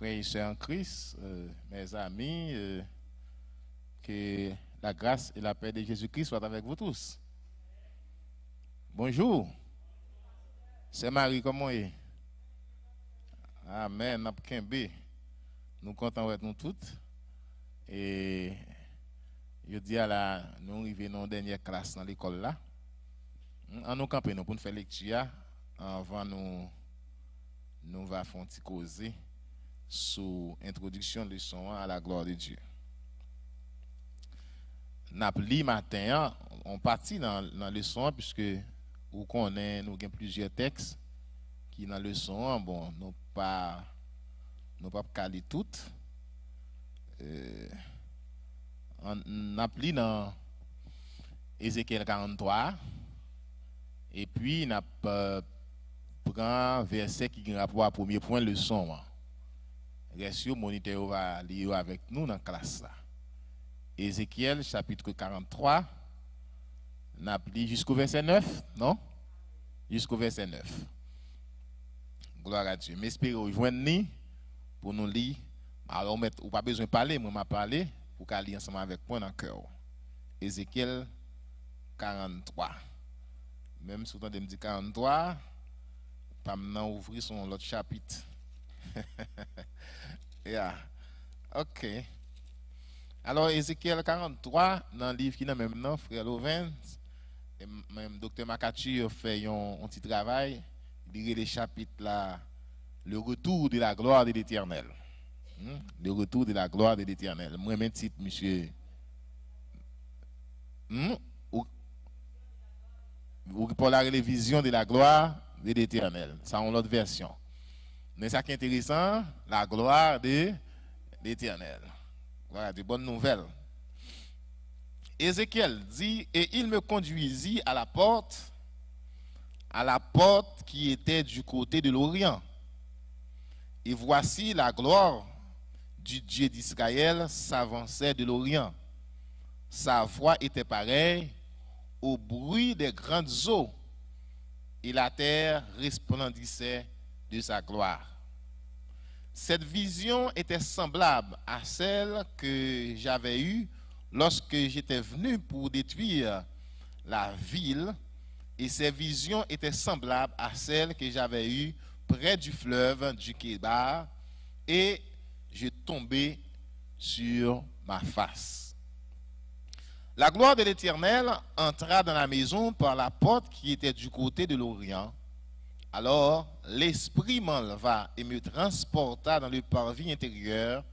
frères et sœurs en Christ, euh, mes amis, euh, que la grâce et la paix de Jésus-Christ soient avec vous tous. Bonjour. C'est Marie, comment est? Amen. Nous comptons avec nous toutes. Et je dis à la, nous arrivons dans la dernière classe dans l'école là. En nous camper nous pour nous faire lecture avant nous nous va faire causer sous introduction de leçon à la gloire de Dieu. Napli matin, on partit dans, dans le son puisque nous avons plusieurs textes qui dans le son, bon, nous pas nous pas caler toutes. Euh, on dans Ézéchiel 43 et puis n'a pas prend verset qui a rapport premier point leçon. Reste moniteur va lire avec nous dans la classe. Ézéchiel chapitre 43 n'a jusqu'au verset 9, non? Jusqu'au verset 9. Gloire à Dieu. M'espère rejoindre pour nous lire. Alors, n'a pas besoin de parler, moi, je parler pour qu'elle lire ensemble avec moi dans le cœur. Ézéchiel 43. Même si vous me dit 43, pas maintenant ouvrir son autre chapitre. yeah. OK. Alors, Ézéchiel 43, dans le livre qui est même nom, frère Loven, et même docteur Makachi fait un, petit travail, il les chapitres là, le retour de la gloire de l'éternel. Hmm? Le retour de la gloire de l'éternel. Moi, même titre, monsieur. Hmm? Ou, ou pour la révision de la gloire de l'éternel. Ça, on l'autre version. Mais ça qui est intéressant, la gloire de l'éternel. Voilà, des bonnes nouvelles. Ézéchiel dit, et il me conduisit à la porte, à la porte qui était du côté de l'Orient. Et voici la gloire du Dieu d'Israël s'avançait de l'Orient. Sa voix était pareille au bruit des grandes eaux et la terre resplendissait de sa gloire. Cette vision était semblable à celle que j'avais eue lorsque j'étais venu pour détruire la ville, et ces visions étaient semblables à celles que j'avais eues près du fleuve du Kébar, et je tombais sur ma face. La gloire de l'Éternel entra dans la maison par la porte qui était du côté de l'Orient. Alors l'Esprit m'enleva et me transporta dans le parvis intérieur.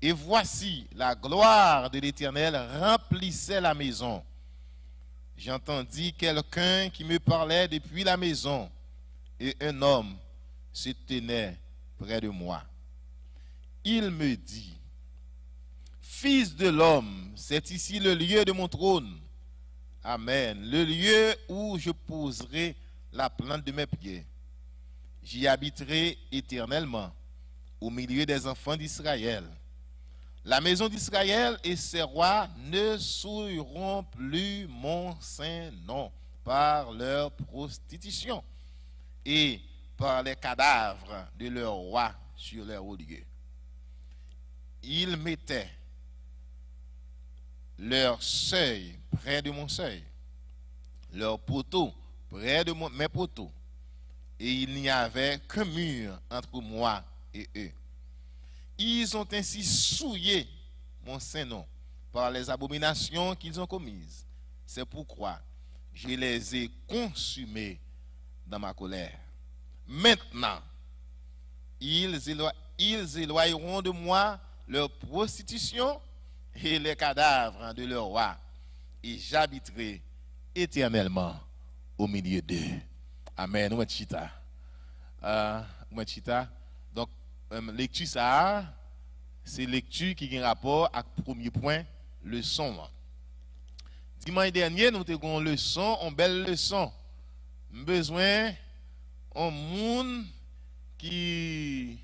Et voici, la gloire de l'Éternel remplissait la maison. J'entendis quelqu'un qui me parlait depuis la maison, et un homme se tenait près de moi. Il me dit, Fils de l'homme, c'est ici le lieu de mon trône. Amen. Le lieu où je poserai la plante de mes pieds. J'y habiterai éternellement au milieu des enfants d'Israël. La maison d'Israël et ses rois ne souilleront plus mon saint nom par leur prostitution et par les cadavres de leurs rois sur leur haut lieu. Ils mettaient leur seuil près de mon seuil, leur poteau près de mes poteaux, et il n'y avait qu'un mur entre moi et eux. Ils ont ainsi souillé mon Saint-Nom par les abominations qu'ils ont commises. C'est pourquoi je les ai consumés dans ma colère. Maintenant, ils, ils éloigneront de moi leur prostitution et les cadavres de leur roi, et j'habiterai éternellement au milieu d'eux. Amen. Chita. Euh, Donc, euh, lecture ça, c'est lecture qui a un rapport avec le premier point, leçon. Dimanche dernier, nous avons une leçon, une belle leçon. Besoin un monde qui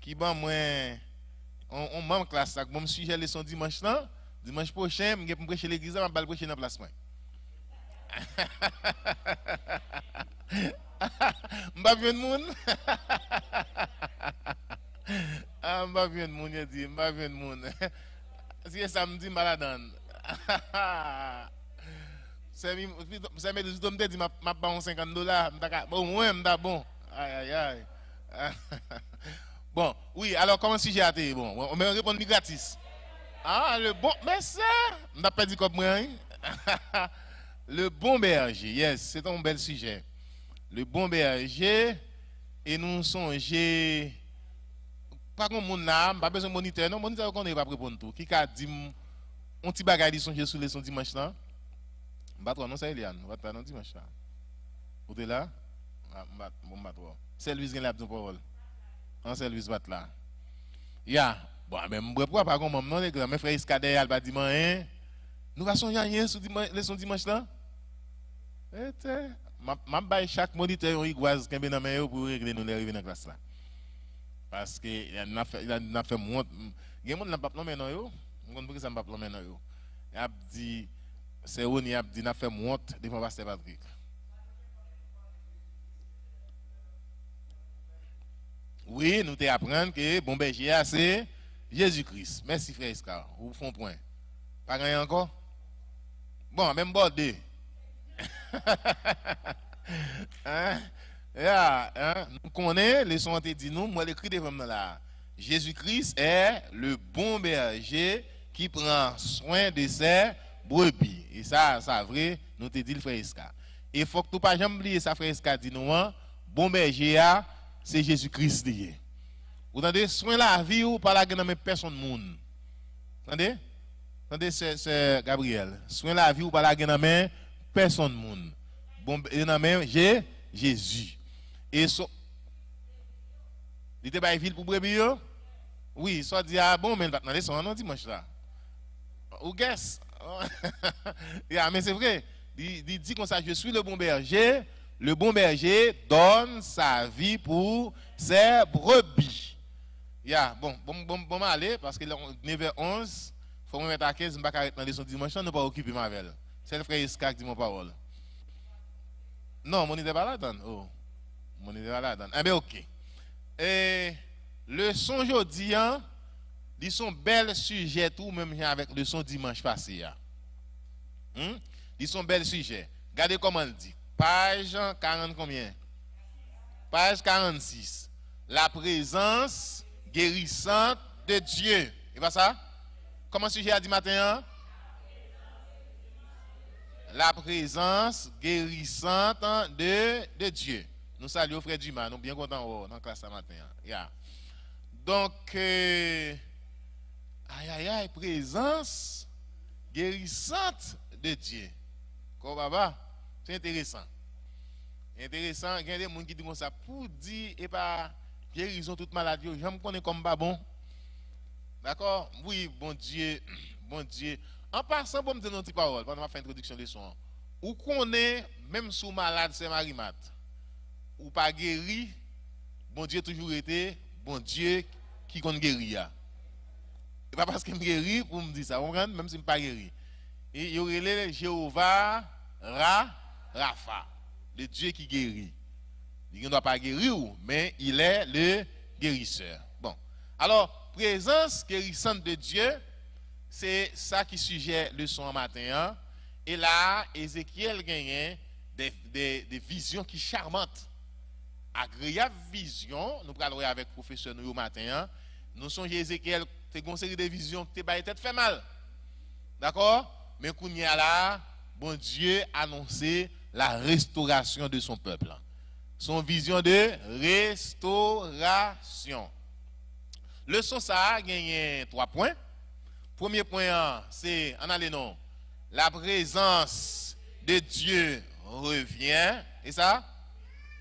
qui va moins on, on même classe. Bon, sujet leçon dimanche là, dimanche prochain, je vais prêcher l'église, je vais prêcher dans le de monde. Ah, m'a vu moun, il dit, m'a vu moun. Si samedi, maladan. C'est mes deux hommes dit, m'a pas 50 dollars. Bon, moi, m'da bon. Aïe, aïe, aïe. Bon, oui, alors comment si j'ai été bon? On me répond gratis. Ah, le bon, mais ça, m'a pas dit comme moi. Hein? le bon berger, yes, c'est un bel sujet. Le bon berger, et nous songeons pas comme mon âme, pas besoin de moniteur, non, moniteur qu'on n'est pas répondre tout. Qui a dit, on petit bagage songer sur les son dimanche là? M'bat non, c'est Eliane, on pas non dimanche là. Vous êtes là? Ah, bon m'bat C'est Louis qui a besoin parole. On c'est Louis bat là. Ya, bon, mais pourquoi pas comme non, les grands, mes frères Iskadé, Alba dimanche, hein? Nous va songer rien sur les son dimanche là? M'a bail chaque moniteur un est dans main pour régler nous les dans classe là parce que il a fait il a fait monte gen monde n'a pas plan maintenant yo on comprend ça pas plan maintenant yo il a dit c'est on il a dit n'a fait monte devant pasteur Patrick Oui, nous te apprendre que bon berger c'est Jésus-Christ. Merci frère. Vous font point. Pas rien encore? Bon, même bordé. Hein? Yeah, hein? Nous connaissons, les sont dit nous, moi l'écrit. Jésus-Christ est le bon berger qui prend soin de ses brebis. Et ça, ça vrai, nous te dit le frère Iska. Et il faut que pas jamais oublier ça, frère Iska dit nous, hein? bon berger, c'est Jésus-Christ. Vous entendez? Soin la vie ou pas la gueule personne monde. Vous entendez? Attendez, c'est Gabriel. Soin la vie ou pas la gueule personne monde. Bon, il même Jésus. Et so, il était pas ville pour brebis Oui, soit dit ah bon mais maintenant son non dimanche là. Ou guess? yeah, mais c'est vrai. Il, dit comme ça je suis le bon berger, le bon berger donne sa vie pour ses brebis. Yeah, bon, bon, bon, bon, aller parce que 9h11, il faut me mettre à 15, je ne vais pas arrêter dans dimanche, ne pas occuper ma. C'est le frère Iskak qui dit mon parole. Non, mon idée pas là-dedans. Oh, mon idée pas là-dedans. Eh bien, ok. Et le son aujourd'hui, hein, ils sont bel sujet tout, même avec le son dimanche passé. Hmm? Ils sont bel sujet. Regardez comment il dit. Page 40 combien? Page 46. La présence guérissante de Dieu. Et pas ça? Comment sujet a dit matin? Hein? La présence guérissante de, Dieu. Nous saluons frère nous sommes bien contents dans la classe ce matin. Yeah. Donc, euh, aïe aïe présence guérissante de Dieu. Quoi? C'est intéressant. Intéressant, il y a des gens qui disent ça pour dire, et pas guérison toute maladie, je me connais comme pas bon. D'accord? Oui, bon Dieu, bon Dieu. En passant, pour me dire une petite parole, pendant ma fin introduction de son. Ou est, même sous malade, c'est marimat. Ou pas guéri, bon Dieu toujours été, bon Dieu qui compte guérir. Et pas parce qu'il me guérit pour me dire ça, même si je ne pas guéri. Et il y aurait Jéhovah, Ra, Rafa, le Dieu qui guérit. Il ne doit pas guérir, mais il est le guérisseur. Bon. Alors, présence guérissante de Dieu, c'est ça qui sujet le son matin. Hein. Et là, Ézéchiel gagne des, des, visions qui charmantes. Agréable vision, nous parlons avec le professeur nous matin. Hein. Nous sommes Ézéchiel, c'est une série visions qui tête fait mal. D'accord? Mais qu'on y a là, bon Dieu annoncé la restauration de son peuple. Son vision de restauration. Le son ça a gagné trois points. Premier point, c'est, en allez non, la présence de Dieu revient. Et ça?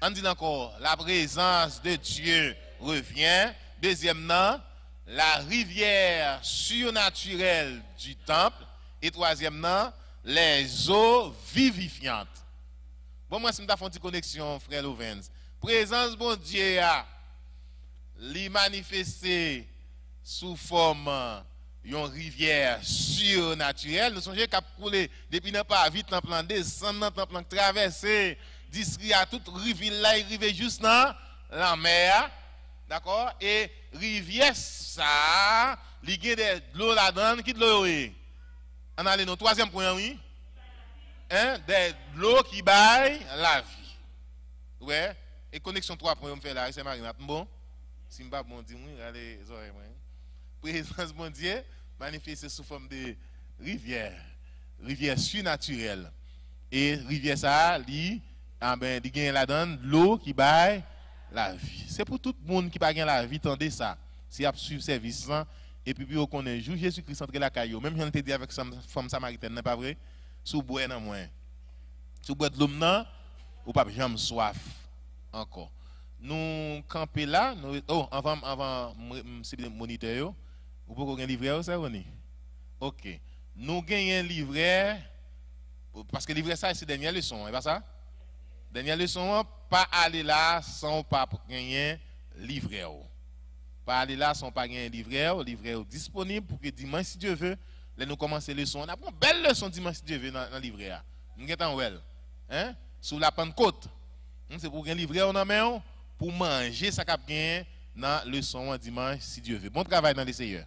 On dit encore, la présence de Dieu revient. Deuxièmement, la rivière surnaturelle du temple. Et troisièmement, les eaux vivifiantes. Bon, moi, c'est une connexion, frère Louvens. Présence, bon Dieu, a li manifesté sous forme une rivière surnaturelle. Nous sommes qu'à couler depuis n'a pas vite dans plan descendre dans plan traverser district à toute rivière là, arriver juste dans la mer. D'accord? Et rivière ça, il y a de l'eau là-dedans, qui de l'eau On allait au troisième point, oui. Hein? De l'eau qui baille la vie. Ouais. Et connexion 3 points, on fait là, c'est. Bon? Si je bon, dis-moi, allez, les oreilles, Présence bon Dieu, manifestée sous forme de rivière. Rivière surnaturelle. Et rivière ça, il ah ben, il y a là-dedans l'eau qui baille la vie. C'est pour tout le monde qui pas la vie, tendez ça. Si vous suivre service, et puis vous connaissez jour Jésus-Christ entre la caillou. Même si on te dit avec sa femme samaritaine, n'est pas vrai? Sous bois, non moins. Sous bois de l'homme, non, ou pas jamais soif encore. Nous camper là, nous, oh, avant, avant, c'est moniteur, vous pouvez gagner un livret, ça, Ok. Nous gagnons un livret, parce que le livret, ça, c'est la dernière leçon, n'est pas ça? Dernière leçon, pas aller là sans pas gagner livret. Pas aller là sans pas gagner livret, livret disponible pour que dimanche, si Dieu veut, là nous commencer la leçon. On a une belle leçon dimanche, si Dieu veut, dans, le livret. Nous sommes well. Hein? Sous la Pentecôte. C'est pour gagner livret en main pour manger ça qu'a gagné dans la leçon dimanche, si Dieu veut. Bon travail dans les seigneurs.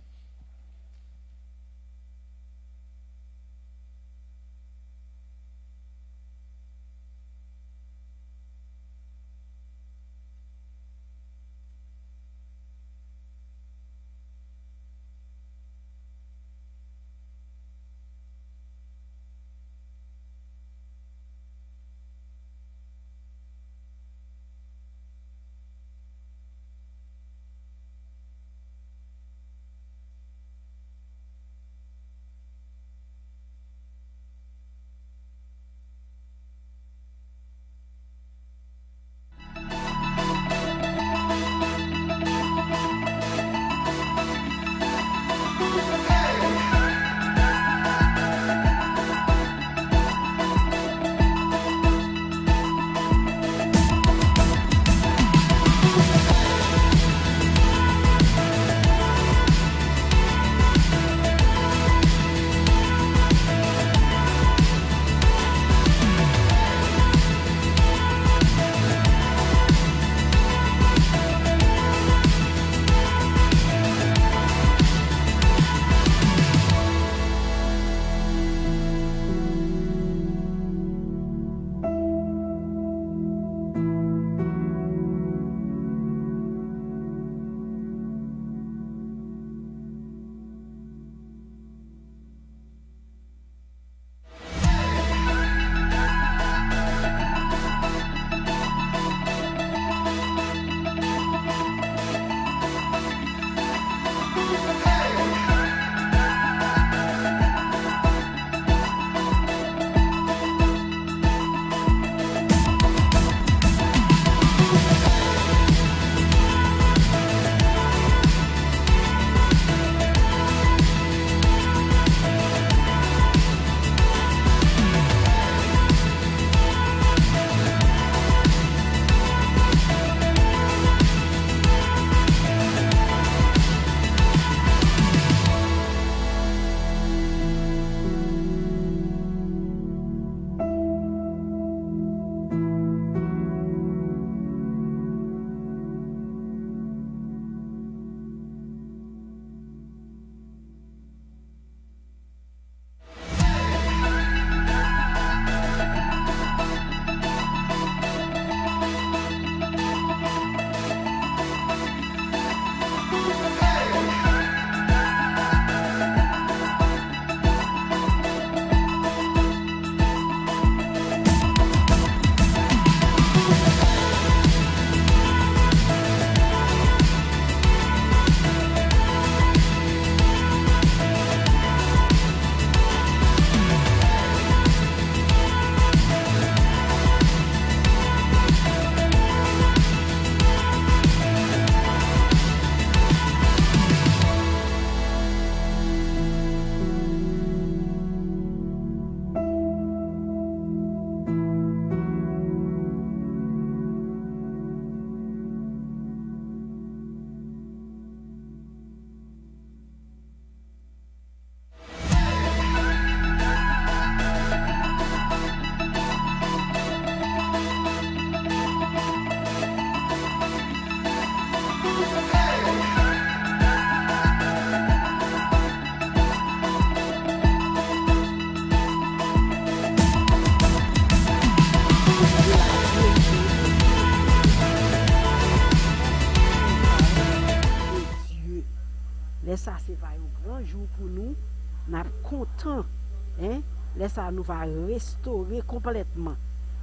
sa nou va restore kompletman.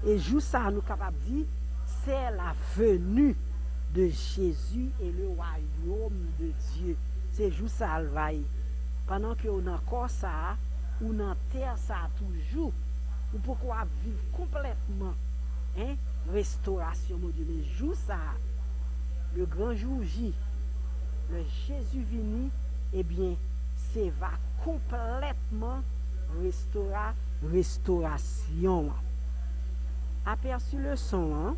E jou sa nou kapap di, se la venu de Jésus e le wayoum de Diyo. Se jou sa alvay. Panan ki ou nan kor sa, ou nan ter sa toujou, ou pou kwa viv kompletman. Hein? Restaurasyon moun di. Le jou sa, le granjou ji, le Jésus vini, ebyen, eh se va kompletman restaura restaurasyon. Aperçu le son an,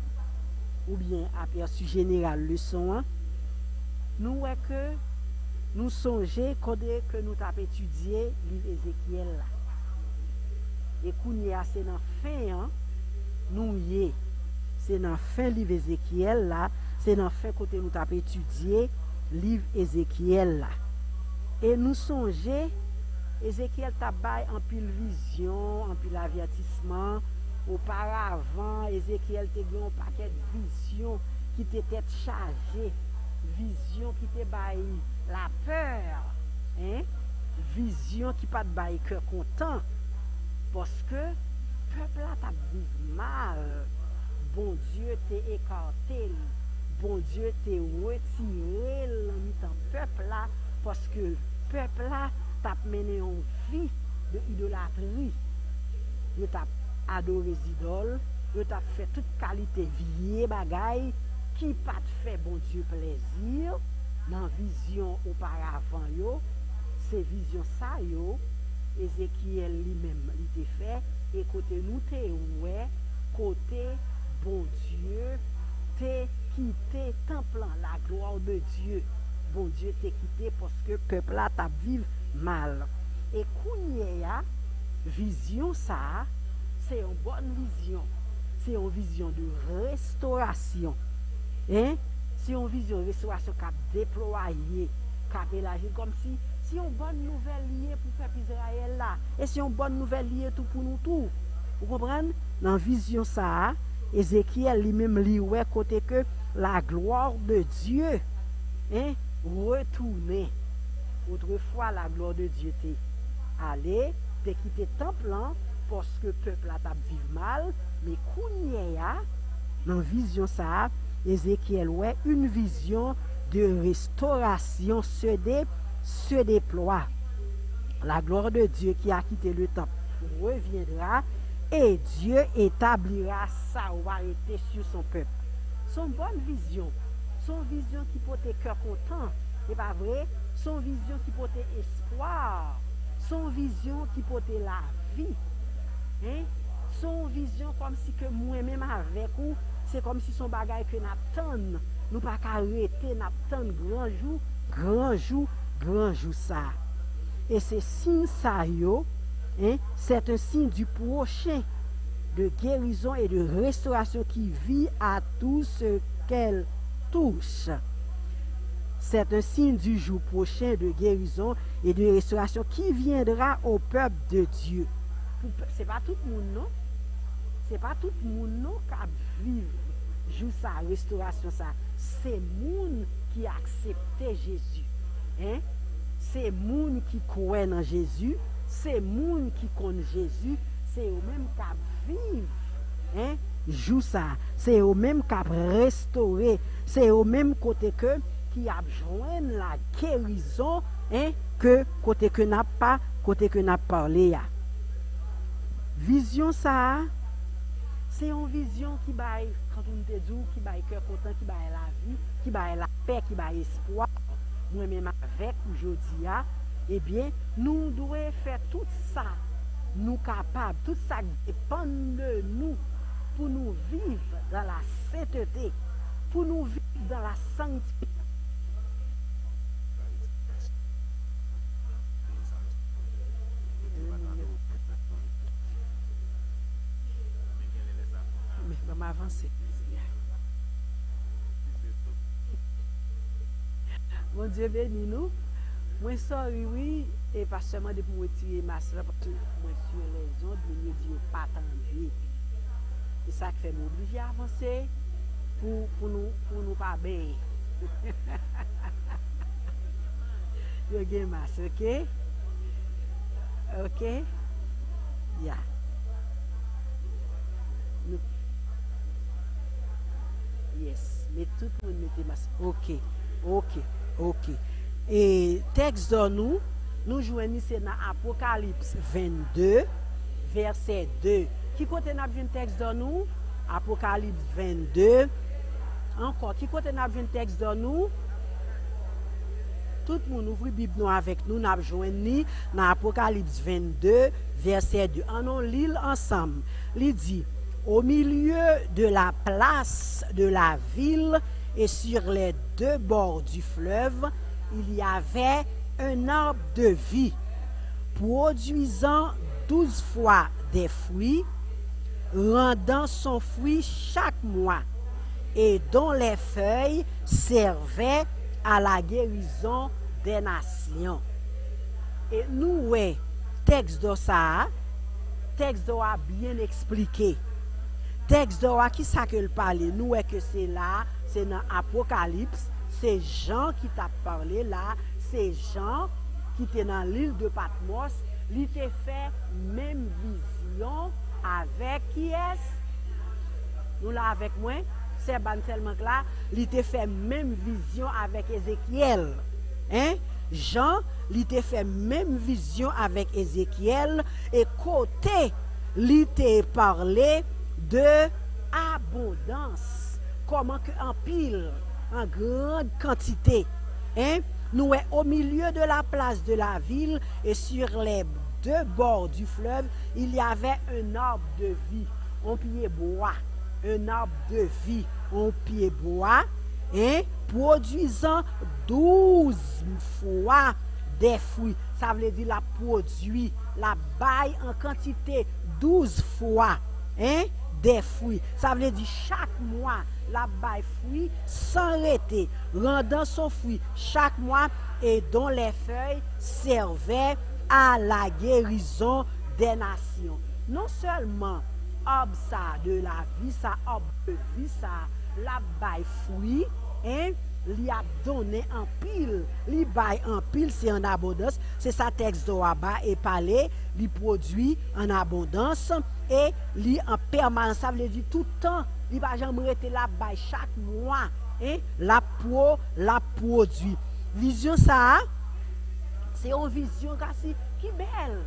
ou bien aperçu general le son an, nou wè ke nou sonje kode ke nou tap etudye liv Ezekiel la. E kounye a se nan fin an, nou ye. Se nan fin liv Ezekiel la, se nan fin kote nou tap etudye liv Ezekiel la. E nou sonje Ezekiel tabay anpil vizyon, anpil avyatisman, oparavan, Ezekiel te gen yon paket vizyon ki te tet chaje, vizyon ki te bayi la peur, hein? vizyon ki pat bayi ke kontan, poske pepla tab viv mal, bon Diyo te ekante li, bon Diyo te wetire lan mitan pepla, poske pepla tap mene yon vi de idolatri. Yo tap adore zidol, yo tap fe tout kalite vie bagay, ki pat fe bon dieu plezir, nan vizyon oparavan yo, se vizyon sa yo, Ezekiel li mem li te fe, e kote nou te ouwe, kote bon dieu te kite templan la gloa de dieu. Bon dieu te kite poske pepla tap vive mal. E kounye ya, vizyon sa, se yon bon vizyon. Se yon vizyon de restaurasyon. Hein? Se yon vizyon de restaurasyon kap deploye, kap elaje, kom si, si yon bon nouvel liye pou pep Israel la, e si yon bon nouvel liye tout pou nou tout. Ou kompren? Nan vizyon sa, Ezekiel li mem li we kote ke la gloire de Diyo, hein, retourne. Autrefois, la gloire de Dieu était allée, t'es quitté templant, parce que le peuple a vive mal, mais Kounia, ah, dans vision ça, Ézéchiel, ouais, une vision de restauration se, dé, se déploie. La gloire de Dieu qui a quitté le temple reviendra et Dieu établira sa royauté sur son peuple. Son bonne vision, son vision qui porte cœur content, c'est pas vrai? son vizyon ki pote espoir, son vizyon ki pote la vi, hein? son vizyon kom si ke mwen menm avek ou, se kom si son bagay ke nap ton, nou pa ka rete nap ton granjou, granjou, granjou sa. E se sin sa yo, se te sin du proche, de guérison et de restauration qui vit à tout ce qu'elle touche. C'est un signe du jour prochain de guérison et de restauration qui viendra au peuple de Dieu. C'est pas tout le monde, non? C'est pas tout le monde, non, qui vivre jour sa restauration, ça. C'est monde qui a accepté Jésus. Hein? C'est monde qui croit en Jésus. C'est monde qui connaît Jésus. C'est eux-mêmes qui vivent. Hein? Joue ça. C'est eux-mêmes qui restauré. C'est eux-mêmes côté que ki ap jwen la kerizon hein, ke kote ke nap pa, kote ke nap parle ya. Vizyon sa, se yon vizyon ki bay kantoun te djou, ki bay kèr kontan, ki bay la vi, ki bay la pe, ki bay espoi, mwen menman vek ou jodi ya, ebyen nou dwe fè tout sa nou kapab, tout sa depan de nou pou nou viv dan la setete, pou nou viv dan la sanctité. Mè mè mè avansè. Bon Diyo beni nou. Mwen sori wè, e pa seman de pou wè tiye mas la, mwen tiye lè zon, mwen yè diyo patan yè. E sa k fè mè obligè avansè pou, pou, nou, pou nou pa bè. Yo gen mas, ok? Okay? Yeah. Nou. Yes. Met tout moun mette mas. Ok. Ok. Ok. E tekst do nou, nou jweni se nan Apokalips 22, verset 2. Ki kote nan ap jwen tekst do nou? Apokalips 22. Ankon. Ki kote nan ap jwen tekst do nou? tout moun ouvri bib nou avek nou nap jwen ni nan apokalips 22 verset 2. Anon li l ansam, li di, au milieu de la place de la ville et sur les deux bords du fleuve, il y avait un arbre de vie, produisant douze fois des fruits, rendant son fruit chaque mois, et dont les feuilles servaient a la gerizon de nasyon. E nou we, teks do sa, teks do a bien eksplike. Teks do a ki sa ke l pale, nou we ke se la, se nan apokalips, se jan ki ta parle la, se jan ki te nan l'il de Patmos, li te fe menm vizyon avek ki es? Nou la avek mwen? se ban selman la, li te fe menm vizyon avek Ezekiel. Hein? Jean, li te fe menm vizyon avek Ezekiel, e kote li te parle de abondans, koman ke an pil, an grand kantite. Hein? Nou e o milieu de la plas de la vil, e sur le de bord du fleuve, il y ave un arbre de vi, on piye boa. un arbre de vie en pied bois, hein, produisant douze fois des fruits. Ça veut dire la produit, la baille en quantité douze fois hein, des fruits. Ça veut dire chaque mois, la baille fruits sans arrêter, rendant son fruit chaque mois et dont les feuilles servaient à la guérison des nations. Non seulement ob sa de la vi, sa ob de vi, sa la bay fwi, hein? li ap donen an pil, li bay an pil se an abondans, se sa teks do aba e pale, li prodwi an abondans, e li an permanans, sa vle di toutan, li bay jan mwete la bay chak mwa, eh? la pro, la prodwi. Vizyon sa, se yon vizyon kasi ki bel,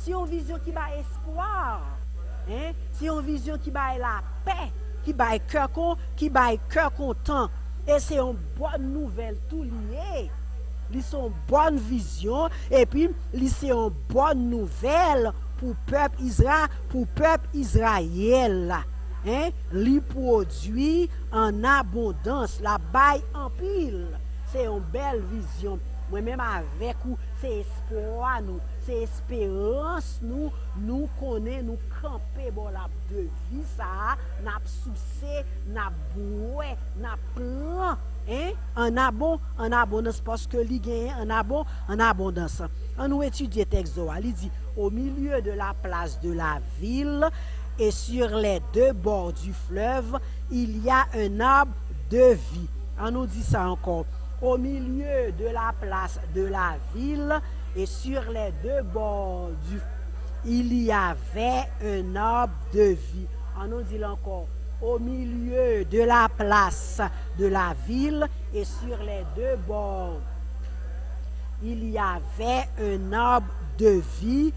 se yon vizyon ki ba espoir, Hein? Si yon vizyon ki bay la pe, ki bay kèr kon, ki bay kèr kontan, e se yon bon nouvel tou liye. Li se yon bon vizyon, e pi li se yon bon nouvel pou pep Izra, pou pep Izrayel la. Hein? Li prodwi an abondans, la bay an pil. Se yon bel vizyon. mwen menm avek ou, se espwa nou, se esperans nou, nou konen nou kampe bol ap devi sa, nap souse, nap bouwe, nap pran, eh? an abon, an abonans, paske li genye an abon, an abonans. An nou etudye tekso, li di, au milieu de la place de la ville, et sur les deux bords du fleuve, il y a un arbre de vie. An nou di sa ankon, au milieu de la place de la ville et sur les deux bords du il y avait un arbre de vie. On nous dit encore au milieu de la place de la ville et sur les deux bords il y avait un arbre de vie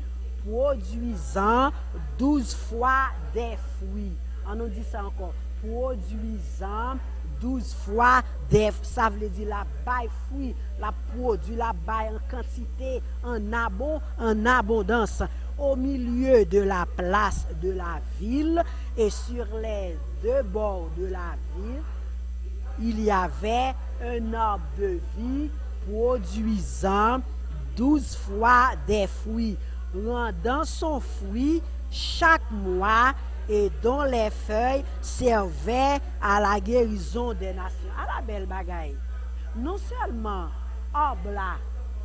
produisant douze fois des fruits. On nous dit ça encore. Produisant 12 fois des ça veut dire la baille fruit, la produit la baille en quantité, en en abondance. Au milieu de la place de la ville et sur les deux bords de la ville, il y avait un arbre de vie produisant 12 fois des fruits, rendant son fruit chaque mois et dont les feuilles servaient à la guérison des nations. A la bel bagay, non selman ob la,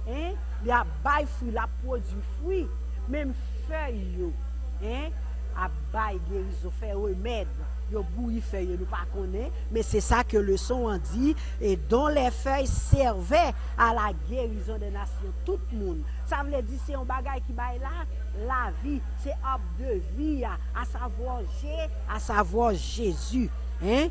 hein, li ap bay fwi, la produ fwi, menm fey yo, hein, ap bay guérison, fey remèd. Yo bouilli feuille, nous pas connaît, mais c'est ça que le son en dit, et dont les feuilles servaient à la guérison des nations, tout le monde. Ça veut dire c'est un bagage qui baille là, la vie, c'est hop de vie, à savoir J, à savoir Jésus. Hein?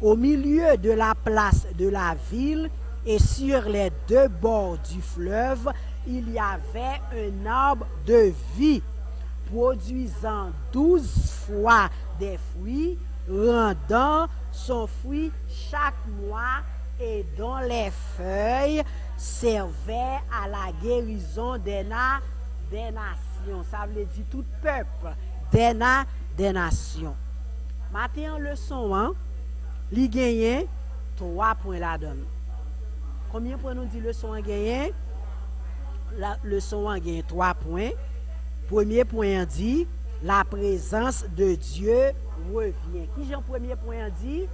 Au milieu de la place de la ville et sur les deux bords du fleuve, il y avait un arbre de vie produisant douze fois des fruits, rendant son fruit chaque mois et dont les feuilles servaient à la guérison des, na, des nations. Ça veut dire tout peuple, des, na, des nations. Maintenant, leçon 1, li genyen 3 points la donne. Combien points nous dit leçon 1 genyen? Leçon 1 genyen 3 points. Premier point dit, la présence de Dieu revient. Qui j'ai premier point dit?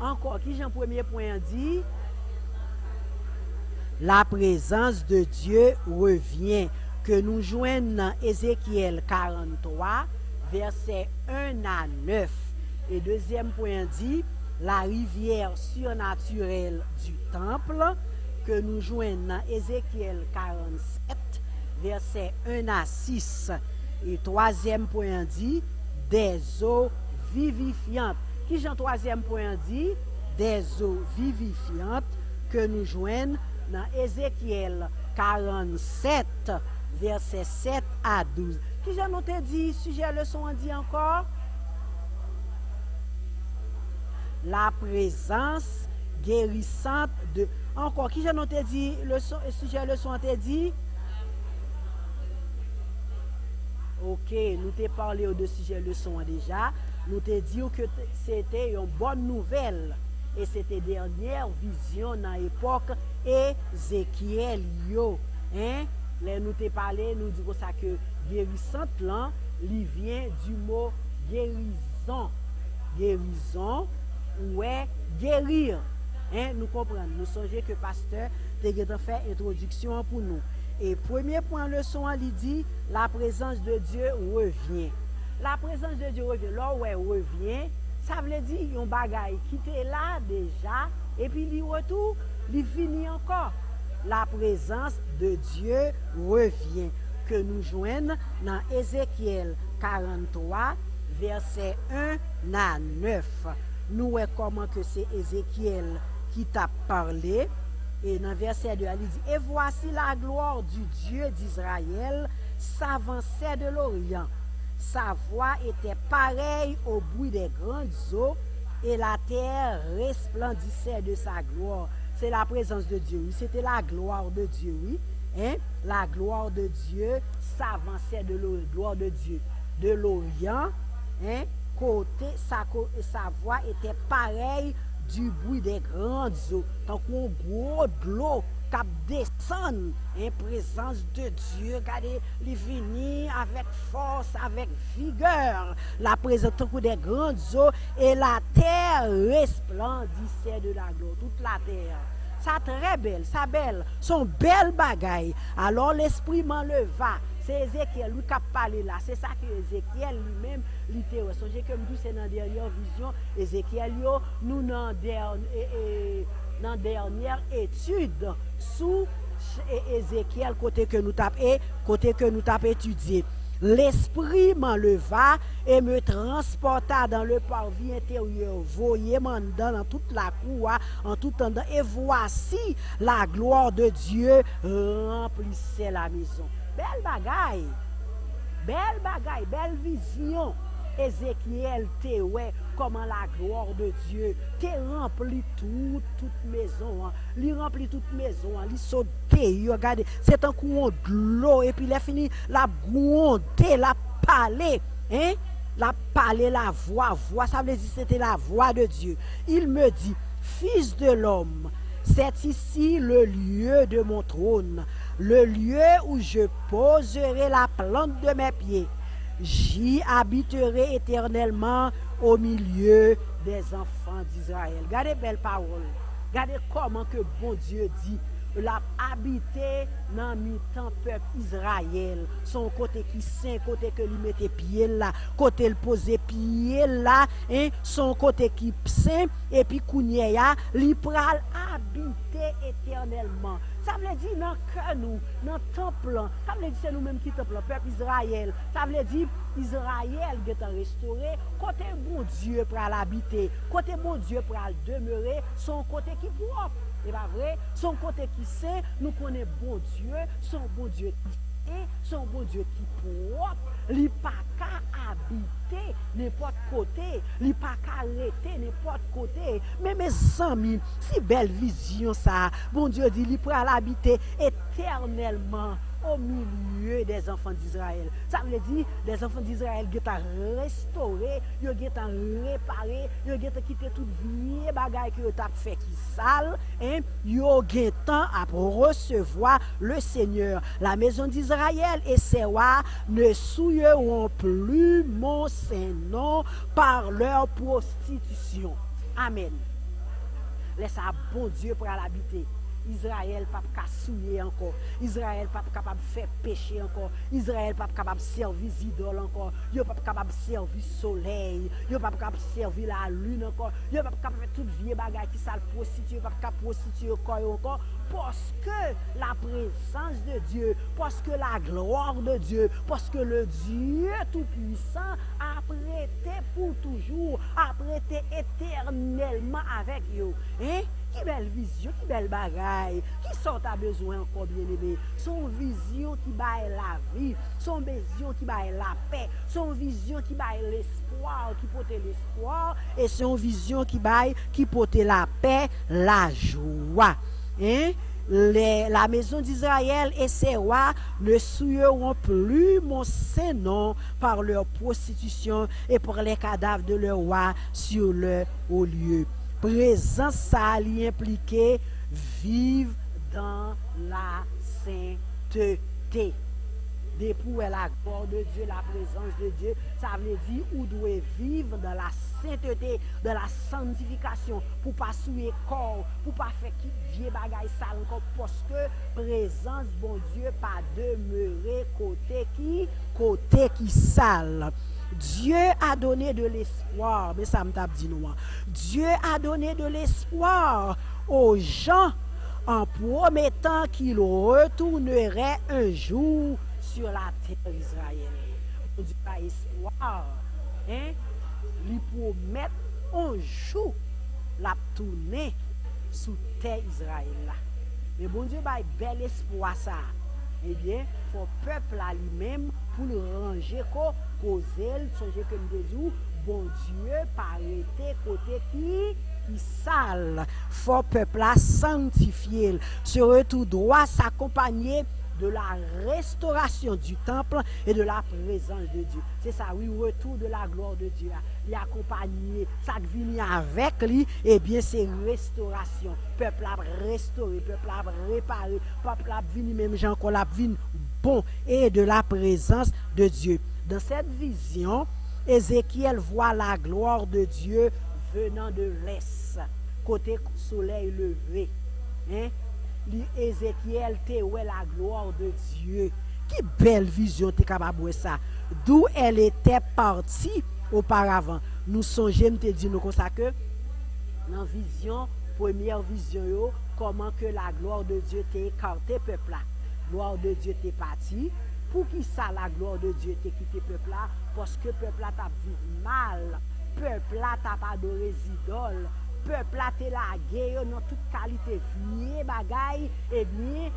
Encore, qui j'ai premier point dit? La présence de Dieu revient. Que nous joignons dans Ézéchiel 43, versets 1 à 9. Et deuxième point dit, la rivière surnaturelle du temple, que nous joignons dans Ézéchiel 47, verset 1 à 6. Et troisième point dit, des eaux vivifiantes. Qui j'en troisième point dit? Des eaux vivifiantes que nous joignons dans Ézéchiel 47, verset 7 à 12. Qui j'en noté dit, sujet leçon on dit encore? La présence guérissante de... Encore, qui j'en noté dit, le sujet leçon on dit? Ok, nou te parle ou de suje leson an deja, nou te di ou ke sete yon bon nouvel, e sete dernyer vizyon nan epok Ezekiel yo. Hein? Le nou te pale, nou di wosa ke gerisant lan, li vyen du mo gerizan. Gerizan, ouwe, gerir. Hein? Nou kompren, nou sonje ke pasteur te getan fe introduksyon pou nou. Et premier point leçon, il dit, la présence de Dieu revient. La présence de Dieu revient. Là où elle revient, ça veut dire un bagaille qui était là déjà, et puis il retour, il finit encore. La présence de Dieu revient. Que nous joignons dans Ézéchiel 43, verset 1 à 9. Nous voyons comment que c'est Ézéchiel qui t'a parlé. Et dans verset 2, il dit, Et voici la gloire du Dieu d'Israël s'avançait de l'Orient. Sa voix était pareille au bruit des grandes eaux, et la terre resplendissait de sa gloire. C'est la présence de Dieu, oui. C'était la gloire de Dieu, oui. Hein? La gloire de Dieu s'avançait de l'Orient. Gloire de Dieu. De l'Orient, hein? Côté, sa, sa voix était pareille du broui de grand zo, tan kon gwo dlo kap desan, en prezans de Diyo, gade li vini avèk fòs, avèk vigèr, la prezans tan kon de grand zo, e la ter resplandise de la glo, tout la ter. Sa tre bel, sa bel, son bel bagay, alon l'esprit man leva, Se Ezekiel li kap pale la, se sa ke Ezekiel li men li te wè. Sonje ke mdou se nan deryon vizyon, Ezekiel yo nou nan, dern, e, e, nan dernyer etude sou Ezekiel kote ke nou tap, e, tap etudye. L'esprit m'enleva et me transporta dans le parvis intérieur. Voyez m'en dans toute la cour, en tout temps. Et voici la gloire de Dieu remplissait la maison. Bel bagay, bel bagay, bel vizyon, Ezekiel te wè, koman la gloor de Diyo, te rempli tout, tout mezon an, li rempli tout mezon an, li sote yo, gade, se tan kou on dlo, epi le fini, la gronde, la pale, hein, la pale, la voa, voa, sa vlezi, se te la voa de Diyo. Il me di, fils de l'homme, c'est ici le lieu de mon trône, le lieu où je poserai la plante de mes pieds. J'y habiterai éternellement au milieu des enfants d'Israël. Regardez belle parole. Regardez comment que bon Dieu dit l'a habité dans mi-temps peuple Israël. Son côté qui saint, côté que lui mettait pied là, côté le posait pied là, hein, son côté qui saint, et puis Kounyea, li pral habiter éternellement. Sa vle di nan ke nou, nan templan, sa vle di se nou menm ki templan, pep Israel, sa vle di Israel getan restore, kote bon Diyo pral habite, kote bon Diyo pral demere, son kote ki prop, e ba vre, son kote ki se, nou konen bon Diyo, son bon Diyo ki se. e son bon Diyo ki prop, li pa ka habite nepot kote, li pa ka rete nepot kote. Men me zanmi, si bel vizyon sa, bon Diyo di li pral habite eternelman. Au milieu des enfants d'Israël. Ça veut dire, les enfants d'Israël qui ont restauré, ils ont réparé, ils ont quitté toute vieille bagaille qui ont fait qui sale, hein, ils ont temps à recevoir le Seigneur. La maison d'Israël et ses rois ne souilleront plus mon Saint-Nom par leur prostitution. Amen. Laisse un bon Dieu pour l'habiter. Israël pas souiller encore. Israël pas capable de faire pécher encore. Israël pas capable de servir idoles encore. Yo pas capable de servir soleil. Yo pas capable de servir la lune encore. Yo pas capable de faire toute vieille bagaille qui ça prostituer, pas capable de prostituer encore parce que la présence de Dieu, parce que la gloire de Dieu, parce que le Dieu Tout-Puissant a prêté pour toujours, a prêté éternellement avec vous. Hein? Qui belle vision, qui belle bagaille, qui sont à besoin encore bien aimé. Son vision qui baille la vie, son vision qui baille la paix, son vision qui baille l'espoir, qui porte l'espoir, et son vision qui baille, qui porte la paix, la joie. Hein? la maison d'Israël et ses rois ne souilleront plus mon Saint-Nom par leur prostitution et pour les cadavres de leurs rois sur le haut lieu. prezans sa li implike vive dan la sainteté. De pou e la gloire de Dieu, la présence de Dieu, sa vle di ou dwe vive dan la sainteté, dan la santifikasyon, pou pa souye kor, pou pa fe ki vie bagay sal ankon, poske prezans bon Dieu pa demeure kote ki, kote ki sal. Dieu a donné de l'espoir, mais ça me tape dit nous, Dieu a donné de l'espoir aux gens en promettant qu'il retournerait un jour sur la terre israélienne. On dit pas espoir, hein? Li promet un jour la tourner sous terre israélienne. Mais bon Dieu ba bel espoir ça. Eh bien, faut peuple à lui-même pour le ranger quoi causer, songer que nous disons, bon Dieu, pas arrêter côté qui qui sale. Faut peuple à sanctifier. Ce retour doit s'accompagner de la restauration du temple et de la présence de Dieu. C'est ça, oui, retour de la gloire de Dieu. Il accompagné, ça vient avec lui, et eh bien c'est restauration. Peuple a restauré, peuple a réparé, peuple a venu, même gens qu'on bon et de la présence de Dieu. Dans cette vision, Ézéchiel voit la gloire de Dieu venant de l'est, côté soleil levé. Hein? Ézéchiel te ouais la gloire de Dieu. Qui belle vision t'es capable de ça. D'où elle était partie auparavant. Nous songeons te dire nous comme que dans vision, première vision comment que la gloire de Dieu t'est écarté peuple là. Gloire de Dieu t'est parti. Pou ki sa la gloa de Diyo te kite pepla, poske pepla tap viv mal, pepla tap adore zidol, pepla te la geyo nan tout kalite flie bagay, e bie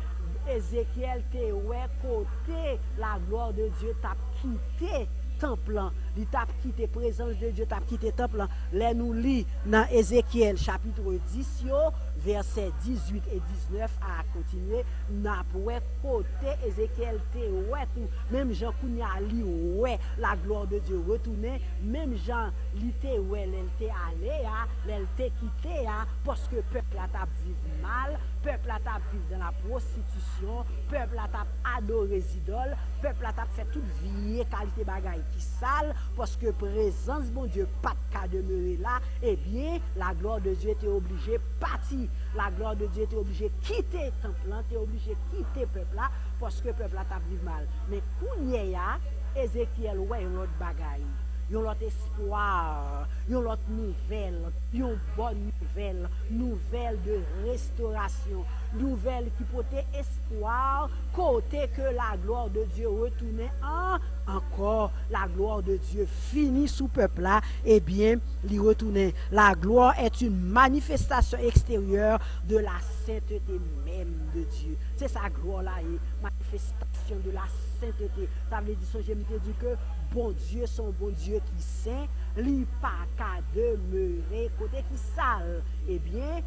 Ezekiel te we kote la gloa de Diyo tap kite templan, li tap kite prezans de Diyo tap kite templan, le nou li nan Ezekiel chapitre 10 yo, verset 18 et 19 a kontinue, na pou wè kote Ezekiel te wè tou, mèm jan koun ya li wè la gloire de Dieu retoune, mèm jan li te wè lèl te ale ya, lèl te kite ya, poske pepl atap vive mal, pepl atap vive dan la prostitisyon, pepl atap adore zidol, pepl atap fè tout vie kalite bagay ki sal, poske prezans bon Dieu pat ka demere la, e eh bien la gloire de Dieu te oblige pati la gloire de Dieu, tu es obligé de quitter le temple, tu es obligé de quitter le peuple là, parce que le peuple là t'a mal. Mais Kounia, Ézéchiel, ouais, l'autre bagaille. Yon lot espoir, yon lot nouvel, yon bon nouvel, nouvel de restauration, nouvel qui pote espoir, côté que la gloire de Dieu retourne en, encore la gloire de Dieu finit sous peuple là, eh bien, l'y retourne. La gloire est une manifestation extérieure de la sainteté même de Dieu. C'est sa gloire là, manifestation de la sainteté. sainteté. Ça veut dire, je me dit que bon Dieu, son bon Dieu qui saint, li pas qu'à demeurer côté qui sale. Eh bien,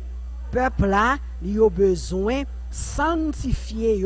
peuple là, il a besoin sanctifier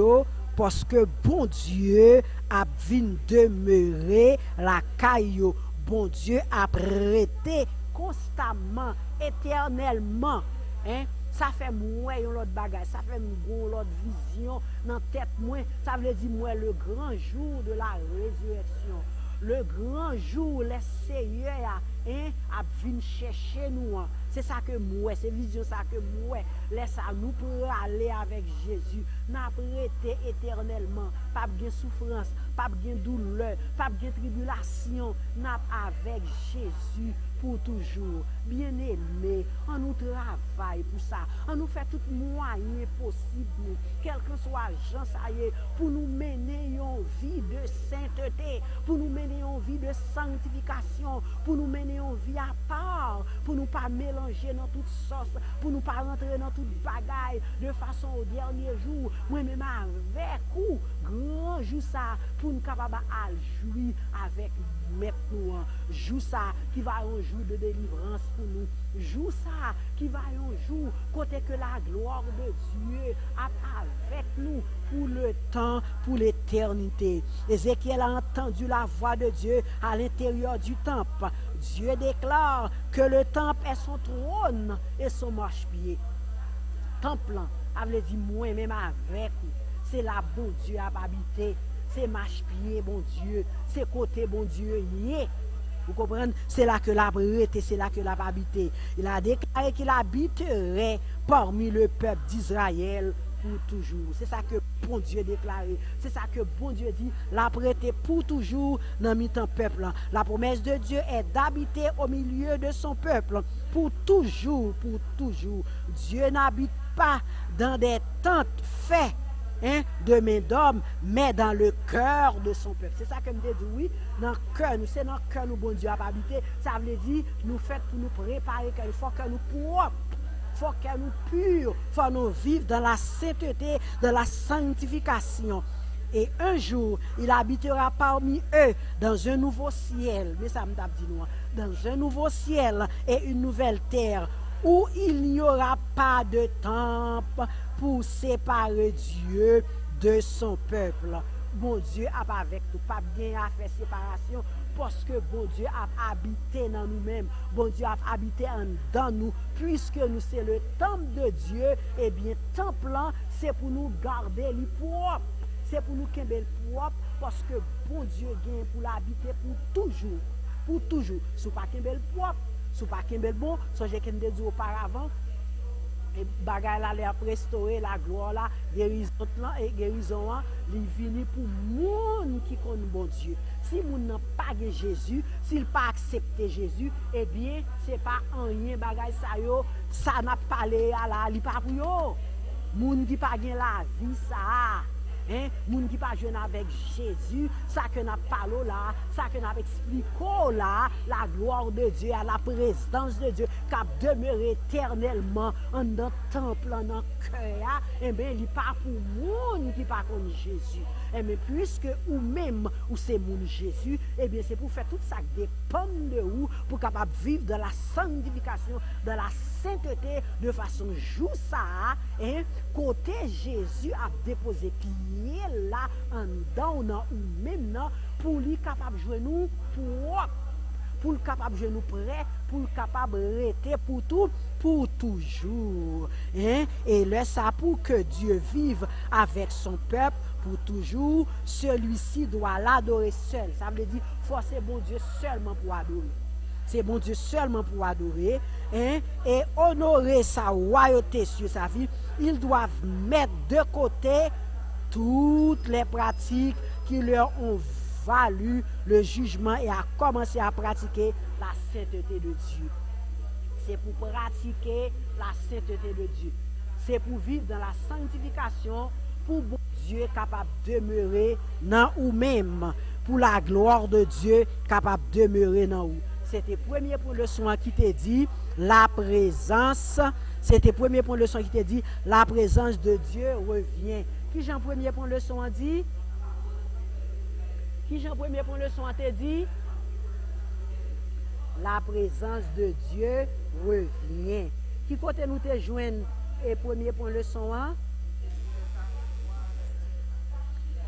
parce que bon Dieu a vint demeurer la caillou. Bon Dieu a prêté constamment, éternellement. Hein? Sa fe mwen yon lot bagay, sa fe mwen yon lot vizyon nan tet mwen. Sa vle di mwen le gran jour de la rezureksyon. Le gran jour le seye ya, eh, ap vin chèche nou an. Se sa ke mwen, se vizyon sa ke mwen, lesa nou pou ale avek Jezu. Nan ap rete eternelman, pap gen soufrans, pap gen doule, pap gen tribulasyon, nan ap avek Jezu. pou toujou. Bien eme, an nou travay pou sa. An nou fè tout mwanyen posib nou. Kelke swa jan sa ye, pou nou mene yon vi de sainteté, pou nou mene yon vi de sanctifikasyon, pou nou mene yon vi apar, pou nou pa mélanger nan tout sos, pou nou pa rentre nan tout bagay, de fason ou dernye jou, mwen menman vek ou, granjou sa, pou nou kapaba aljoui avèk met nou an. Jou sa, ki va anjou de délivrance pour nous. Jour ça qui va un jour côté que la gloire de Dieu a avec nous pour le temps, pour l'éternité. Ézéchiel a entendu la voix de Dieu à l'intérieur du temple. Dieu déclare que le temple est son trône et son marche-pied. Temple, avait dit moi-même avec c'est la bon Dieu à habiter c'est marche-pied, bon Dieu, c'est côté, bon Dieu, yé. Vous comprenez? C'est là que l'a et c'est là que l'a habité. Il a déclaré qu'il habiterait parmi le peuple d'Israël pour toujours. C'est ça que bon Dieu déclaré. C'est ça que bon Dieu dit, l'a prêté pour toujours dans mi peuple. La promesse de Dieu est d'habiter au milieu de son peuple pour toujours, pour toujours. Dieu n'habite pas dans des tentes faites De main d'homme, mais dans le cœur de son peuple. C'est ça que me dit, oui, dans le cœur, nous, c'est dans le cœur, nous, bon Dieu, a habité. Ça veut dire, nous fait pour nous préparer, qu'il faut que nous propres faut que nous purs, faut nous vivre dans la sainteté, dans la sanctification. Et un jour, il habitera parmi eux dans un nouveau ciel. Mais ça me dit nous, dans un nouveau ciel et une nouvelle terre où il n'y aura pas de temple pou separe Diyo de son pepl. Bon Diyo ap avek nou, pap gen a fe separasyon, poske bon Diyo ap habite nan nou men, bon Diyo ap habite an dan nou, pwiske nou se le temple de Diyo, ebyen eh temple lan se pou nou garde li prop, se pou nou kembe li prop, poske bon Diyo gen pou la habite pou toujou, pou toujou, sou pa kembe li prop, sou pa kembe li bon, sou je kembe di ou par avan, e bagay la le ap restore la glo la, gerizot lan e gerizon an, li vini pou moun ki kon bon Diyo. Si moun nan page Jezu, si l pa aksepte Jezu, ebyen eh se pa anyen bagay sa yo, sa nap pale ya la, li pa pou yo. Moun ki pa gen la vi sa a, Hein? Moun ki pa jwen avèk Jésus, sa ke nap palo la, sa ke nap ekspliko la, la gloire de Dieu, la prestance de Dieu, kap demeure eternelman an dan temple, an dan kèya, e ben li pa pou moun ki pa kon Jésus. E me pwiske ou mem ou se moun Jezu, ebyen eh se pou fè tout sak depan de ou pou kapap viv de la sandifikasyon, de la sainteté, de fason jousa, hein? kote Jezu ap depose piye la an dan ou nan ou mem nan pou li kapap jwen nou pou wak. pou l kapab genou pre, pou l kapab rete pou tou, pou toujou. Hein? Et le sa pou ke Dieu vive avek son pep, pour toujours, celui-ci doit l'adorer seul. Ça veut dire, forcer bon Dieu seulement pour adorer. c'est bon Dieu seulement pour adorer, hein, et honorer sa royauté sur sa vie, ils doivent mettre de côté toutes les pratiques qui leur ont valu le jugement et à commencer à pratiquer la sainteté de Dieu. C'est pour pratiquer la sainteté de Dieu. C'est pour vivre dans la sanctification, pour bon Dieu capable de demeurer dans ou même, pour la gloire de Dieu capable de demeurer dans ou. C'était premier point leçon qui t'a dit la présence. C'était premier point leçon qui t'a dit la présence de Dieu revient. Qui Jean premier point leçon a dit? Qui Jean premier point leçon a dit? La présence de Dieu revient. Qui côté nous te joindre et premier point leçon 1?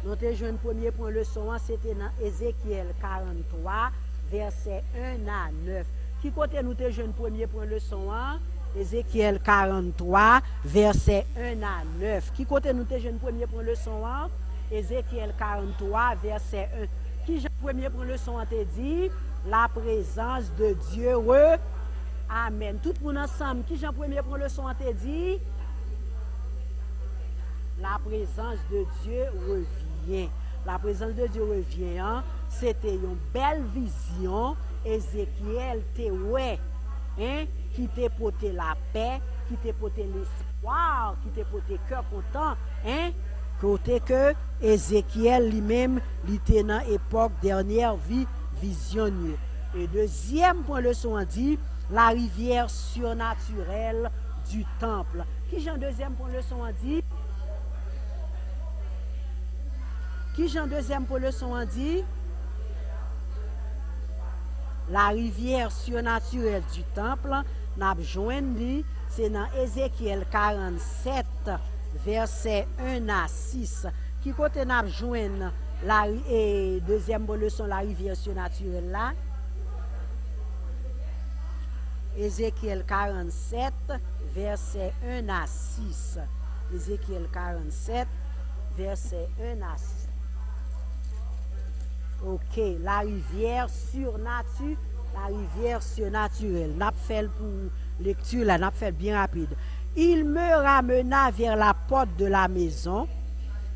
Nous te joindre premier point leçon 1, c'était dans Ézéchiel 43, verset 1 à 9. Qui côté nous te joindre premier point leçon 1? Ézéchiel 43, verset 1 à 9. Qui côté nous te joindre premier point leçon 1? Ézéchiel 43, verset 1. Qui j'ai premier point leçon 1 te dit? La présence de Dieu re Amen. Tout le monde ensemble, qui j'ai premier point leçon 1 te dit? La présence de Dieu revient. revyen. La prezans de Diyo revyen an, se te yon bel vizyon, Ezekiel te we, hein, ki te pote la pe, ki te pote l'espoir, ki te pote kè kontan, hein, kote ke Ezekiel li mèm li te nan epok dernyer vi vizyonye. E dezyem pon le son an di, la rivyer surnaturel du temple. Ki jan dezyem pon le son an di, Ki jan dezem pou le son an di? La rivière surnaturelle du temple nap jwen li, se nan Ezekiel 47, verset 1 a 6. Ki kote nap jwen la e dezem pou le son la rivière surnaturelle la? Ezekiel 47, verset 1 a 6. Ezekiel 47, verset 1 a 6. Ok, la rivière surnaturelle, la rivière surnaturelle. N'a pour lecture là, n'a fait bien rapide. Il me ramena vers la porte de la maison,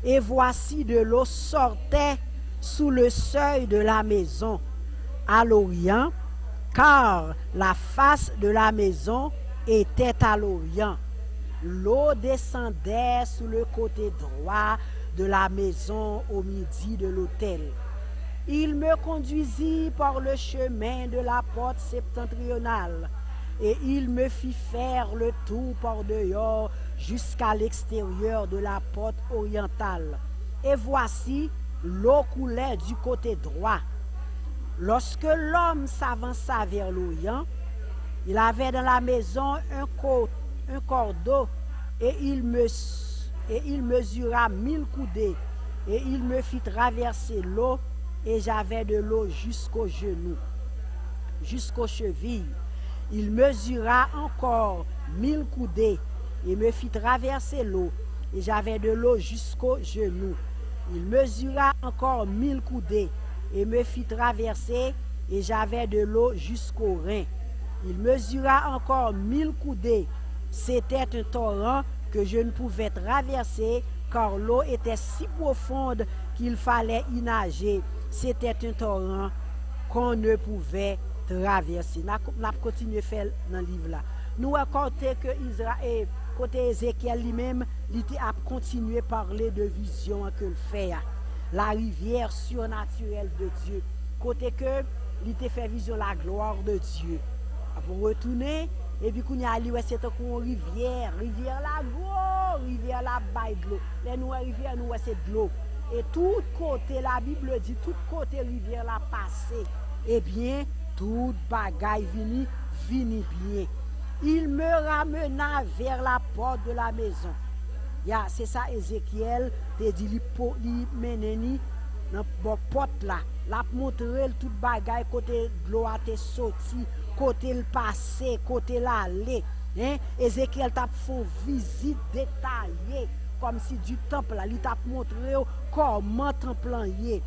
et voici de l'eau sortait sous le seuil de la maison à l'Orient, car la face de la maison était à l'Orient. L'eau descendait sous le côté droit de la maison au midi de l'autel. Il me conduisit par le chemin de la porte septentrionale, et il me fit faire le tour par dehors jusqu'à l'extérieur de la porte orientale. Et voici, l'eau coulait du côté droit. Lorsque l'homme s'avança vers l'Orient, il avait dans la maison un, un cordeau, et il mesura mille coudées, et il me fit traverser l'eau et j'avais de l'eau jusqu'aux genoux, jusqu'aux chevilles. Il mesura encore mille coudées et me fit traverser l'eau, et j'avais de l'eau jusqu'aux genoux. Il mesura encore mille coudées et me fit traverser, et j'avais de l'eau jusqu'aux reins. Il mesura encore mille coudées. C'était un torrent que je ne pouvais traverser, car l'eau était si profonde qu'il fallait y nager c'était un torrent qu'on ne pouvait traverser. Nous avons continué à faire dans le livre là. Nous avons que Israël, côté Ézéchiel lui-même, il a continué à parler de vision que le fait. La rivière surnaturelle de Dieu. Côté que il a fait vision la gloire de Dieu. Ah, pour retourner, et puis qu'on a allé, c'est une rivière, rivière la go, rivière la baille de l'eau. Les nous rivière, nous, c'est de l'eau. E tout kote la Bible di, tout kote rivière la pase, ebyen, eh tout bagay vini, vini bien. Il me ramena ver la porte de la mezon. Ya, se sa Ezekiel, te di li, po, li meneni nan bo pot la. La p montre l tout bagay kote glo a te soti, kote l pase, kote la le. Ezekiel tap fon vizit detaye. kom si du temple la, li tap montre yo koman templan ye.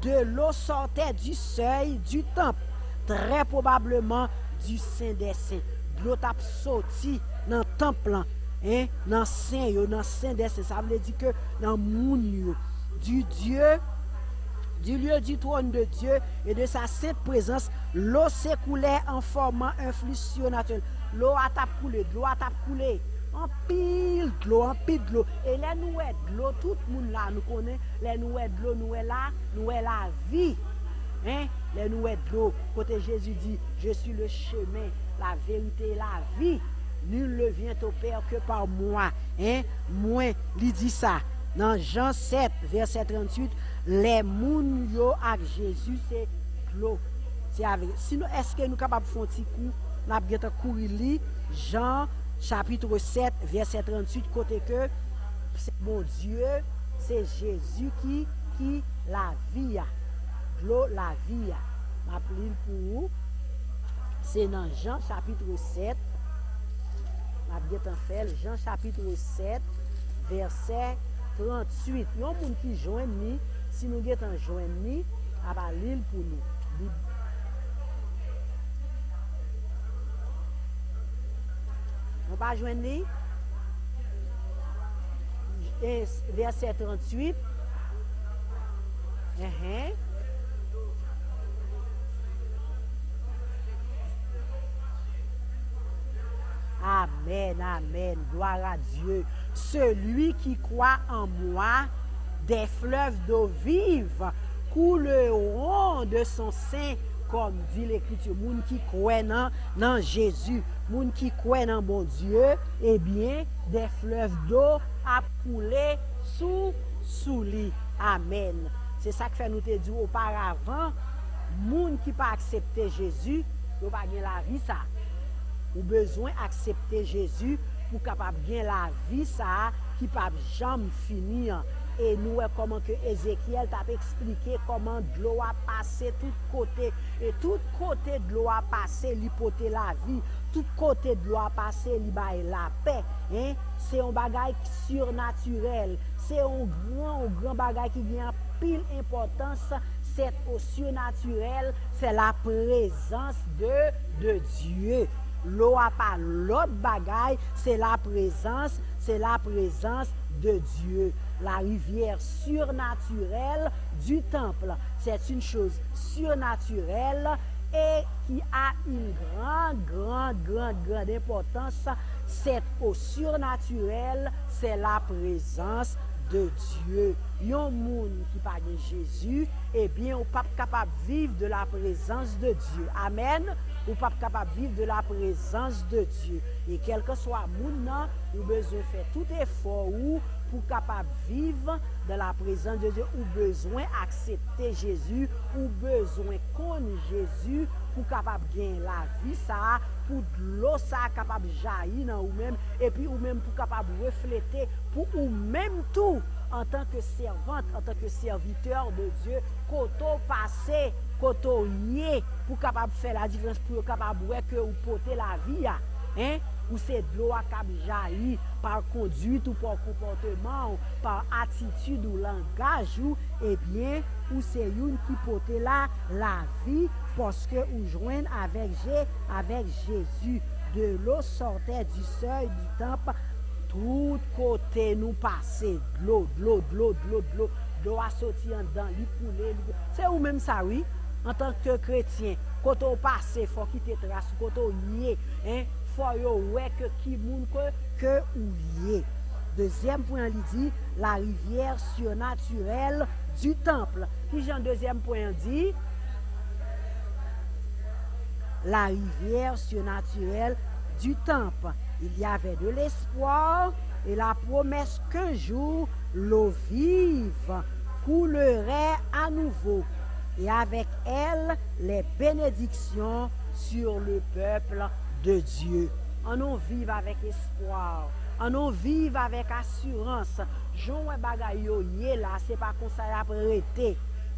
De l'eau sortait du seuil du temple, très probablement du Saint des Saints. De l'eau tap sorti nan templan, hein? nan Saint yo, nan Saint des Saints. Sa vle di ke nan moun yo. Du Dieu, du lieu du trône de Dieu et de sa sainte présence, l'eau s'écoulait en formant un flux surnaturel. L'eau a tap coulé, l'eau a tap coulé. An pil dlo, an pil dlo. E le nou e dlo, tout moun la nou konen, le nou e dlo, nou e la, nou e la vi. Hein? Le nou e dlo, kote Jésus di, je suis le chemin, la vérité, la vie. Nul le vient au Père que par moi. Hein? Mwen li di sa. Nan Jean 7, verset 38, le moun yo ak Jésus se dlo. Se avre. Sinon, eske nou kapab fon ti kou, nap geta kou li, Jean 7, chapitre 7, verset 38, kote ke, se bon Diyo, se Jezu ki, ki la viya. Glo la viya. Ma plil pou ou, se nan Jean chapitre 7, ma bietan fel, Jean chapitre 7, verset 38. Yon moun ki jwen ni, si nou getan jwen ni, a ba lil pou nou. Bib. On va joindre ni. Verset 38. Uh -huh. Amen, amen, gloire à Dieu. Celui qui croit en moi, des fleuves d'eau vive couleront de son sein, kom di l'Ekritur, moun ki kwen nan, nan Jezu, moun ki kwen nan bon Diyo, ebyen, eh de flev do ap koule sou, sou li. Amen. Se sa ke fè nou te di oparavan, moun ki pa aksepte Jezu, yo pa gen la vi sa. Ou bezwen aksepte Jezu pou kapap gen la vi sa ki pap jam fini an. E nou e koman ke Ezekiel tap eksplike koman dlo a pase tout kote. E tout kote dlo a pase li pote la vi. Tout kote dlo a pase li baye la pe. Hein? Se yon bagay surnaturel. Se yon gran, gran bagay ki vyen pil importans. set osye naturel, se la prezans de, de Diyo. Lo a pa lot bagay, se la prezans, se la prezans de Diyo. La rivière surnaturelle du temple, c'est une chose surnaturelle et qui a une grande, grande, grande, grande importance. C'est au surnaturel, c'est la présence de Dieu. Yon monde qui parle de Jésus, eh bien, on pas capable de vivre de la présence de Dieu. Amen ou pap kapap viv de la prezans de Diyo. E kelke swa moun nan, ou bezwen fè tout efor ou pou kapap viv de la prezans de Diyo. Ou bezwen aksepte Jezu, ou bezwen kon Jezu pou kapap gen la vi sa, pou dlo sa kapap jayi nan ou men, epi ou men pou kapap reflete pou ou men tou an tanke servante, an tanke serviteur de Diyo, koto pase koto nye pou kapab fè la diferans pou yo kapab wè ke ou pote la vi ya. Hein? Ou se dlo akab jayi par konduit ou par komporteman ou par atitude ou langaj ou, eh ebyen, ou se youn ki pote la la vi poske ou jwen avèk je, avèk Jezu. De lo sortè di sèy di temp, tout kote nou pase. Dlo, dlo, dlo, dlo, dlo, dlo, dlo asoti an dan, li koule, li... Se ou mèm sa, oui? an tanke kretien, koto pase, fò ki te tras, koto ye, hein, fò yo wek ki moun ke, ke ou ye. Dezyem poen li di, la rivyèr surnaturel du temple. Ki jan dezyem poen di, la rivyèr surnaturel du temple. Il y avè de l'espoir et la promesse qu'un jour l'eau vive coulerait à nouveau. et avec elle les bénédictions sur le peuple de Dieu. An nou vive avèk espoir, an nou vive avèk assurans. Joun wè bagay yo ye la, se pa konsay ap rete.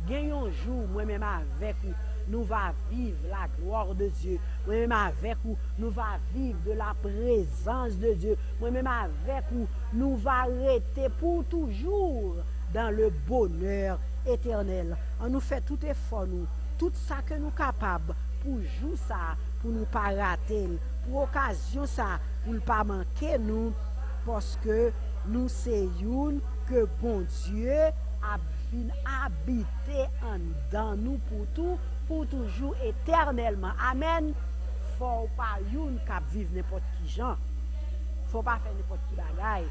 Gen yon jou mwen mèm avèk ou, nou va vive la gloire de Dieu. Mwen mèm avèk ou, nou va vive de la prezans de Dieu. Mwen mèm avèk ou, nou va rete pou toujou dan le bonheur éternel. On nous fait tout effort, nous, tout ça que nous sommes capables pour jouer ça, pour nous pas rater, pour occasion ça, pour ne pas manquer nous, parce que nous c'est une que bon Dieu a fin habité en dans nous pour tout, pour toujours éternellement. Amen. Faut pas une cap vivre n'importe qui gens. Faut pas faire n'importe qui bagaille.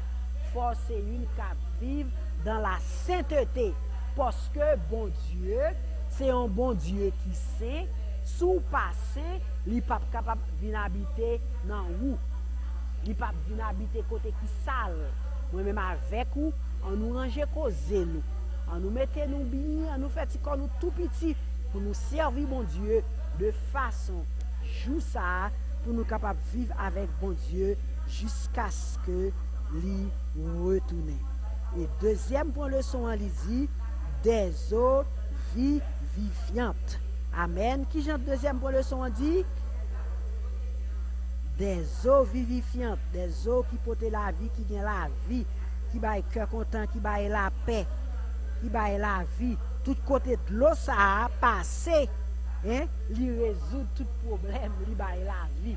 Faut c'est une cap vivre dans la sainteté. Poske bon Diyo, se yon bon Diyo ki se, sou pase, li pap kapap vin habite nan wou. Li pap vin habite kote ki sal. Mwen menman avek ou, an nou ranger koze nou. An nou mette nou bini, an nou feti kon nou tout piti. Pou nou servi bon Diyo de fason jou sa, pou nou kapap viv avèk bon Diyo jiska skè li retounen. Et deuxième point leçon an li di, des eaux vivifiantes. Amen. Qui jante deuxième pour leçon on dit? Des eaux vivifiantes, des eaux qui pote la vie, qui gagne la vie, qui baille cœur content, qui baille la paix, qui baille la vie. Tout côté de l'eau, ça a passé. Hein? Li résout tout problème, li baille la vie.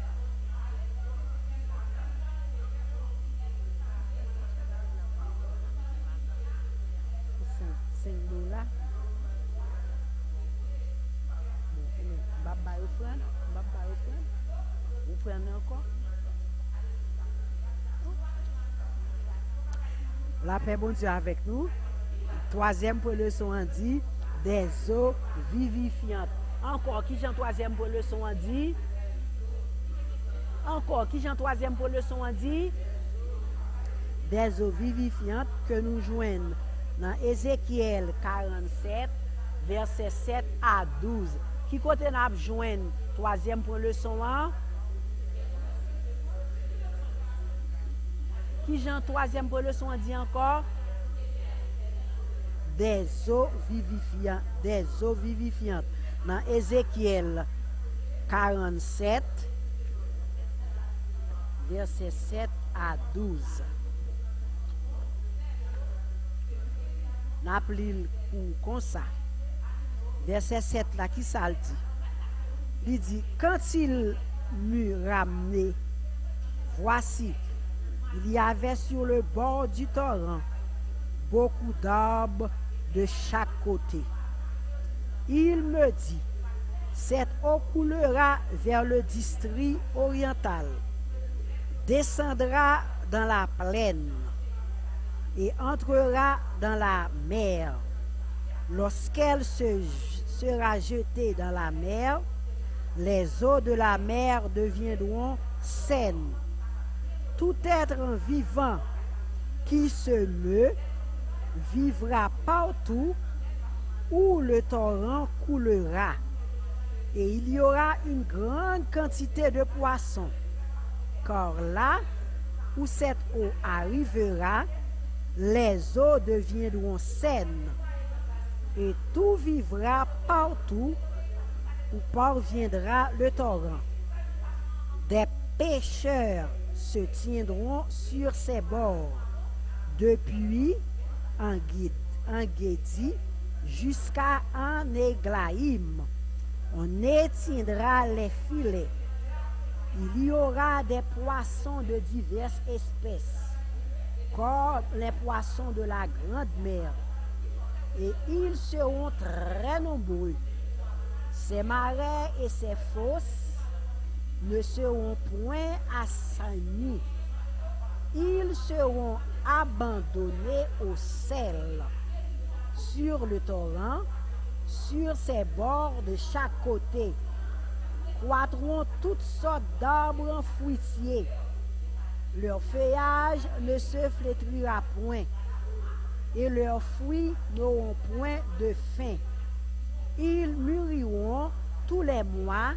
frè mè ankon. La paix bon Dieu avec nous. Troisième pour leçon on dit des eaux vivifiantes. Encore qui j'en troisième pour leçon on dit Encore qui j'en troisième pour leçon on dit des eaux vivifiantes que nous joignent dans Ézéchiel 47 verset 7 à 12. Qui côté n'a joindre troisième pour leçon 1 Ki jan toazem bole son di ankor? Des o vivifiant, des o vivifiant. Nan Ezekiel 47, verset 7 a 12. Nap li pou konsa. Verset 7 la ki sal di. Li di, kant il mu ramne, vwasi, il y avait sur le bord du torrent beaucoup d'arbres de chaque côté. Il me dit, cette eau coulera vers le district oriental, descendra dans la plaine et entrera dans la mer. Lorsqu'elle se, sera jetée dans la mer, les eaux de la mer deviendront saines. Tout être vivant qui se meut vivra partout où le torrent coulera. Et il y aura une grande quantité de poissons. Car là où cette eau arrivera, les eaux deviendront saines. Et tout vivra partout où parviendra le torrent. Des pêcheurs tiendront sur ses bords. Depuis en Guédi jusqu'à en Églaïm. On étiendra les filets. Il y aura des poissons de diverses espèces, comme les poissons de la grande mer. Et ils seront très nombreux. Ces marais et ces fosses ne seront point assainis. Ils seront abandonnés au sel, sur le torrent, sur ses bords de chaque côté. Croîtront toutes sortes d'arbres fruitiers. Leur feuillage ne se flétrira point, et leurs fruits n'auront point de fin. Ils mûriront tous les mois,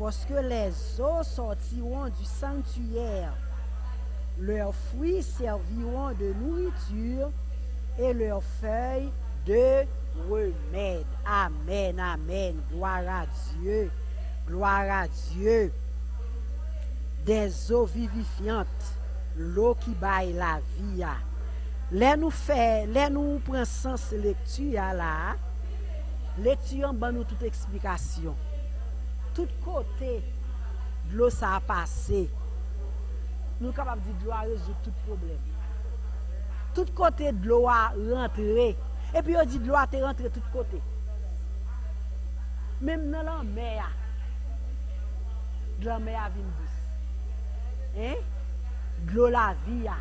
parce que les eaux sortiront du sanctuaire. Leurs fruits serviront de nourriture et leurs feuilles de remède. Amen, amen. Gloire à Dieu. Gloire à Dieu. Des eaux vivifiantes. L'eau qui baille la vie. Lè nou fè, lè nou pren sens lektu ya la. Lektu yon ban nou tout eksplikasyon. tout kote glou sa apase. Nou kapap di glou a rezout tout problem. Tout kote glou a rentre. E pi yo di glou a te rentre tout kote. Mem nan lan mea. Glou mea vin bis. Eh? Glou la via.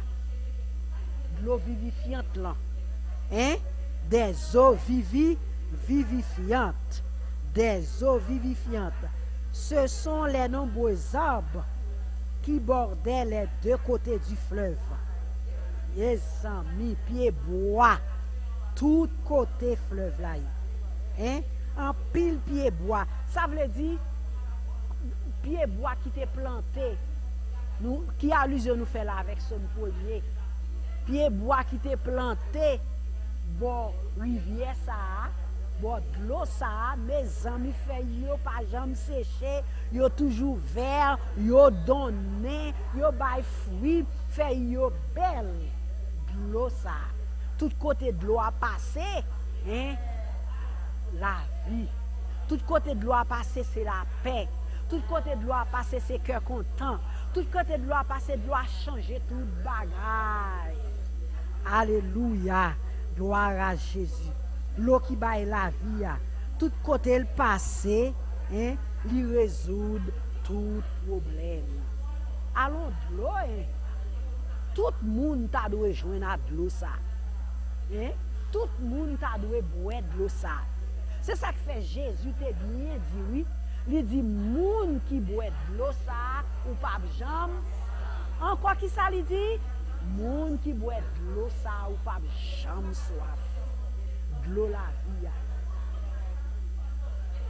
Glou vivifiant lan. Eh? Des o vivi vivifiant. Des o vivifiant. Ce sont les nombreux arbres qui bordaient les deux côtés du fleuve. Ye san mi piye boya Tout kote flev la yi An pil piye boya Sa vle di Piye boya ki te plante nou, Ki aluze nou fe la Vek son poye Piye boya ki te plante Bo rivye sa a Bo dlo sa, me zanmi fe yo pa janm seche, yo toujou ver, yo donen, yo bay fwi, fe yo bel. Dlo sa, tout kote dlo a pase, hein? la vi. Tout kote dlo a pase, se la pek. Tout kote dlo a pase, se kè kontan. Tout kote dlo a pase, dlo a chanje tout bagay. Aleluya, gloire a Jésus. l'eau qui baille la vie, tout côté le passé, hein, lui résout tout problème. Allons de l'eau, hein. tout le monde t'a dû joindre à de l'eau ça. Hein? Tout le monde t'a dû boire de l'eau ça. C'est ça que fait Jésus, t'es bien dit, oui. Il dit, moun qui boit de l'eau ça, ou pas jam. Encore qui ça, il dit? Moun qui boit de l'eau ça, ou pas jam soif. dlo la vi ya.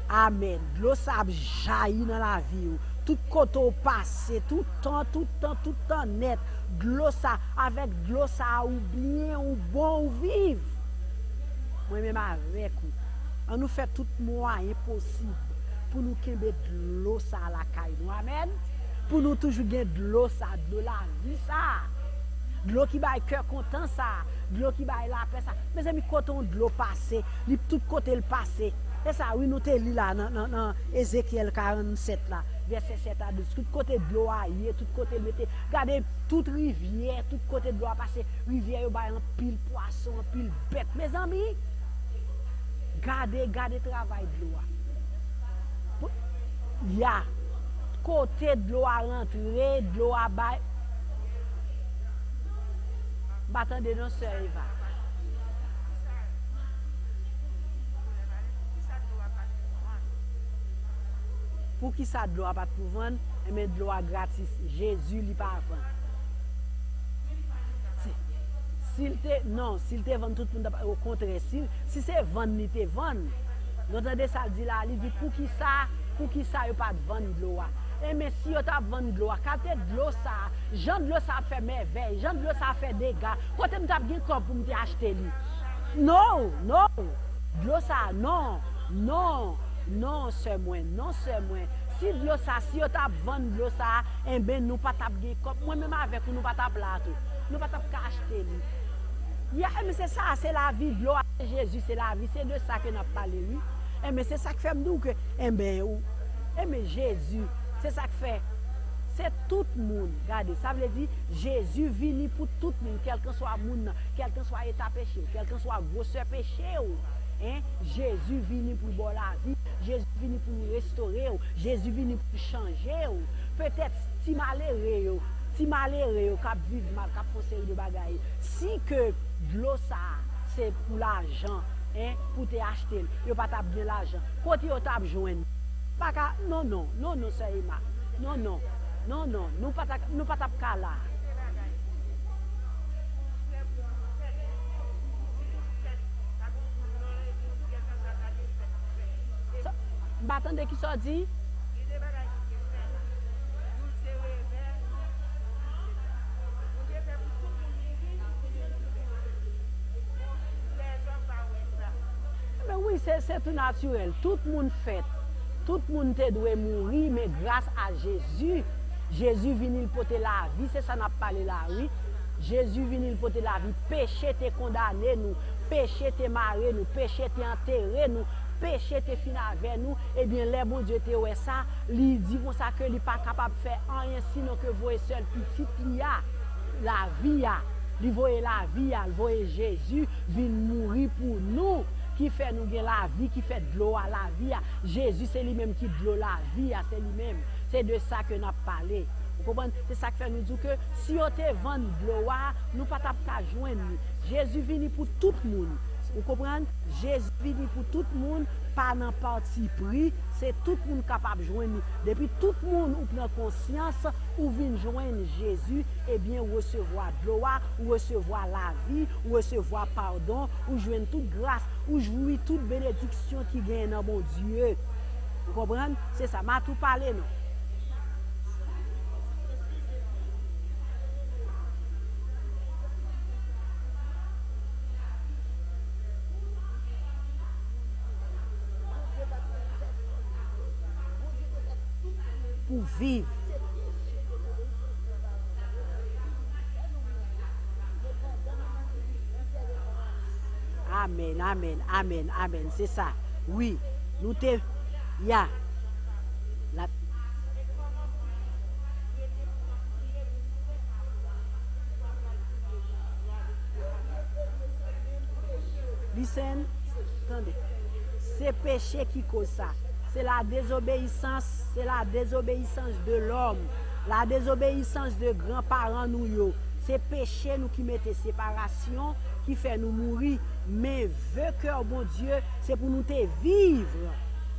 Amen. Dlo sa ap jayi nan la vi yo. Tout koto pase, toutan, toutan, toutan net. Dlo sa, avek dlo sa ou bien, ou bon, ou viv. Mwen men ma vek ou. An nou fe tout mwa e posib. Pou nou kembe dlo sa la kay nou. Amen. Pou nou toujou gen dlo sa, dlo la vi sa. dlo ki bay kèr kontan sa, dlo ki bay la pe sa, me zè mi koton dlo pase, li tout kote l pase, e sa wè nou te li la nan, nan, nan Ezekiel 47 la, verset 7 a 12, tout kote dlo a ye, tout kote l mette, gade tout rivye, tout kote dlo a pase, rivye yo bay an pil poason, an pil bet, me zè mi, gade, gade travay dlo a, ya, kote dlo a rentre, dlo a bay, batan de nou sè Eva. Pou ki sa dlo a pat pou ven, men dlo a gratis. Jezu li pa avan. Sil te, non, sil te ven tout pou nou da kontre sil, si se ven ni te ven, nou tande sa di la li di pou ki sa, pou ki sa yo pat ven dlo a. Eh, e me si yo ta vande dlo, akate dlo sa, jan dlo sa fe merveil, jan dlo sa fe dega, kote m tap gen kop pou m te achete li. Non, non, dlo sa, non, non, non se mwen, non se mwen. Si dlo sa, si yo tap vande dlo sa, en eh ben nou pa tap gen kop, mwen mèman avek nou pa tap lato, nou pa tap ka achete li. Ya, e me se sa, se la vi dlo a ah, Jésus, se la vi, se de sa ke nap pale li. E me se sa ke fem nou ke, en ben ou, e me Jésus. Se sa k fe. Se tout moun. Gade, sa vle di, Jezu vini pou tout moun. Kelken swa moun nan, kelken swa eta peche ou, kelken swa gose peche ou. Hein? Jésus vini pou bon la vi, Jésus vini pou restore ou, Jésus vini pou chanje ou, petèt ti malere ou, ti malere ou kap vive mal, kap fonseri de bagay. Si ke glo sa, se pou l'ajan, pou te achete, yo pa tap gen l'ajan, koti yo tap jwen. Paka, non, non, non, non, se ima. Non, non, non, non, nou patap pata kala. So, Batande ki so di? Eh ben oui, se tout naturel, tout moun fèt. Tout moun te dwe mouri, me grase a Jezu, Jezu vinil pote la vi, se sa nap pale la vi, Jezu vinil pote la vi, peche te kondane nou, peche te mare nou, peche te enterre nou, peche te finave nou, eh ebyen le bon Diyo te we sa, li di kon sa ke li pa kapab fe anyen sinon ke voye sel pitit li ya, la vi ya, li voye la vi ya, li voye Jezu, vin mouri pou nou, ki fè nou gen la vi, ki fè dlo a la vi a. Jezu se li menm ki dlo la vi a, se li menm. Se de sa ke nap pale. Se sa ke fè nou djou ke, si yo te vande dlo a, nou patap ta jwen ni. Jezu vini pou tout moun. Ou kompran? Jezi vini pou tout moun pa nan pati pri, se tout moun kapab jwenni. Depi tout moun ou pren konsyans, ou vin jwenni Jezi, ebyen ou resevoa gloa, ou resevoa la vi, ou resevoa pardon, ou jwenni tout grase, ou jwoui tout benediksyon ki gen nan bon Diyo. Ou kompran? Se sa matou pale nou. pou viv. Amen, amen, amen, amen, se sa. Oui, nou te, ya, la, lisen, tande, se peche ki kosa, c'est la désobéissance, c'est la désobéissance de l'homme, la désobéissance de grands-parents nous yo. C'est péché nous qui mettez séparation, qui fait nous mourir, mais veut cœur bon Dieu, c'est pour nous te vivre.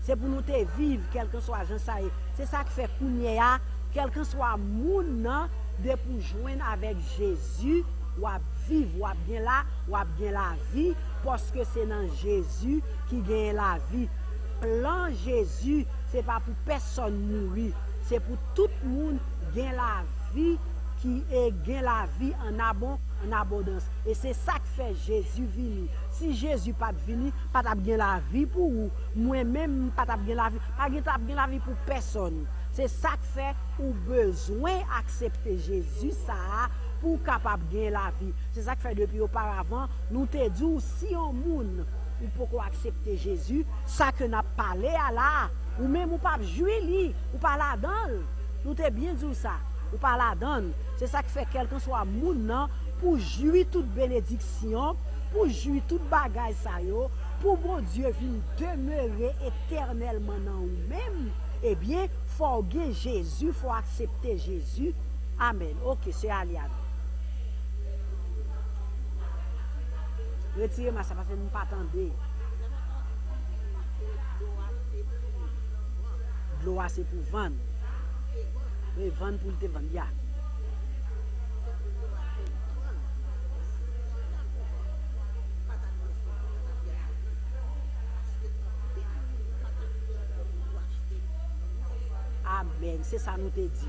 C'est pour nous te vivre, quel que soit Jean Saïd. C'est ça qui fait Kounia, quel que soit moun nan, de pour joindre avec Jésus, ou à vivre, ou à bien là, ou à bien la vie, parce que c'est dans Jésus qui gagne la vie. plan Jezu se pa pou person mouri, se pou tout moun gen la vi ki e gen la vi an abon, an abondans. E se sa k fe Jezu vini. Si Jezu pat vini, pat ap gen la vi pou ou, mwen men pat ap gen la vi, pat gen ap gen la vi pou person. Se sa k fe ou bezwen aksepte Jezu sa pou kapap gen la vi. Se sa k fe depi ou paravan, nou te djou si yon moun ou poko aksepte Jezu, sa ke nap pale ala, ou mèm ou pap jwi li, ou pala don, nou te bien djou sa, ou pala don, se sa ke fe kelkan so a moun nan, pou jwi tout benediksyon, pou jwi tout bagay sa yo, pou bon Diyo vin demeure eternelman nan ou mèm, ebyen, eh fò gen Jezu, fò aksepte Jezu, amen, ok, se aliade. Aliane. Retirez-moi ça parce que nous pas attendre. L'eau c'est pour vendre. Oui, vendre pour te vendre. Ya. Amen. C'est ça nous te dit.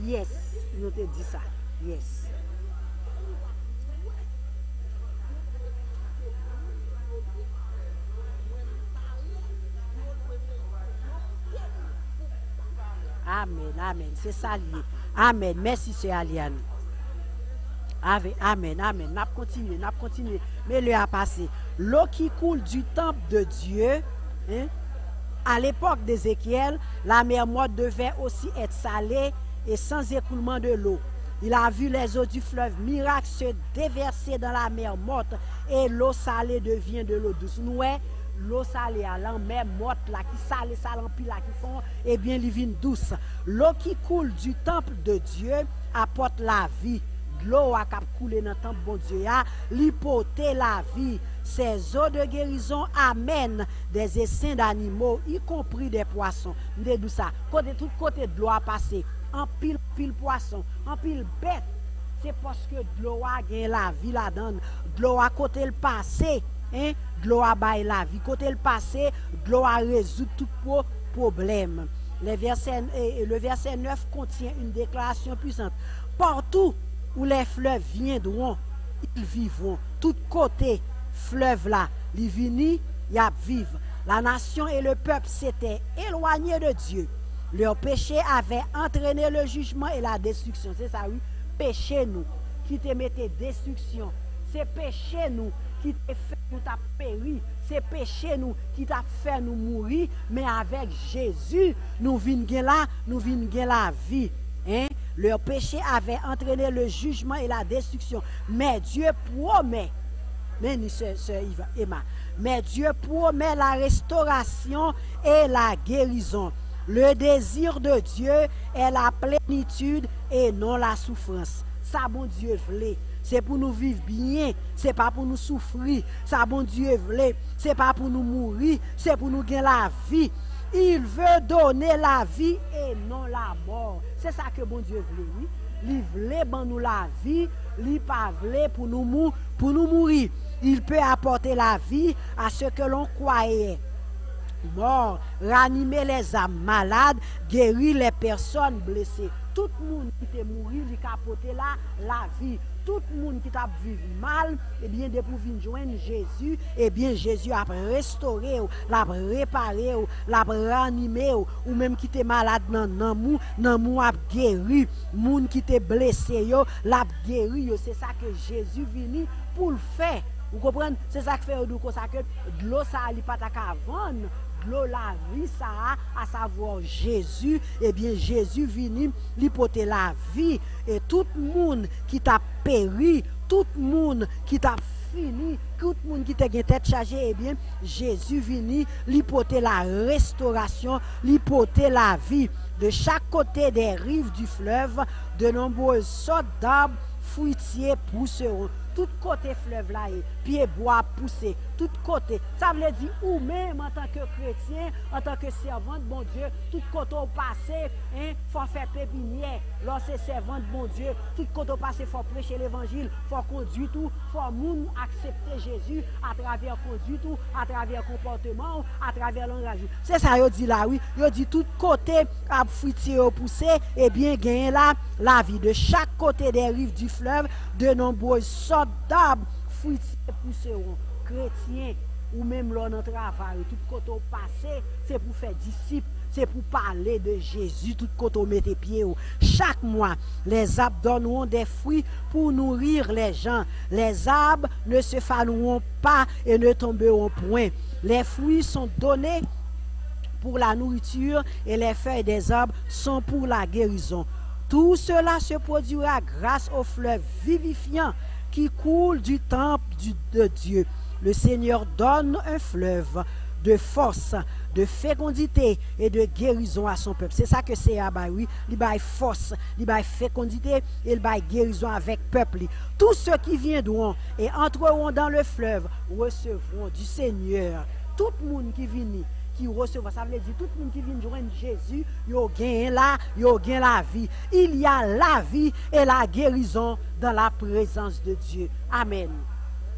Yes, nous te dit ça. Yes. Amen, amen. C'est ça. Amen. Merci, c'est Aliane. Amen, amen. N'a continué, n'a continué. Mais le a passé. L'eau qui coule du temple de Dieu, hein, à l'époque d'Ézéchiel, la mer morte devait aussi être salée et sans écoulement de l'eau. Il a vu les eaux du fleuve miracle se déverser dans la mer morte e lo sale devyen de lo dous. Nou e, eh, lo sale alan, men mot la ki sale salan pi la ki fon, ebyen eh li vin dous. Lo ki koule du temple de Diyo apote la vi. Lo wak ap koule nan temple bon Diyo ya, li pote la vi. Ces eaux de guérison amènent des essaims d'animaux, y compris des poissons. Mdè dou sa, kote tout kote de l'eau a pase, an pil pil poisson, an pil bète, C'est parce que l'eau a la vie là-dedans. De l'eau a côté le passé. Hein? L'eau a la vie. Côté le passé, l'eau a résolu tout problème. Le verset, le verset 9 contient une déclaration puissante. Partout où les fleuves viendront, ils vivront. Tout côté, fleuve là, viennent, ils vivent. La nation et le peuple s'étaient éloignés de Dieu. Leur péché avait entraîné le jugement et la destruction. C'est ça, oui. Péché nous, qui te mettait destruction. C'est péché nous qui t'a fait nous t'a. C'est péché nous qui t'a fait nous mourir. Mais avec Jésus, nous venons là, nous venons la vie. Hein? Leur péché avait entraîné le jugement et la destruction. Mais Dieu promet, mais mais Dieu promet la restauration et la guérison. Le désir de Dieu est la plénitude et non la souffrance. Ça, bon Dieu voulait. C'est pour nous vivre bien, c'est pas pour nous souffrir. Ça, bon Dieu voulait. C'est pas pour nous mourir, c'est pour nous gagner la vie. Il veut donner la vie et non la mort. C'est ça que bon Dieu voulait. Il voulait ben nous la vie, il pas voulait pour nous, pour nous mourir. Il peut apporter la vie à ce que l'on croyait mort, ranimer les âmes malades, guérir les personnes blessées. Tout le monde qui était mort, qui capoté là, la vie. Tout le monde qui t'a vécu mal, eh bien, de venir joindre Jésus, eh bien, Jésus a restauré, l'a réparé, l'a ranimé, ou même qui était malade dans l'amour, l'amour a guéri. Monde qui était blessé, l'a guéri. C'est ça que Jésus venu pour le faire. Vous comprenez? C'est ça que fait Odouko, ça que de l'eau, ça, il pas ta la vie ça à savoir Jésus. Et eh bien Jésus lui porter la vie. Et tout le monde qui t'a péri tout le monde qui t'a fini tout le monde qui t'a tête chargée et eh bien Jésus lui porter la restauration porter la vie. De chaque côté des rives du fleuve de nombreuses sortes d'arbres fruitiers pousseront tout côté fleuve là, pied bois poussé, tout côté. Ça veut dire ou même en tant que chrétien, en tant que servant de bon Dieu, tout côté au passé, hein, faut faire pépinière. Lorsque servant de bon Dieu, tout côté au passé, faut prêcher l'évangile, faut conduire tout, faut accepter Jésus à travers conduite tout, à travers comportement, à travers langage. C'est ça yo dit là oui, yo dit tout côté à fruitier au poussé, et eh bien gagner là la vie de chaque côté des rives du fleuve, de nombreuses sortes d'arbres fruitiers pousseront, chrétiens ou même là dans travail, tout côté passé, c'est pour faire disciples, c'est pour parler de Jésus, tout côté mettre pieds. Chaque mois, les arbres donneront des fruits pour nourrir les gens. Les arbres ne se faneront pas et ne tomberont point. Les fruits sont donnés pour la nourriture et les feuilles des arbres sont pour la guérison. Tout cela se produira grâce au fleuve vivifiant qui coule du temple de Dieu. Le Seigneur donne un fleuve de force, de fécondité et de guérison à son peuple. C'est ça que c'est à oui. Il force, il bail fécondité et il bail guérison avec peuple. Tous ceux qui viendront et entreront dans le fleuve recevront du Seigneur. Tout le monde qui vient qui. Ça veut dire tout le monde qui vient joindre Jésus, il gagne là, gagne la vie. Il y a la vie et la guérison dans la présence de Dieu. Amen.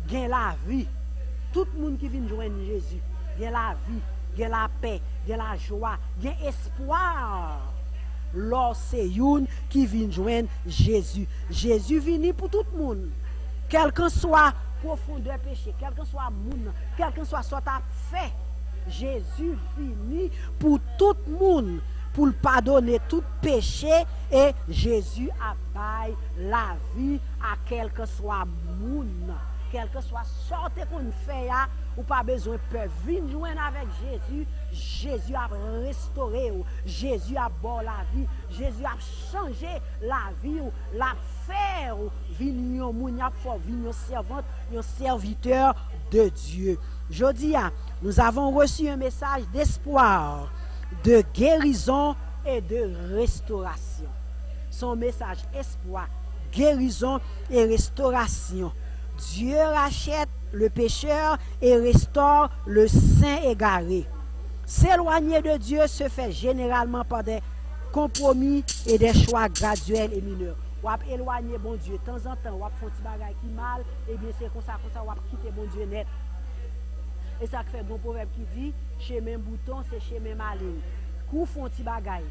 Gagne la vie. Tout le monde qui vient joindre Jésus, gagne la vie, gagne la paix, gagne la joie, gagne espoir. Lorsque c'est une qui vient joindre Jésus. Jésus vient pour tout le monde. Quel que soit profondeur péché, quel que soit monde, quel que soit soit fait. Jésus vini pou tout moun, pou l'padone tout peche, e Jésus abay la vi a kelke swa moun, kelke swa sote kon feya, ou pa bezwen pe vinjwen avèk Jésus, Jésus ap restore ou, Jésus ap bon la vi, Jésus ap chanje la vi ou, la fè ou, vinyon moun ap fò, vinyon servante, yon serviteur de Diyo. Je dis, nous avons reçu un message d'espoir, de guérison et de restauration. Son message espoir, guérison et restauration. Dieu rachète le pécheur et restaure le saint égaré. S'éloigner de Dieu se fait généralement par des compromis et des choix graduels et mineurs. Ou éloigner bon Dieu de temps en temps, ou qui mal, et bien c'est comme ça, comme ça, ou bon Dieu net. Et ça fait bon proverbe qui dit, chez mes boutons, c'est chez mes malins. Kou font petit bagay.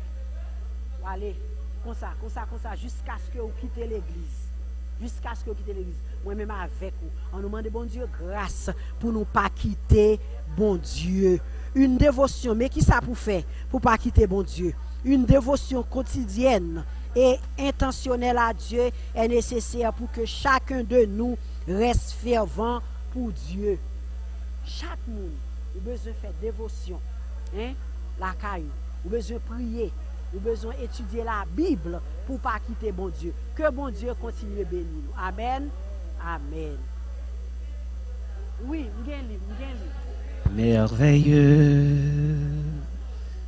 Allez, comme ça, comme ça, comme ça, jusqu'à ce que vous quittez l'église. Jusqu'à ce que vous quittez l'église. Moi-même avec vous. On nous demande, bon Dieu, grâce pour ne pas quitter bon Dieu. Une dévotion, mais qui ça pour faire pour pas quitter bon Dieu? Une dévotion quotidienne et intentionnelle à Dieu est nécessaire pour que chacun de nous reste fervent pour Dieu. Chaque monde a besoin de faire dévotion. Hein? La caille, a besoin de prier, a besoin d'étudier la Bible pour ne pas quitter bon Dieu. Que bon Dieu continue à bénir. Amen. Amen. Oui, je livre, livre. Merveilleux,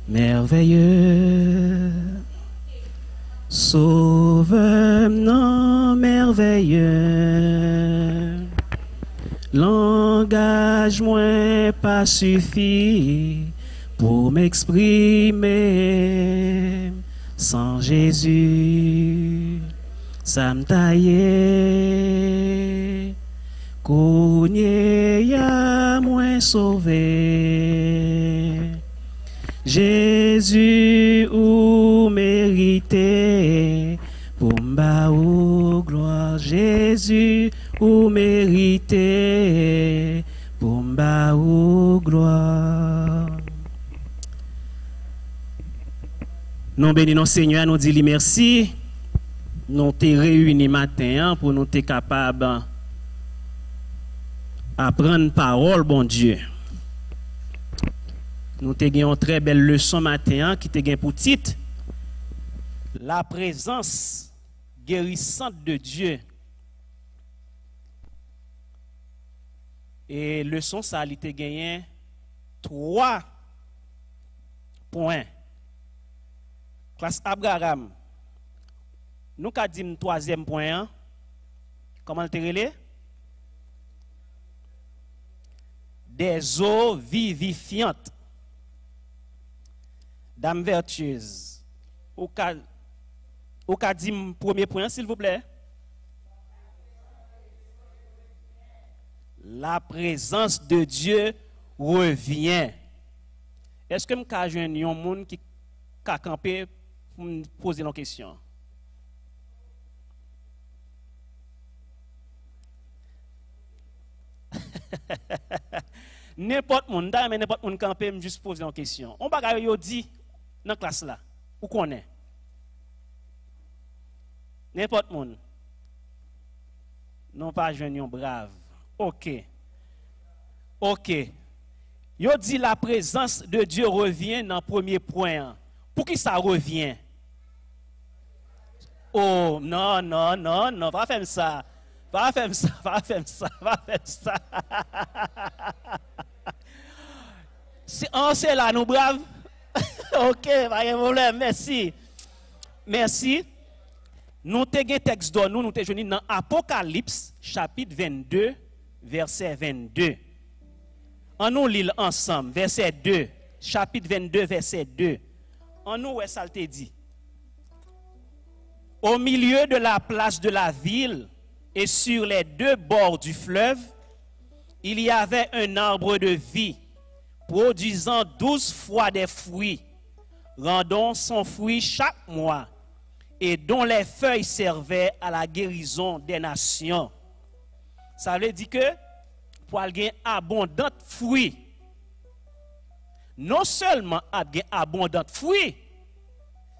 merveilleux, sauveur non merveilleux. Langage moins pas suffit pour m'exprimer sans Jésus, ça me ya moins sauvé. Jésus ou mérité pour ou gloire. Jésus ou mérité pour gloire. Nous bénissons Seigneur, nous disons merci. Nous t'es réunis matin pour nous être capables apprendre parole, bon Dieu. Nous avons une très belle leçon matin qui te pour titre La présence guérissante de Dieu. Et leçon ça, il te gagné trois points. Classe Abraham. Nous avons dit troisième point. Comment te relais? des eaux vivifiantes. Dame vertueuse, au cas, au cas premier point, s'il vous plaît? La présence de Dieu revient. Est-ce que je suis un monde qui a campé pour me poser une question? n'importe monde mais n'importe monde camper me juste poser une question on bagaille yo dit dans classe là où connaît n'importe monde non pas jeune brave OK OK yo dit la présence de Dieu revient dans le premier point pour qui ça revient? Oh non non non non pas faire ça Va faire ça, va faire ça, va faire ça. C'est là, nous brave. ok, pas de problème, merci. Merci. Nous avons un texte de nous, nous avons dans Apocalypse, chapitre 22, verset 22. On nous lit ensemble, verset 2, chapitre 22, verset 2. On nous, ça te dit? Au milieu de la place de la ville, et sur les deux bords du fleuve, il y avait un arbre de vie produisant douze fois des fruits, rendant son fruit chaque mois, et dont les feuilles servaient à la guérison des nations. Ça veut dire que pour avoir abondant fruits, non seulement avoir abondant fruits,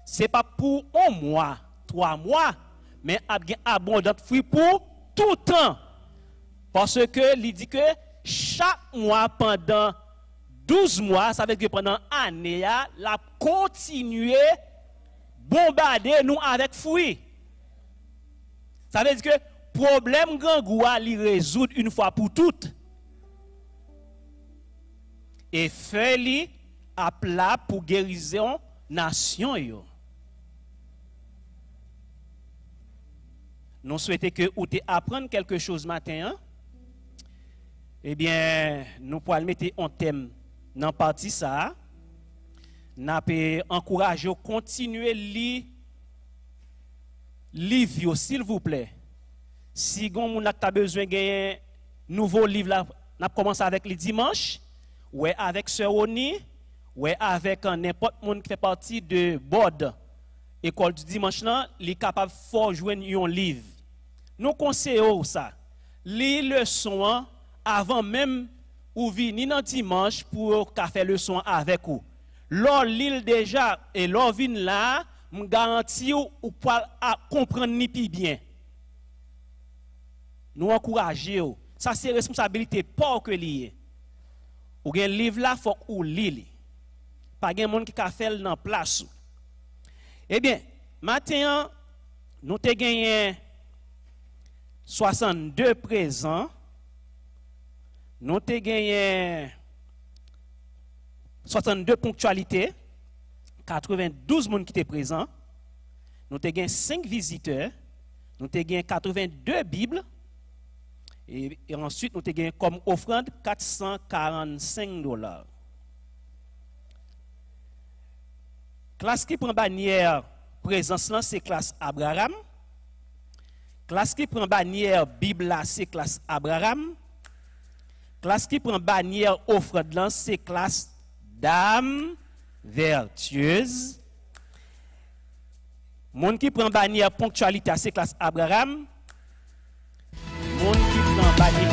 ce n'est pas pour un mois, trois mois, mais avoir abondant fruits pour tout temps. Parce que il dit que chaque mois pendant 12 mois, ça veut dire que pendant année, la continuer bombarder nous avec fruits. Ça veut dire que problème gangoua li résoudre une fois pour toutes. Et fait à plat pour guérison nation yo. nous souhaitons que vous apprendre quelque chose matin. Hein? Eh bien, nous pouvons mettre un thème dans la partie ça. Nous encourager à continuer à lire s'il vous plaît. Si vous avez besoin d'un nouveau livre, nous commencé avec les dimanches, ou avec Sœur Oni, ou avec n'importe qui qui fait partie de board école du dimanche, il est capable de jouer un livre nous conseillons ça. Les leçons avant même ou venir dans dimanche pour faire le son avec vous. Lors l'île déjà et lors vin là, me garantis ou pour comprendre ni bien. Nous encourageons. ça c'est responsabilité pas que lié. Ou gen livre là faut ou li. Pas gen monde qui ka fait dans place. Eh bien, matin nous gagné 62 présents. Nous gagné 62 ponctualités. 92 personnes qui étaient présents. Nous avons gagné 5 visiteurs. Nous avons gagné 82 Bibles. Et, ensuite, nous avons gagné comme offrande 445 dollars. Classe qui prend bannière présence là, c'est classe Abraham. Classe qui prend bannière Bible là, c'est classe Abraham. Classe qui prend bannière offrande là, c'est classe Dame vertueuse. Monde qui prend bannière ponctualité, c'est classe Abraham. Monde qui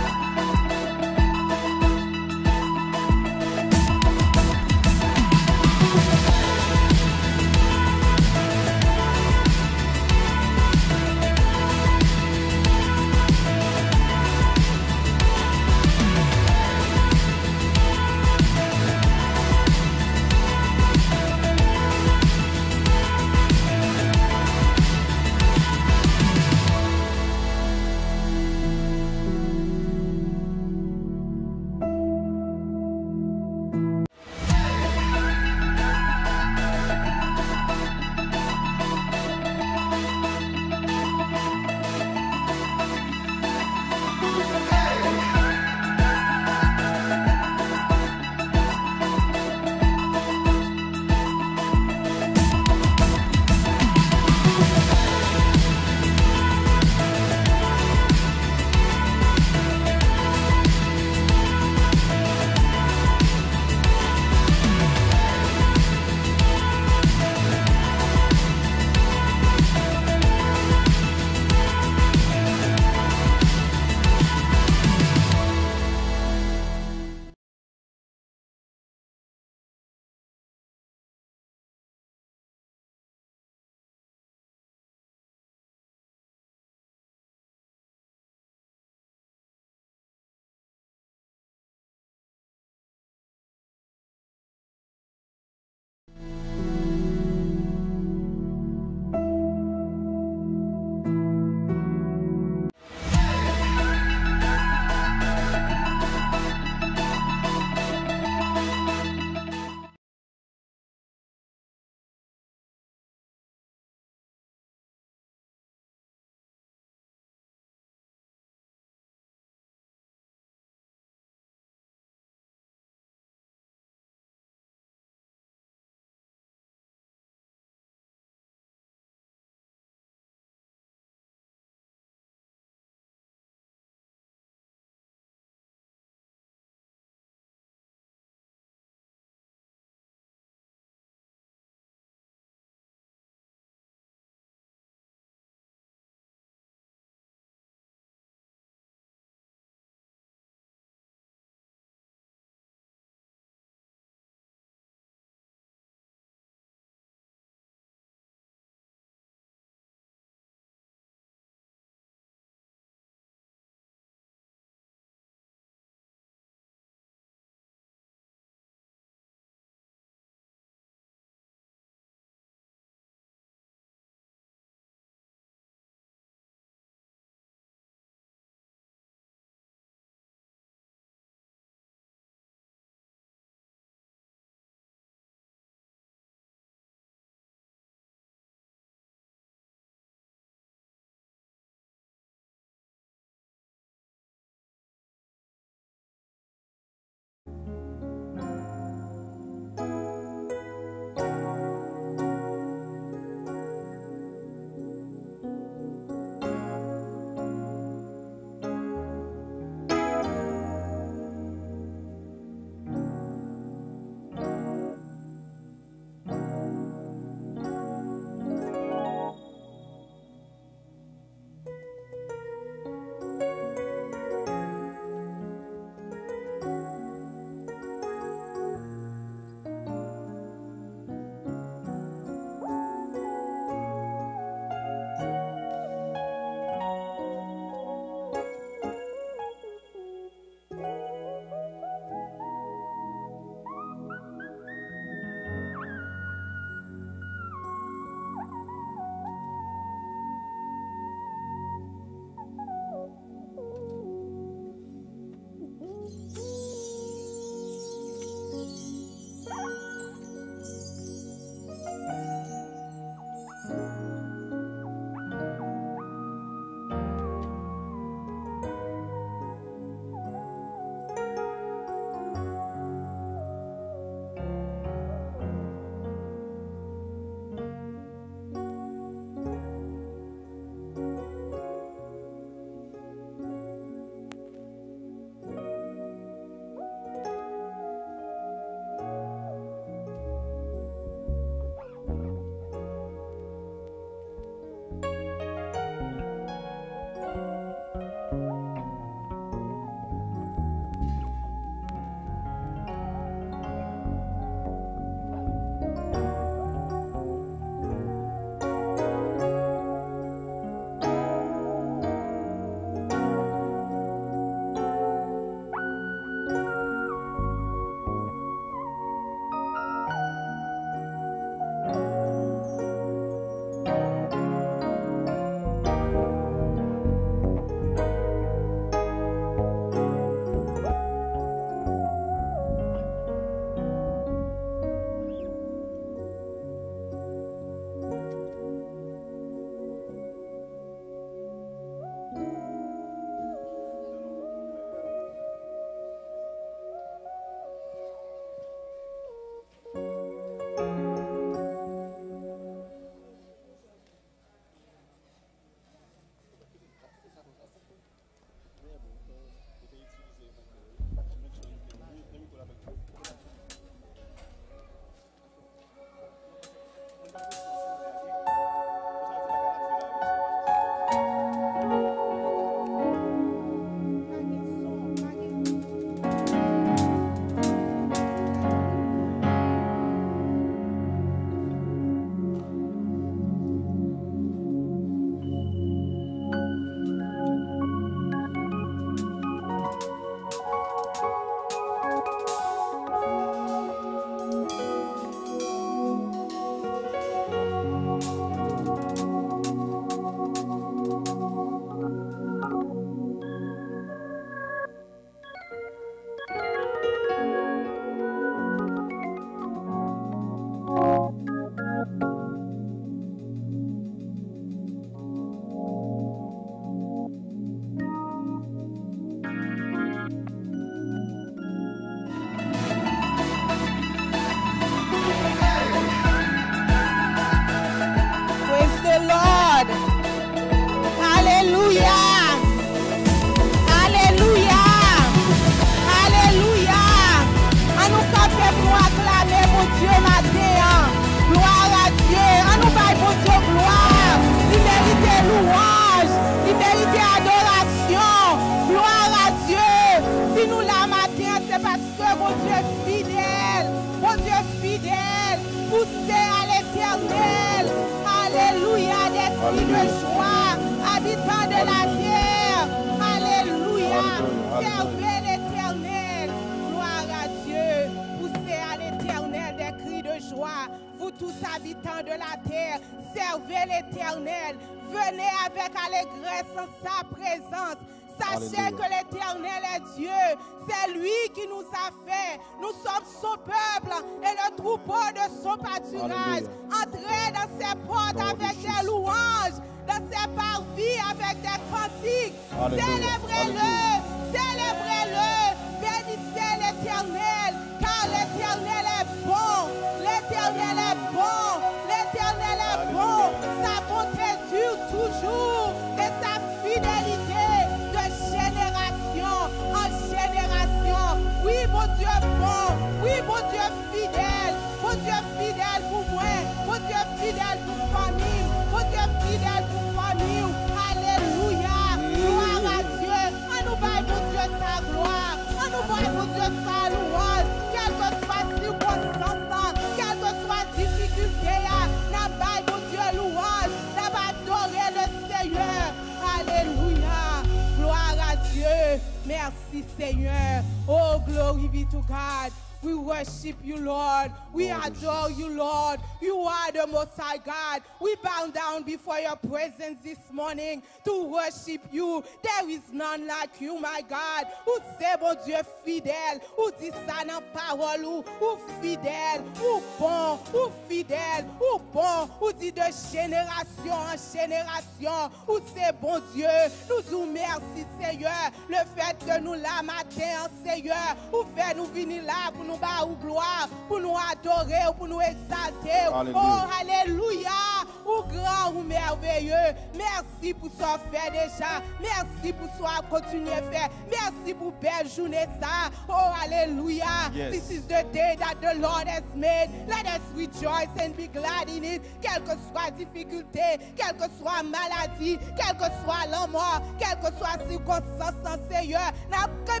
sa Seigneur. N'a que.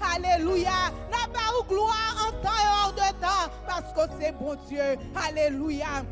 Alléluia. N'a pas gloire en temps et hors de temps. Parce que c'est bon Dieu. Alléluia.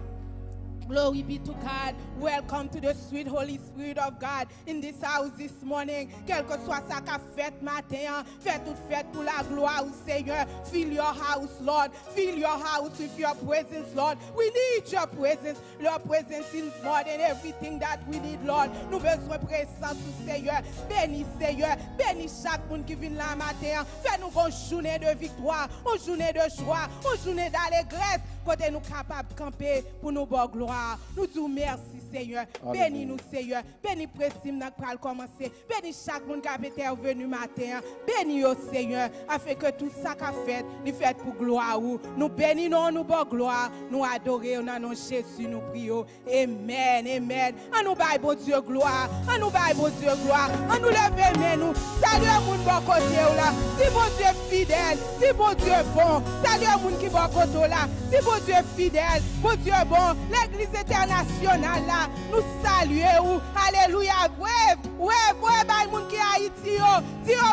Glory be to God. Welcome to the sweet Holy Spirit of God in this house this morning. Quel que soit ça qu'a fait matin, fais toute fête pour la gloire au Seigneur. Fill your house, Lord. Fill your house with your presence, Lord. We need your presence. Your presence is more than everything that we need, Lord. Nous besoin présence du Seigneur. Bénis, Seigneur. Bénis chaque monde qui vient là matin. Fais-nous une journée de victoire, une journée de joie, une journée d'allégresse. côté nous capables de camper pour nous bonne gloire. Nous disons merci. Seigneur. Bénis-nous, Seigneur. Bénis Présim qui va commencer. Bénis chaque monde qui a été venu matin. Bénis, oh Seigneur, afin que tout ça qu'a fait, nous fait pour gloire. ou. Nous bénissons, nous bon gloire. Nous adorons, nom de Jésus, nous prions. Amen, amen. À nous bail, bon Dieu, gloire. À nous bail, bon Dieu, gloire. À nous lever, mais nous. Salut, mon bon côté, là. Si bon Dieu fidèle, si bon Dieu bon. Salut, mon qui bon côté, là. Si bon Dieu fidèle, bon Dieu bon. L'église internationale, là. Nous saluons. Alléluia. Ouais, ouais, ouais, bah, moun qui Haïti, oh,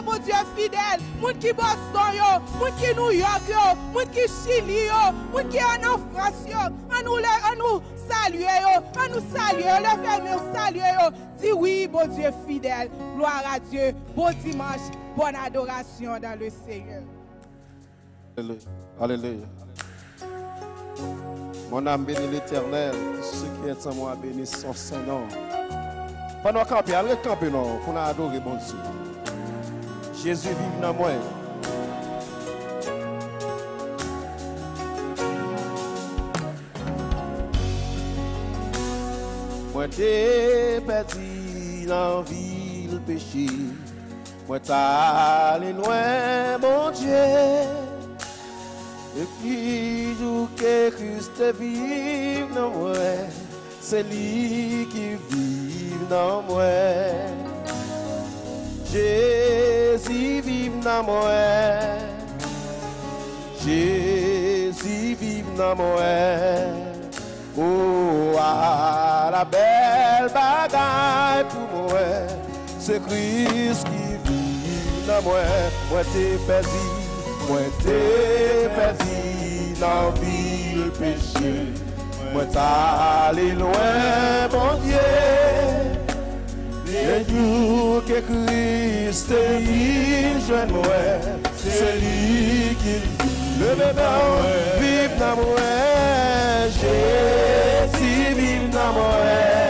bon Dieu fidèle. Moun qui Boston. Moun qui New York, yo. Moun qui Chili. Moun qui en France. À nous, nous nous le fermer, saluer, yo. Dis oui, bon Dieu fidèle. Gloire à Dieu. Bon dimanche. Bonne adoration dans le Seigneur. Alléluia. Alléluia. Mon âme bénit l'éternel. Ce qui est en moi bénit son Saint-Nom. Pendant camper, allez camper non, pour nous adorer bon Dieu. Jésus vive dans moi. Moi t'ai perdu dans ville péché. Moi t'ai allé loin, mon Dieu. Depuis jour que Christ vive dans moi, c'est lui qui vive dans moi. Jésus vive dans moi. Jésus vive dans moi. Oh, la belle bagaille pour moi, c'est Christ qui vit dans moi. Moi t'es perdu, moi t'es perdu dans ville péché. Moi t'es allé loin, mon Dieu. Les jours que Christ vit, je moi, c'est lui qui. Le bébé vive dans moi, Jésus vive dans moi.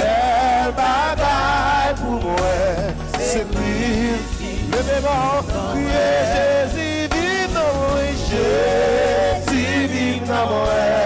bel bagay pou mwen. Se krifi Le beman kriye Jezi viv nan mwen Jezi viv nan mwen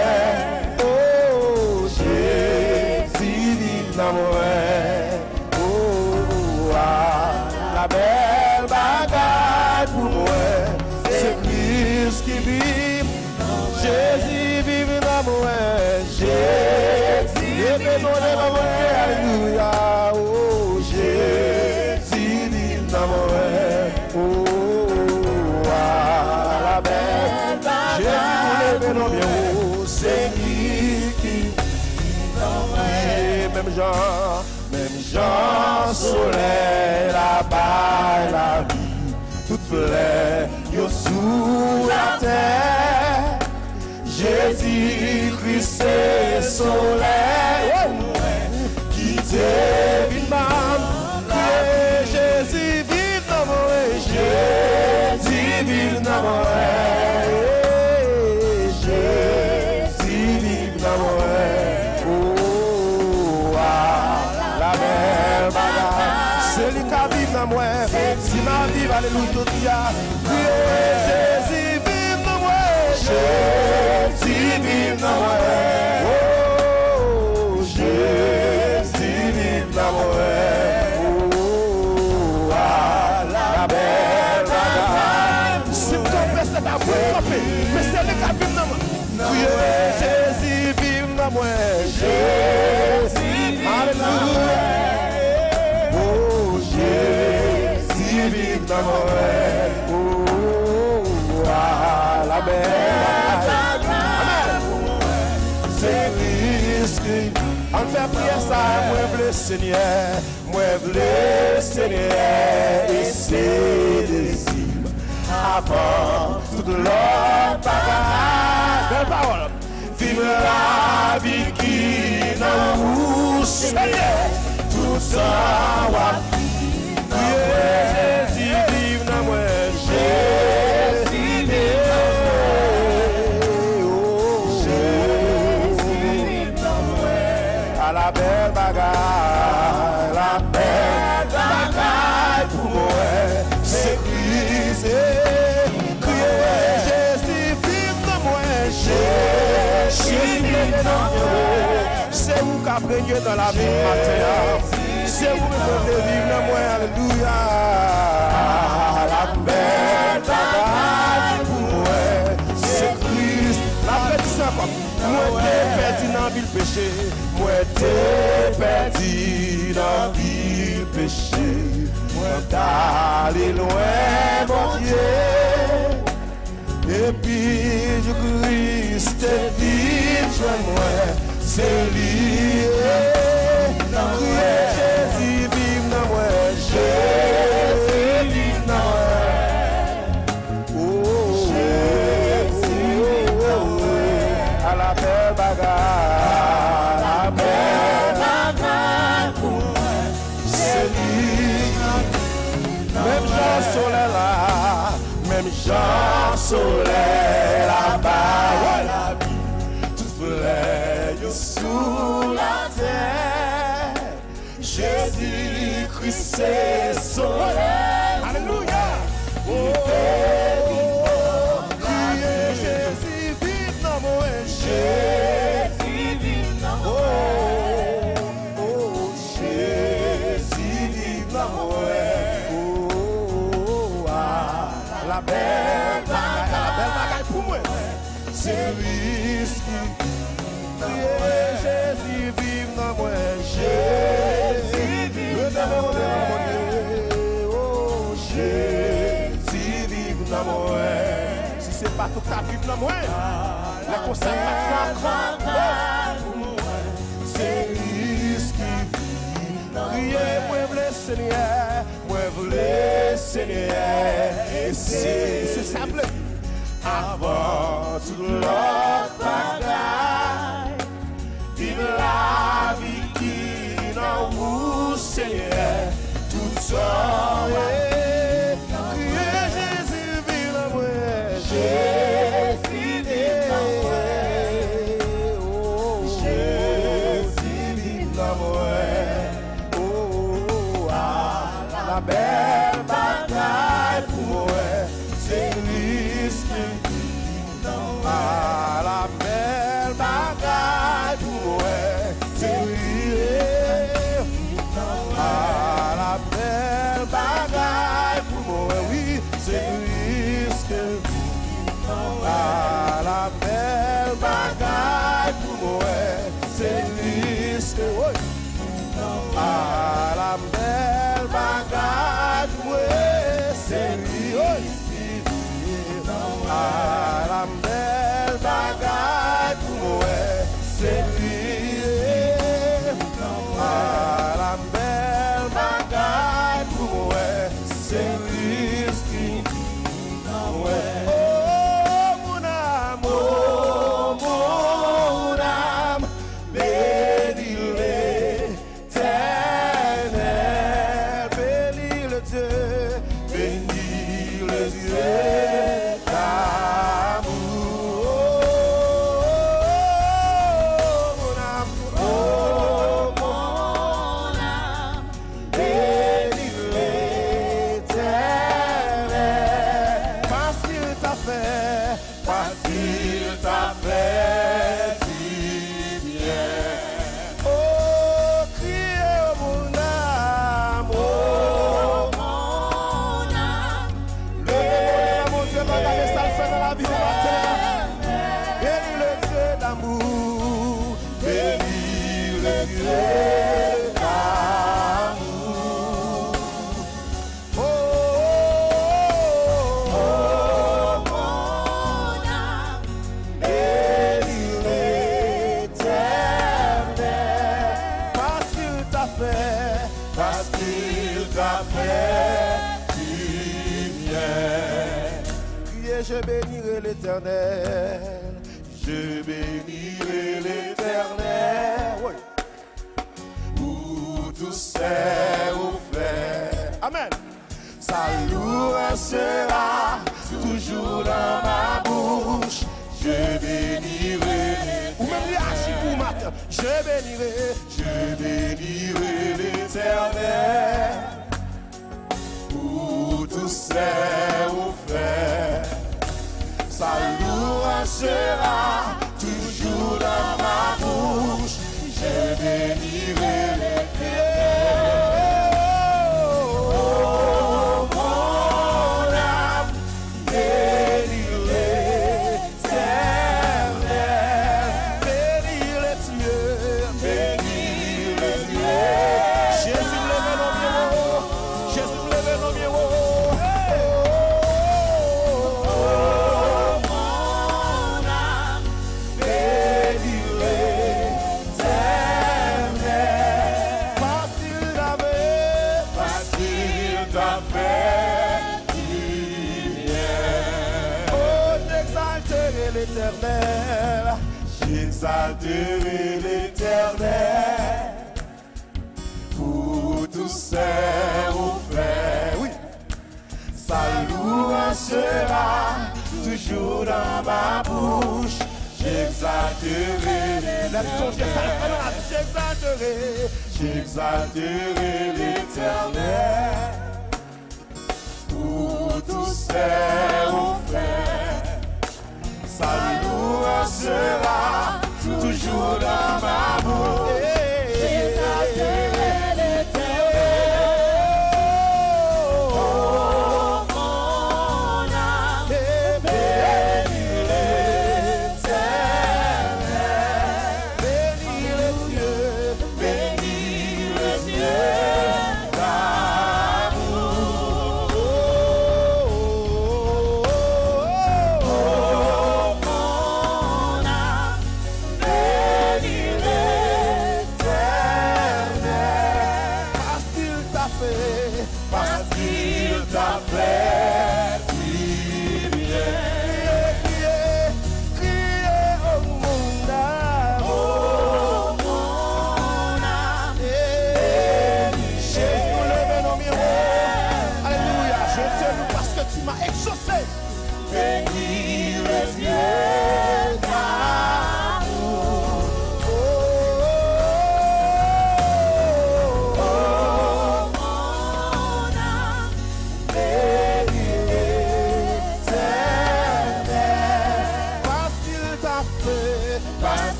Même Jean, soleil, là-bas, la vie, toute fleur, yo sous la terre. Jésus-Christ, c'est soleil, qui te ma vie, alléluia, qui On fait prier ça, moi bleu Seigneur, moi bleu Seigneur, et c'est désir avant toute l'autre bagarre. Belle parole. Vive la vie qui n'a où Seigneur, tout ça va Priez Jésus, vive C'est vous qui apprenez dans la vie matin. C'est vous qui venez vivre dans moi. Alléluia. La belle bagaille pour. C'est Christ. La paix dit ça. Moi t'es perdu dans ville péché. Moi t'es dans ville péché. Moi loin, mon. Et puis je Christ vite joint moi, c'est lié. Crier Jésus vive dans moi, Jésus vive Jean Soleil là-bas, ouais, la vie, tout fleuille sous la terre. Jésus-Christ, c'est soleil. Alléluia. Dans moi, la consacration pour moi. C'est Christ qui vit. Priez, moi, le Seigneur, moi, le Seigneur. Et c'est c'est simple. Avant tout l'autre bagaille, vive la vie qui n'en vous, Seigneur, tout ça. ouais. sera toujours dans ma bouche. Je bénirai. Ou même les matin. Je bénirai. Je bénirai l'éternel. Pour tous ses offertes. Sa louange sera toujours dans ma bouche. Je bénirai. J'exalterai. J'exalterai, l'éternel. Pour tous ses frères. Sa louange sera toujours dans ma bouche.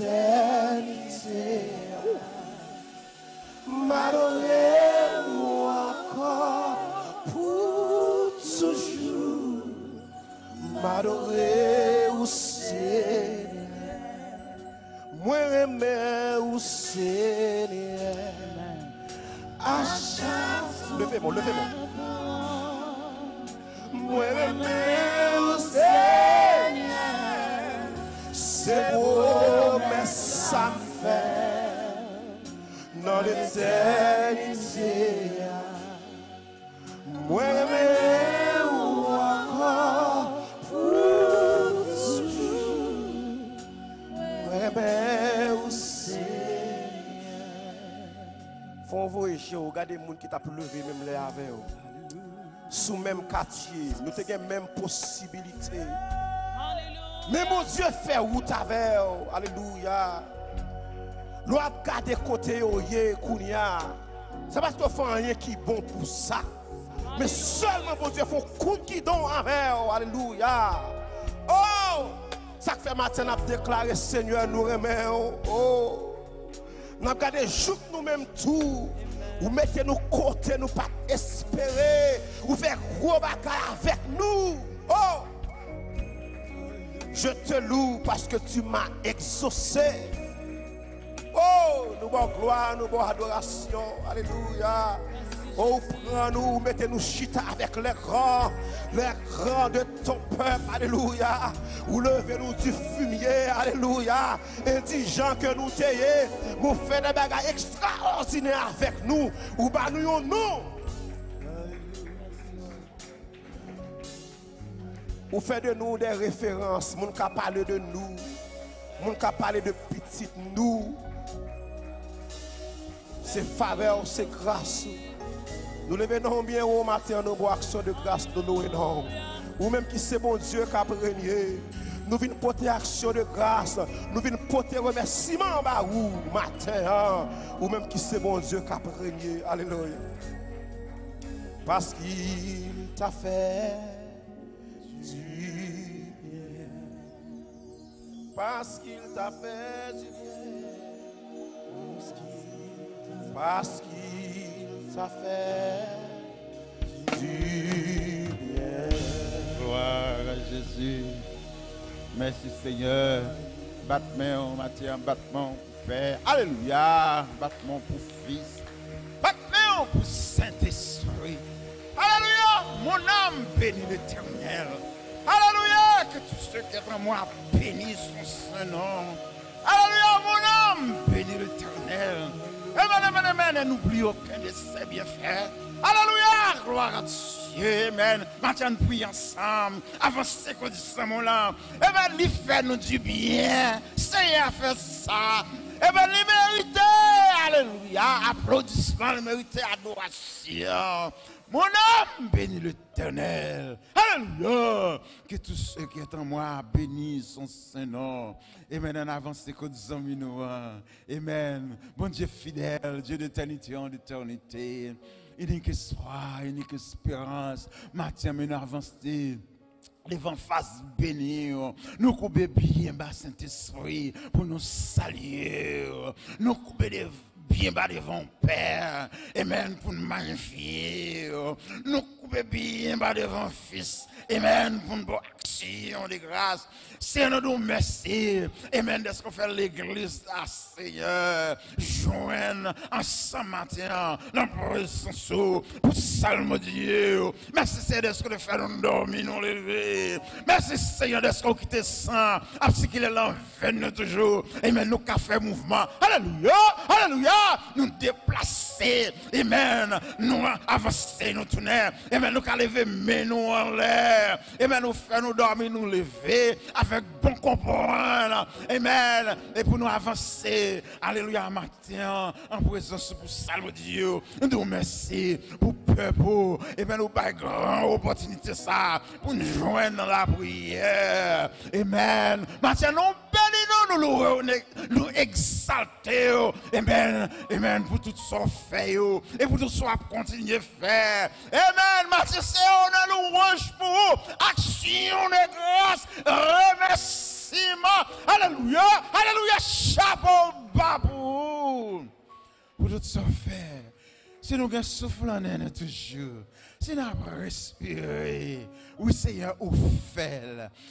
said. Qui t'a levé même les avec. Sous même quartier, nous avons même possibilité. Mais mon Dieu fait route avec vous. Alléluia. Nous avons gardé côté yo yé kounia. C'est parce que fait rien qui est bon pour ça. Mais seulement mon Dieu faut coup qui don avec vous. Alléluia. Oh! Ça fait matin, nous avons déclaré Seigneur, nous remercions. Oh! Nous avons gardé jour nous-mêmes tout. Vous mettez nous côté, nous pas espérer. Vous faites gros bagaille avec nous. Oh! Je te loue parce que tu m'as exaucé. Oh, nous bon gloire, nous bon adoration. Alléluia. Prends-nous, mettez-nous chita avec les grands, les grands de ton peuple. Alléluia. Ou levez-nous du fumier. Alléluia. Indigents que nous t'ayez. Nous fait des bagages extraordinaires avec nous. Ou bah nous, nous. Ou fait de nous des références. Moun ka parler de nous. Moun ka parler de petite nous. c'est faveur, c'est grâce. Nous levons bien au matin, nous bois action de grâce, nous louons. Ou même qui c'est bon Dieu qui a régné. Nous venons porter action de grâce. Nous venons porter remerciement à vous matin. hein. Ou même qui c'est bon Dieu qui a régné. Alléluia. Parce qu'il t'a fait du bien. Parce qu'il t'a fait du bien. Parce qu'il t'a fait du bien. Gloire à Jésus. Merci Seigneur. Battement en matière, battement pour Père. Alléluia. Battement pour Fils. Battement pour Saint-Esprit. Alléluia. Mon âme bénit l'éternel. Alléluia. Que tous ceux qui sont en moi bénissent son nom. Alléluia. Mon âme bénit l'éternel. Amen, amen, amen. Et n'oublie aucun de ses bienfaits. Alléluia. Gloire à Dieu. Amen. Maintenant, nous prions ensemble. Avancez qu'on dit ça, mon âme. Amen. Il fait nous du bien. Seigneur fait ça. Amen. Il mérite. Alléluia. Applaudissements. Il mérite adoration. Mon âme bénit l'éternel. Alléluia. Que tous ceux qui sont en moi bénissent son Saint-Nom. Amen. En avance, nous. hein. Amen. Bon Dieu fidèle, Dieu d'éternité en éternité. Unique espoir, unique espérance. Matin, mais nous avançons devant face bénie. Nous coupons bien bas Saint-Esprit pour nous saluer. Nous coupons des bien ba devon pèr, e men pou nou magnifiye, oh. nou koupe bien ba devon fils, Amen. Pour une bonne action de grâce. Seigneur, nous merci. Amen. De ce qu'on fait l'église, ah, Seigneur. Joindre ensemble matin dans présence pour salme Dieu. Merci Seigneur de ce nous fait nous dormir, nous lever. Merci Seigneur de ce qu'on quitte sans. À ce qu'il est là, nous toujours. Amen. Nous qu'a fait mouvement. Alléluia. Alléluia. Nous déplacer. Amen. Nous avancer, nous tourner. Amen. Nous qu'a lever, mais nous en l'air. Amen. Nous faire nous dormir, nous lever avec bon comprendre. Amen. Et pour nous avancer. Alléluia. Matin. En présence pour salve Dieu. Nous remercions pour peuple. Amen. Nous pas grande opportunité ça. Pour nous joindre dans la prière. Amen. Matin, nous bénissons, nous nous exaltons. Amen. Amen. Pour tout ce qu'on fait. Et pour tout ce qu'on continue à faire. Amen. Matin, c'est on a louange pour Action de grâce. Remerciement. Alléluia. Alléluia. Chapeau bas pour vous. Pour tout qu'on fait. Si nous avons souffle en nous toujours, nous avons respiré, oui Seigneur, ou fait,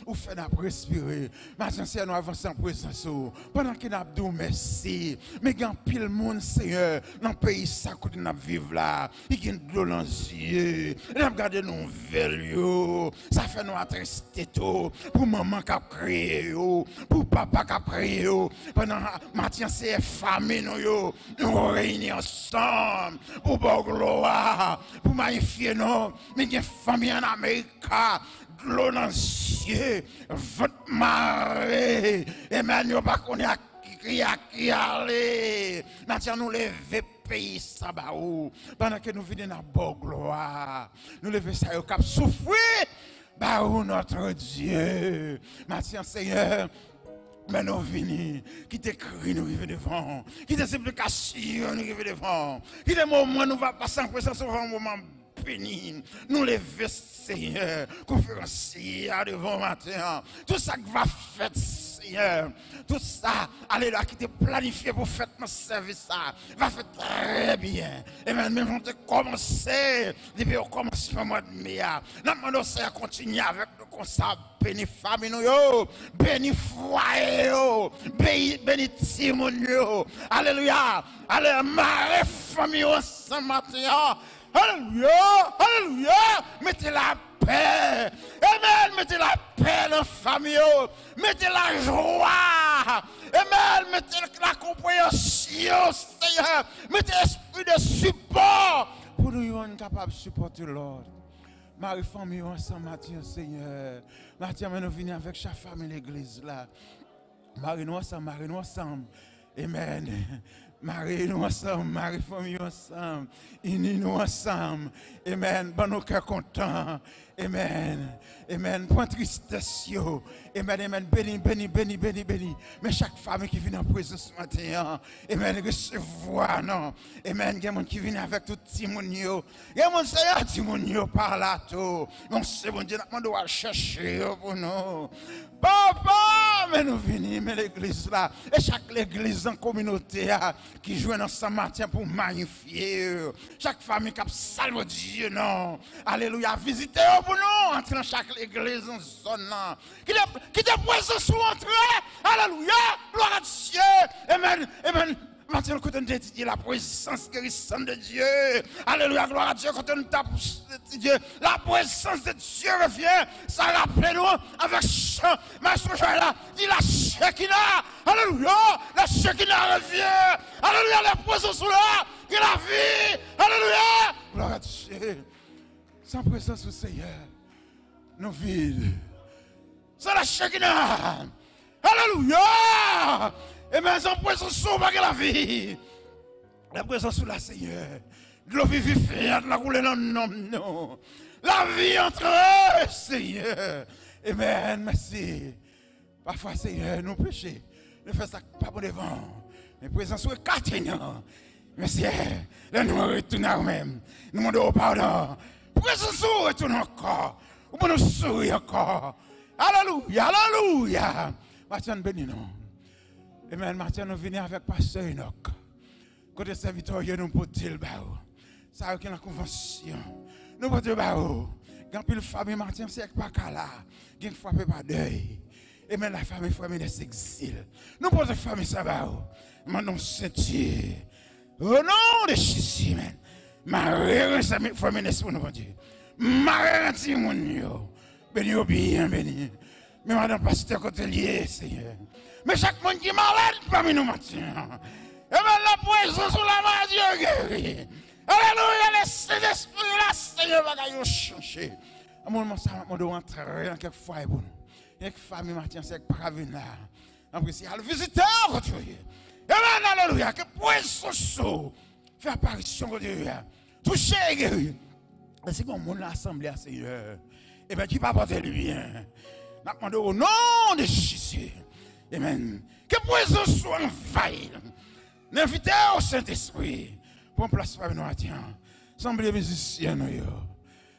ou fait nous respirer. Maintenant, Seigneur, nous avançons en présence. Pendant que nous avons merci, mais il y a pile monde, Seigneur, dans le pays ça que nous vivons là, il y a de l'eau dans les yeux, nous avons regardé nos nouvelles, yo. ça fait nous attrister tout, pour maman qui a crié, yo. pour papa qui a crié, yo. pendant matin, c'est famille, nous, nous réunis ensemble, pour bon gloire, pour magnifier nous, mais il y a une famille en Amérique, l'eau dans cieux, votre marée, et maintenant, pas qu'on qui a qui. Maintenant, nous lever pays ça bah, ou. pendant que nous venons dans gloire. Nous lever ça cap souffrir. Bah, notre Dieu? Maintenant, Seigneur, mais nous venons, qui t'écrit, nous vivons devant, qui te supplication, nous vivons devant, qui moment, nous va en présence au moment béni, nous lever, Seigneur, conférencier devant matin, tout ça qui va faire, Seigneur, tout ça, alléluia, qui t'est planifié pour faire notre service, va faire très bien, et même, même on te commencer, depuis au commencement mois de mai, nous demandons, Seigneur, continuer avec nous comme ça, béni famille béni foyer béni béni timon. Alléluia. Alléluia. Marre famille ensemble matin. Alléluia. Alléluia. Mettez la paix. Amen. Mettez la paix dans la famille. Mettez la joie. Amen. Mettez la compréhension, Seigneur. Mettez l'esprit de support pour nous être capables de supporter l'ordre. Marie famille ensemble, Mathieu, Seigneur. Mathieu, nous venons avec chaque famille l'église là. Marie nous ensemble, Marie nous ensemble. Amen. Marie-nous ensemble, Marie-famille ensemble, unis-nous ensemble. Amen. Bon, nos cœurs contents. Amen. Amen. Point tristesse. Amen. Amen. Béni, béni, béni, béni, béni. Mais chaque femme qui vient en présence ce matin, Amen. Recevoir, non. Amen. Il y a des qui viennent avec tout yo. Il y a des gens qui par là tout. Non, c'est bon Dieu, nous doit chercher pour nous. Papa, mais nous venons, mais l'église là, et chaque église en communauté ah, qui joue dans ce matin pour magnifier. euh, Chaque famille qui a salve Dieu, non. Alléluia, visitez pour nous, entrer dans chaque église en zone là. Qui te, présence sous entrer. Alléluia, gloire à Dieu. Amen, amen. Maintenant, quand on étudie la présence guérissante de Dieu, Alléluia, gloire à Dieu, quand on tape Dieu, la présence de Dieu revient, ça rappelle nous avec chant, mais ce jour-là, dit la Shekinah, Alléluia, la Shekinah revient, Alléluia, la présence là, et la vie, Alléluia, gloire à Dieu. Sans présence du Seigneur, nous vides. C'est la Shekinah. Alléluia. Et mais en présence sous la vie. La présence sous la Seigneur. De l'eau vivifiante, la coulée dans le nom, non. La vie entre eux, Seigneur. Amen, merci. Parfois, Seigneur, nous péchons. Nous faisons ça pas pour devant. Mais présence sous non. Merci. Là, nous retournons nous-mêmes. Nous demandons pardon. Présence sous retourne encore. Ou nous sourire encore. Alléluia, alléluia. Mathieu, béni nous. Amen. Mathieu, nous venons avec Pasteur Enoch. Côté serviteur, nous portons le baou. Ça a aucune convention. Nous portons le baou. Quand pile famille Mathieu, c'est qu'à là. Qui frappé par deuil. Amen. La famille famille des exils. Nous portons la famille ça baou. Maintenant, c'est Dieu. Au nom de Jésus, amen. Marie, sa famille n'est pas nous, Dieu. Marie, ti moun yo. Béni bien, béni. Mais madame pasteur côté lié, Seigneur. Mais chaque monde qui est malade parmi nous maintenant. Et même la présence sur la main Dieu guéri. Alléluia, le Saint-Esprit là, Seigneur, va changer. À mon moment, ça m'a rentrer dans quelques fois pour nous. Quelques familles maintenant, c'est venir là. Après, c'est le visiter, Dieu. Amen, alléluia, que sur fait apparition, Dieu. Toucher et guérir. Et c'est comme mon assemblée, Seigneur. Et bien, qui va porter le bien? Nous demandons au nom de Jésus. Amen. Que présence soit envahie. L'inviter au Saint-Esprit. Pour une place pour nous, tiens. Semblez musicien, nous.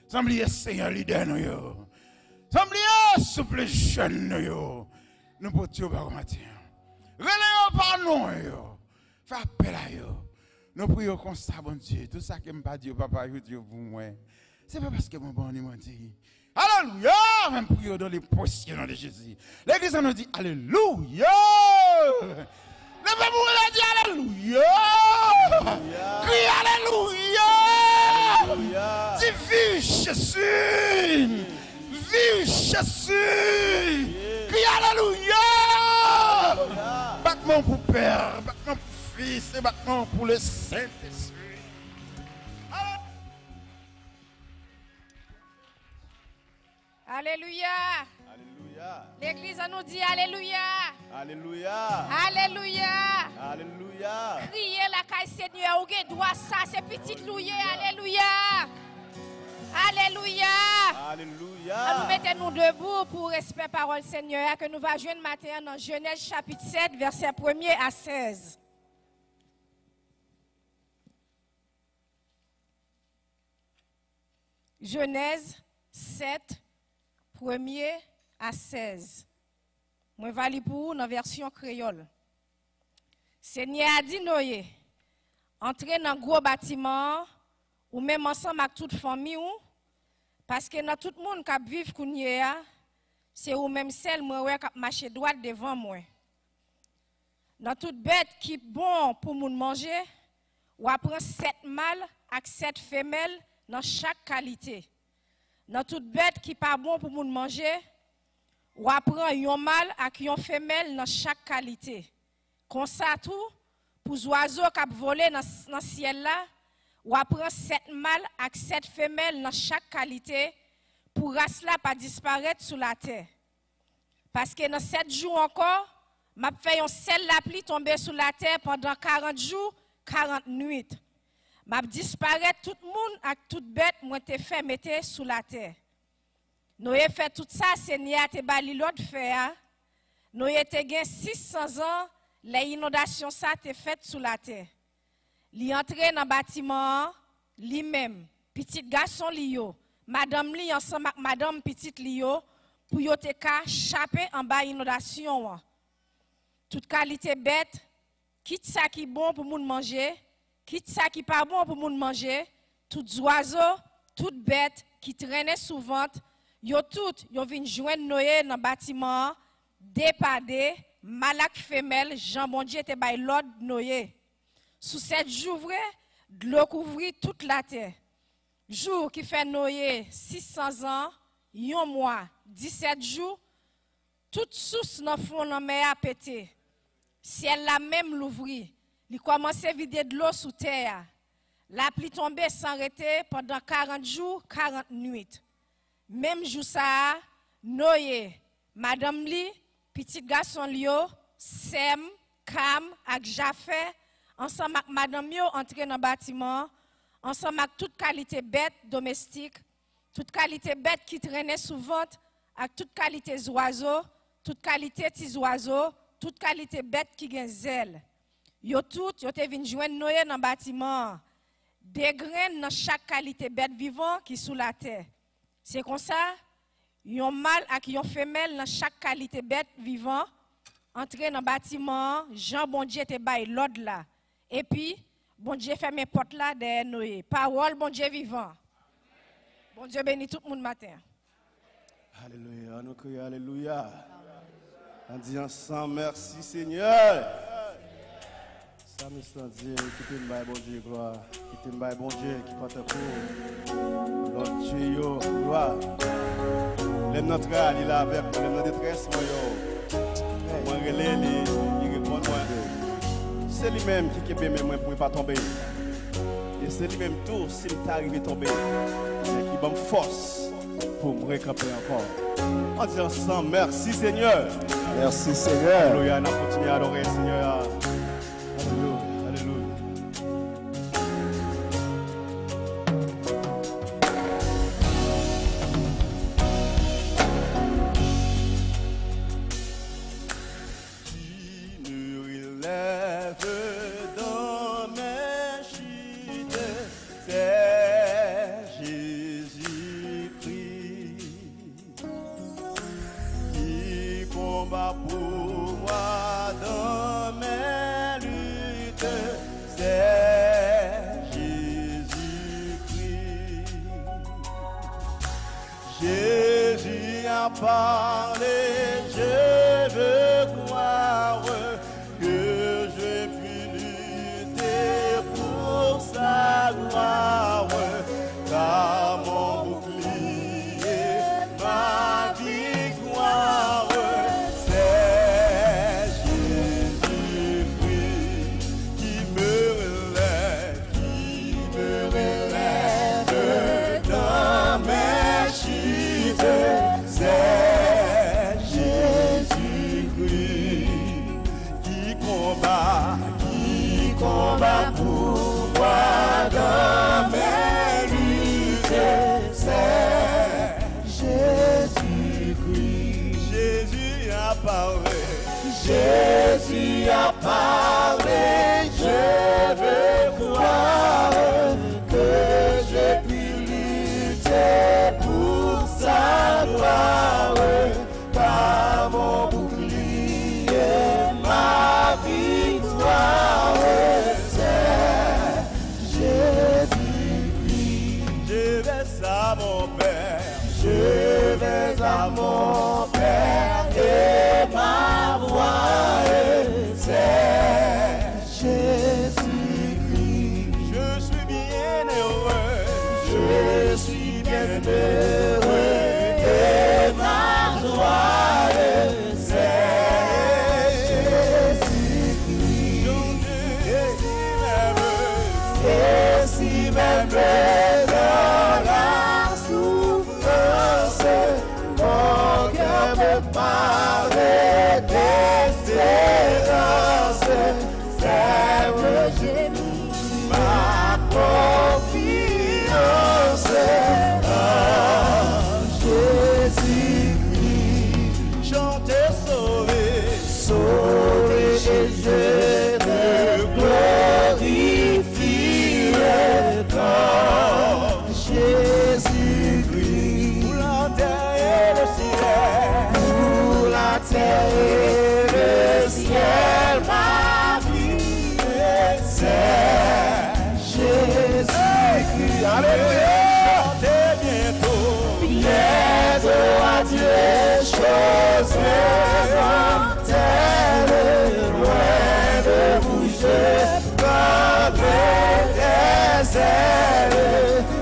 Semblez Seigneur leader, nous. Semblez souple jeune, nous. Nous portons par matin. Relayons par nous. Fais appel à yo. Nous prions ça, bon Dieu. Tout ça que me pas papa, je Dieu pour moi. C'est pas parce que mon bon, il m'a dit. Alléluia! Même prions dans les nom de Jésus. L'église nous dit Alléluia! Levez-vous et dit Alléluia! Crie Alléluia! Dis vive Jésus! Vive Jésus! Crie Alléluia! Battement pour Père, battement pour Fils et battement pour le Saint-Esprit. Alléluia. Alléluia. L'église nous dit Alléluia. Alléluia. Alléluia. Alléluia. Criez la caille Seigneur, ou droit ça, c'est petit loué. Alléluia. Alléluia. Ah, Nous Alléluia. mettons-nous debout pour respect parole Seigneur que nous va joindre matin dans Genèse chapitre 7, verset 1er à 16. Genèse 7, 1er à 16. Moi, vais pour vous dans la version créole. Seigneur a dit entrez dans un gros bâtiment, ou même ensemble avec toute famille, parce que dans tout le monde qui vit c'est ou même celle qui marche droit devant moi. Dans toute bête qui est bon pour manger, ou apprend sept mâles avec sept femelles dans chaque qualité. Dans toute bête qui pas bon pour manger, ou apprend un mâle avec une femelle dans chaque qualité. Comme ça tout, pour les oiseaux qui volent dans le ciel là, ou apprend sept mâles avec sept femelles dans chaque qualité, pour race là pas disparaître sous la terre. Parce que dans sept jours encore, m'a fait un sel la pluie tomber sur la terre pendant 40 jours, 40 nuits. M'a disparaître tout le monde avec toute bête, moi te fait mettre sous la terre. Nous avons fait tout ça, Seigneur, te bali l'autre fait. hein. Nous avons été 600 ans, les inondations ça te fait sous la terre. Li entré dans bâtiment, lui-même, petit garçon li madame li ensemble avec madame petite li pour yo te ka en bas inondation. hein. Toute qualité bête, quitte ça qui bon pour moun manger, quitte ça qui pas bon pour moun manger, tout oiseaux, toute bête qui traînait sous ventre, yo tout, yo vinn joindre Noé dans bâtiment, dépadé, malak femelle, Jean bon Dieu te bay. Sous sept jours l'eau couvrit toute la terre. Jour qui fait Noé 600 ans, un mois, 17 jours, toute source dans fond la mer a pété. Ciel la même l'ouvrit. Il commence à vider de l'eau sous terre. La pluie tombait sans arrêter pendant 40 jours, 40 nuits. Même jour ça, Noé, Madame Li, petit garçon Lio, Sem, Cam, avec Jaffé, ensemble avec Madame Yo, dans le bâtiment, ensemble avec toute qualité bête domestique, toute qualité bête qui traînait sous ventre, avec toute qualité oiseaux, toute qualité petits oiseaux, toute qualité bête qui gen zèle. Yo tout, yo te vin joindre Noé dans le bâtiment. Des graines dans chaque qualité bête vivant qui sous la terre. C'est comme ça, yon mâle ak yon femelle dans chaque qualité bête vivant entrer dans le bâtiment, Jean bon Dieu te bail l'ordre là. Et puis, bon Dieu ferme porte là derrière Noé. Parole bon Dieu vivant. Bon Dieu bénit tout le monde matin. Alléluia, nous crions Alléluia. On dit ensemble, merci Seigneur. S'en dit, qui te bon te bail bon Dieu, qui porte pour. L'autre Dieu, yo. L'aime notre âme, il est avec nous, l'aime notre détresse, moi, yo. Moi, je l'ai, il il répond, moi. C'est lui-même qui est bien, moi, pour ne pas tomber. Et c'est lui-même tout, s'il t'arrive de tomber, c'est qui me force pour me récamper encore. On dit ensemble, merci Seigneur. Merci Seigneur. À adorer Seigneur.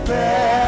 pé.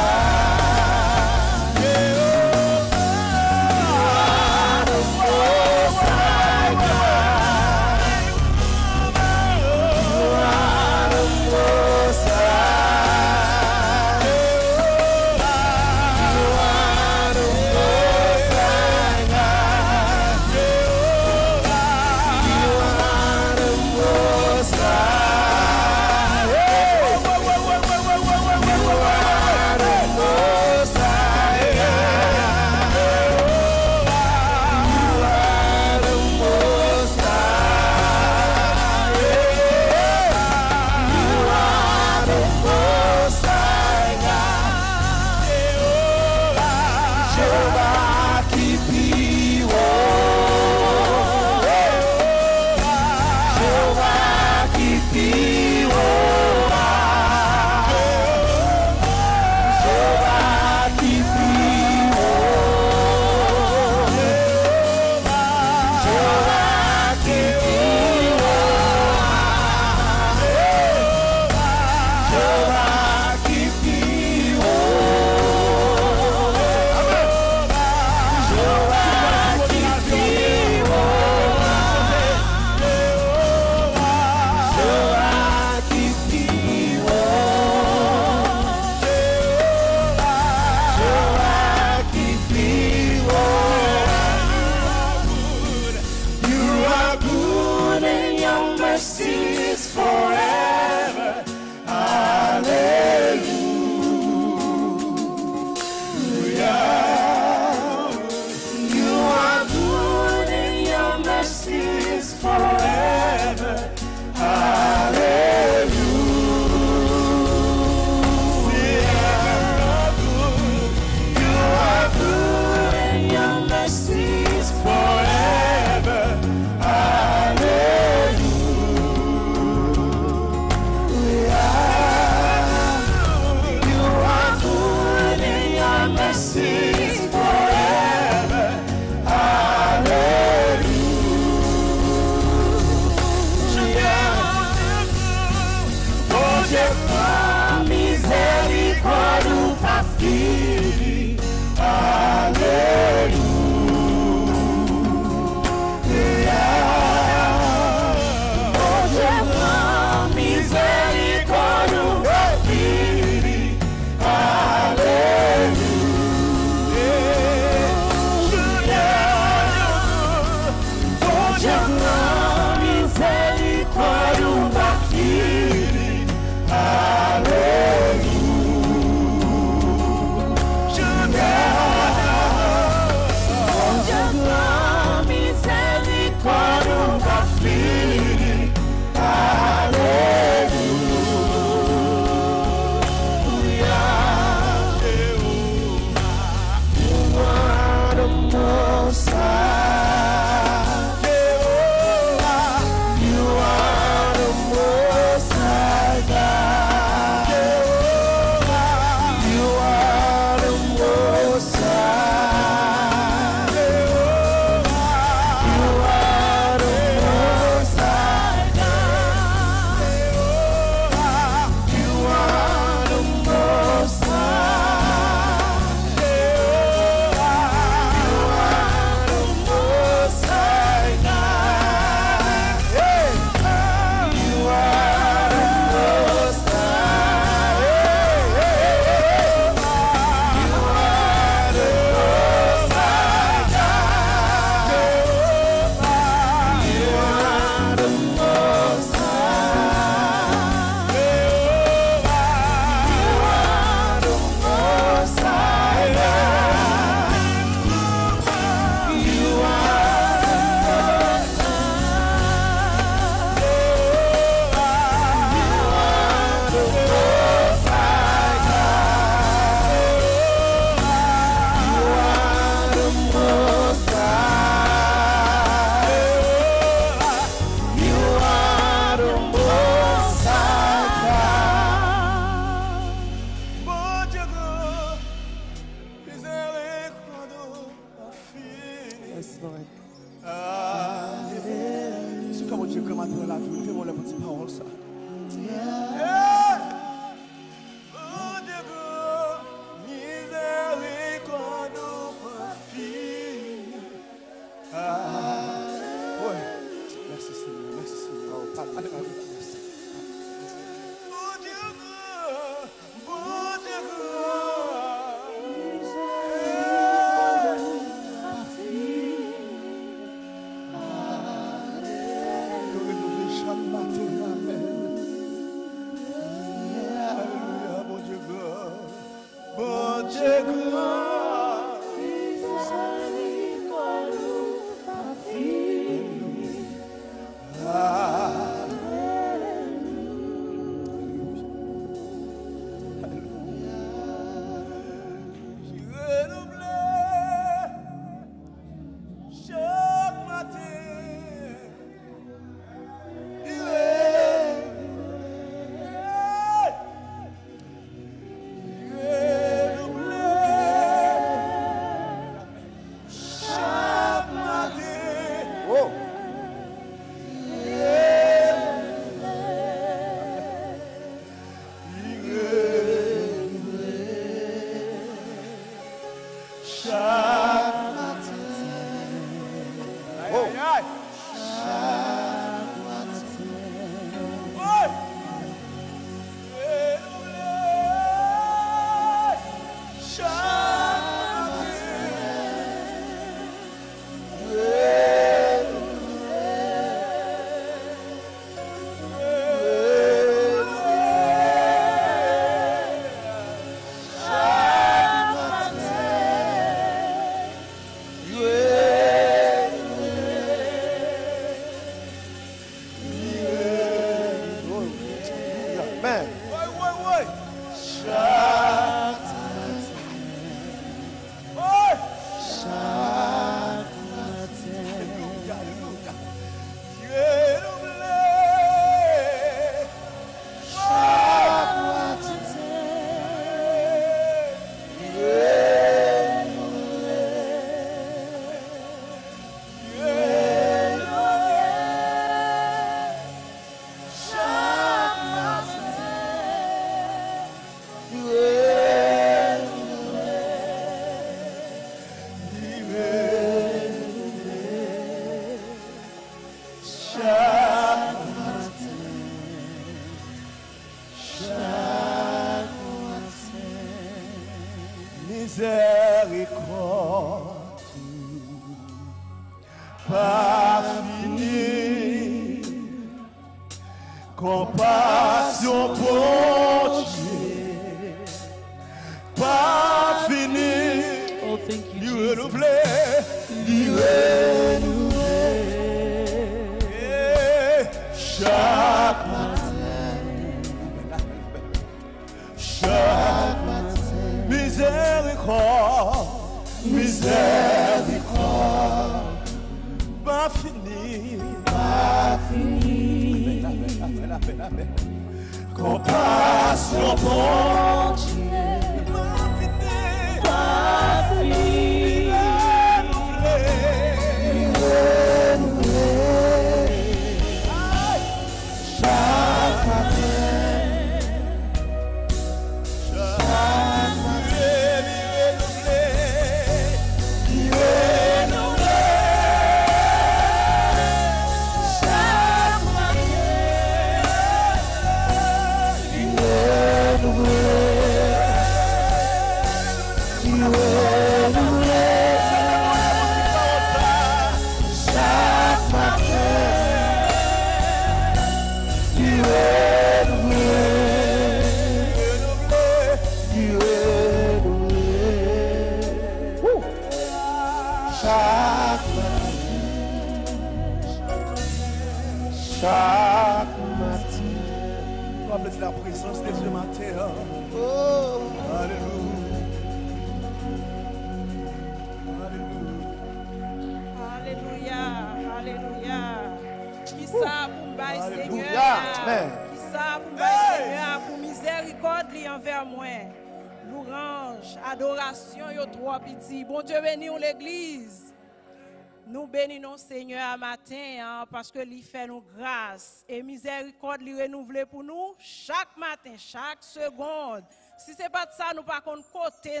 Nous bénissons Seigneur à matin hein, parce que lui fait nous grâce et miséricorde lui renouvelée pour nous chaque matin, chaque seconde. Si ce n'est pas de ça, nous pas contre côté.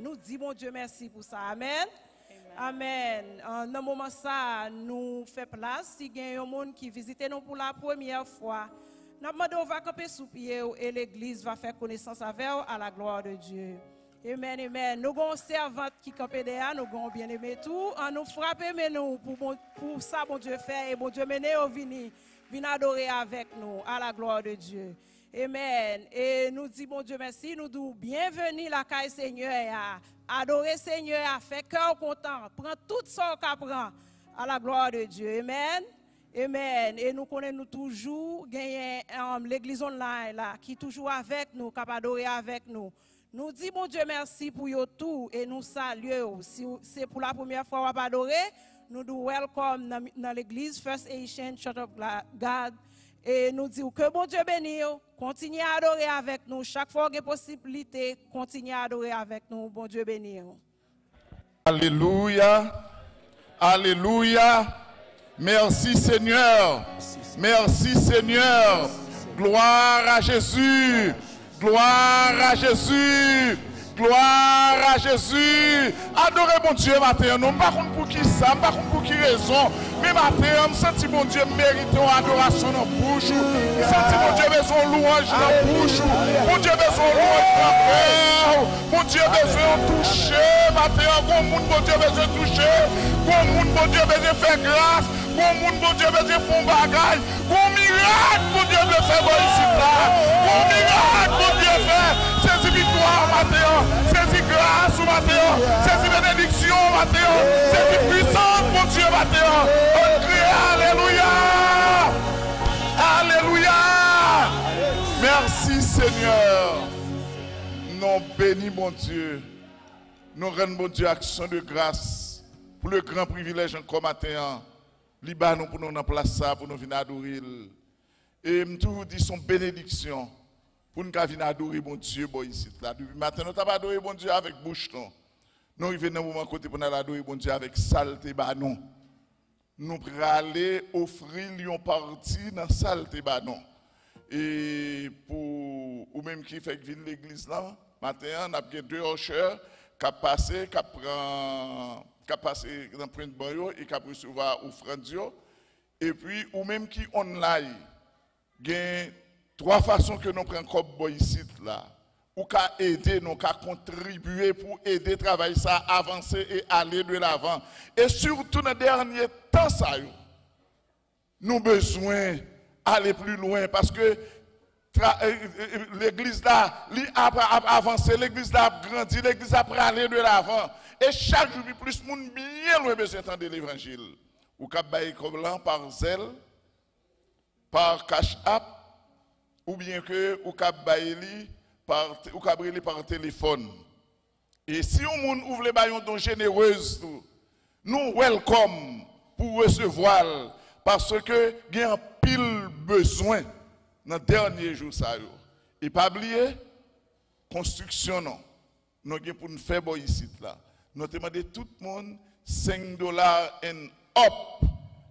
Nous disons bon Dieu merci pour ça. Amen. Amen. En un moment ça, nous fait place. Si il y a un monde qui visite nous pour la première fois, nous demandons on va camper sous pied et l'église va faire connaissance avec vous à la gloire de Dieu. Amen, amen. Nous avons servante qui campe derrière, nous avons bien aimé tout. En nous frapper, mais nous, pour, pour ça, bon Dieu fait, et bon Dieu mener au vini, vini adorer avec nous, à la gloire de Dieu. Amen. Et nous disons, bon Dieu, merci. Nous disons, bienvenue la caille Seigneur. Adorer Seigneur, faire cœur content. Prends tout ça qu'on prend à la gloire de Dieu. Amen. Amen. Et nous connaissons toujours euh, l'église online là, qui est toujours avec nous, capable d'adorer avec nous. Nous disons, bon Dieu, merci pour tout et nous saluons. Si c'est pour la première fois qu'on va adorer, nous disons welcome dans, l'église First Asian Church of God. Et nous disons que bon Dieu bénisse, continuez à adorer avec nous. Chaque fois qu'il y a possibilité, continuez à adorer avec nous. Bon Dieu bénisse. Alléluia. Alléluia. Merci Seigneur. Merci Seigneur. Gloire à Jésus. Gloire à Jésus. Gloire à Jésus. Adorez mon Dieu matin. Non, pas pour qui ça, pas pour qui raison. Mais matin, je sens mon Dieu mérite une adoration dans la bouche. Je sens mon Dieu besoin louange dans la bouche. Mon Dieu besoin louange dans le. Mon Dieu besoin toucher. Matin, mon Dieu besoin toucher. Mon Dieu besoin faire grâce. Monde, mon Dieu besoin de faire bagaille. Bon miracle, mon Dieu besoin de faire bon ici là. Bon miracle, mon Dieu fait. C'est victoire, matin. C'est grâce, matin. C'est bénédiction, matin. C'est puissance, mon Dieu, matin. On crie Alléluia. Alléluia. Merci, Seigneur. Nous bénis, mon Dieu. Nous rendons, mon Dieu, action de grâce pour le grand privilège encore matin. Liba nous pour nous en place ça, pour nous venir adorer. Et je toujours dit son bénédiction pour nous venir adorer mon Dieu bon ici. Là. Depuis matin, nous avons adoré mon Dieu avec bouche. Nous arrivons dans un moment côté pour nous adorer mon Dieu avec saleté. Bah non. Nous aller offrir une partie dans saleté. Bah non. Et pour ou même qui fait venir l'église là, matin, on a deux hocheurs qui passé, qui prend qui a passé dans le et qui a recevoir offrande. Et puis ou même qui online gain Trois façons que nous prenons comme ici là. Ou qu'à aider, nous qu'à contribuer pour aider travail ça avancer et aller de l'avant. Et surtout dans le dernier temps ça, nous besoin d'aller plus loin parce que l'église là, li a, a- avancé, l'église a grandi, l'église a aller de l'avant. Et chaque jour, plus de monde bien loin besoin d'entendre l'évangile. Ou bailler comme là par zèle, par cash app, ou bien que ou li par, ou par téléphone. Et si on moun ouvre les baillons donc généreuse, nous welcome pour recevoir parce que il y pile besoin dans les derniers jours ça. Et pas oublier construction non. Nous avons pour nous faire bon ici là. Nous demandons tout le monde 5 dollars and up.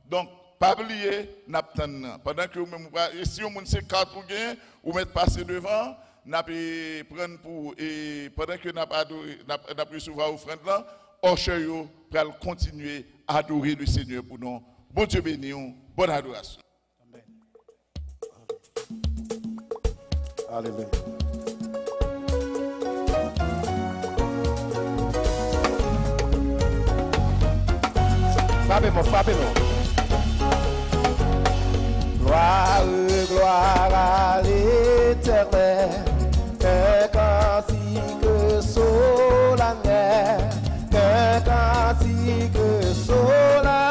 Donc pas oublier n'attend pendant que vous même et si on c'est carte pour gagner ou mettre passer devant n'a prendre pour et pendant que n'a n'a n'a recevoir offrande là Osher yo pour continuer à adorer le Seigneur pour nous. Bon Dieu bonne adoration. Alléluia. Frappez-moi, frappez-moi. Gloire, gloire à l'éternel, un cantique solennel, un cantique solennel,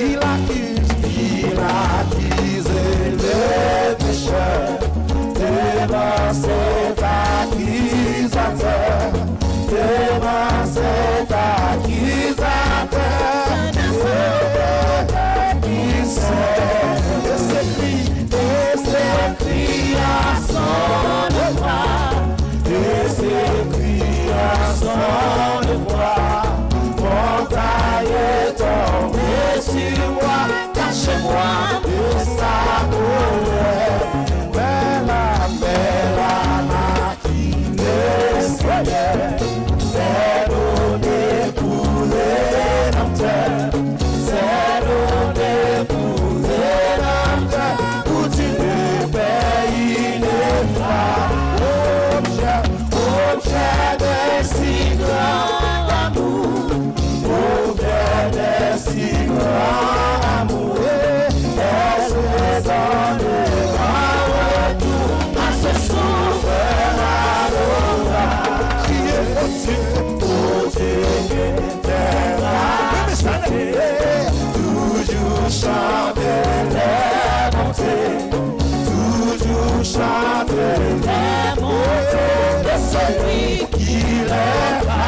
Il accuse, il accuse le pécheur, devant cachez-moi de sa chanter les bontés de celui qui les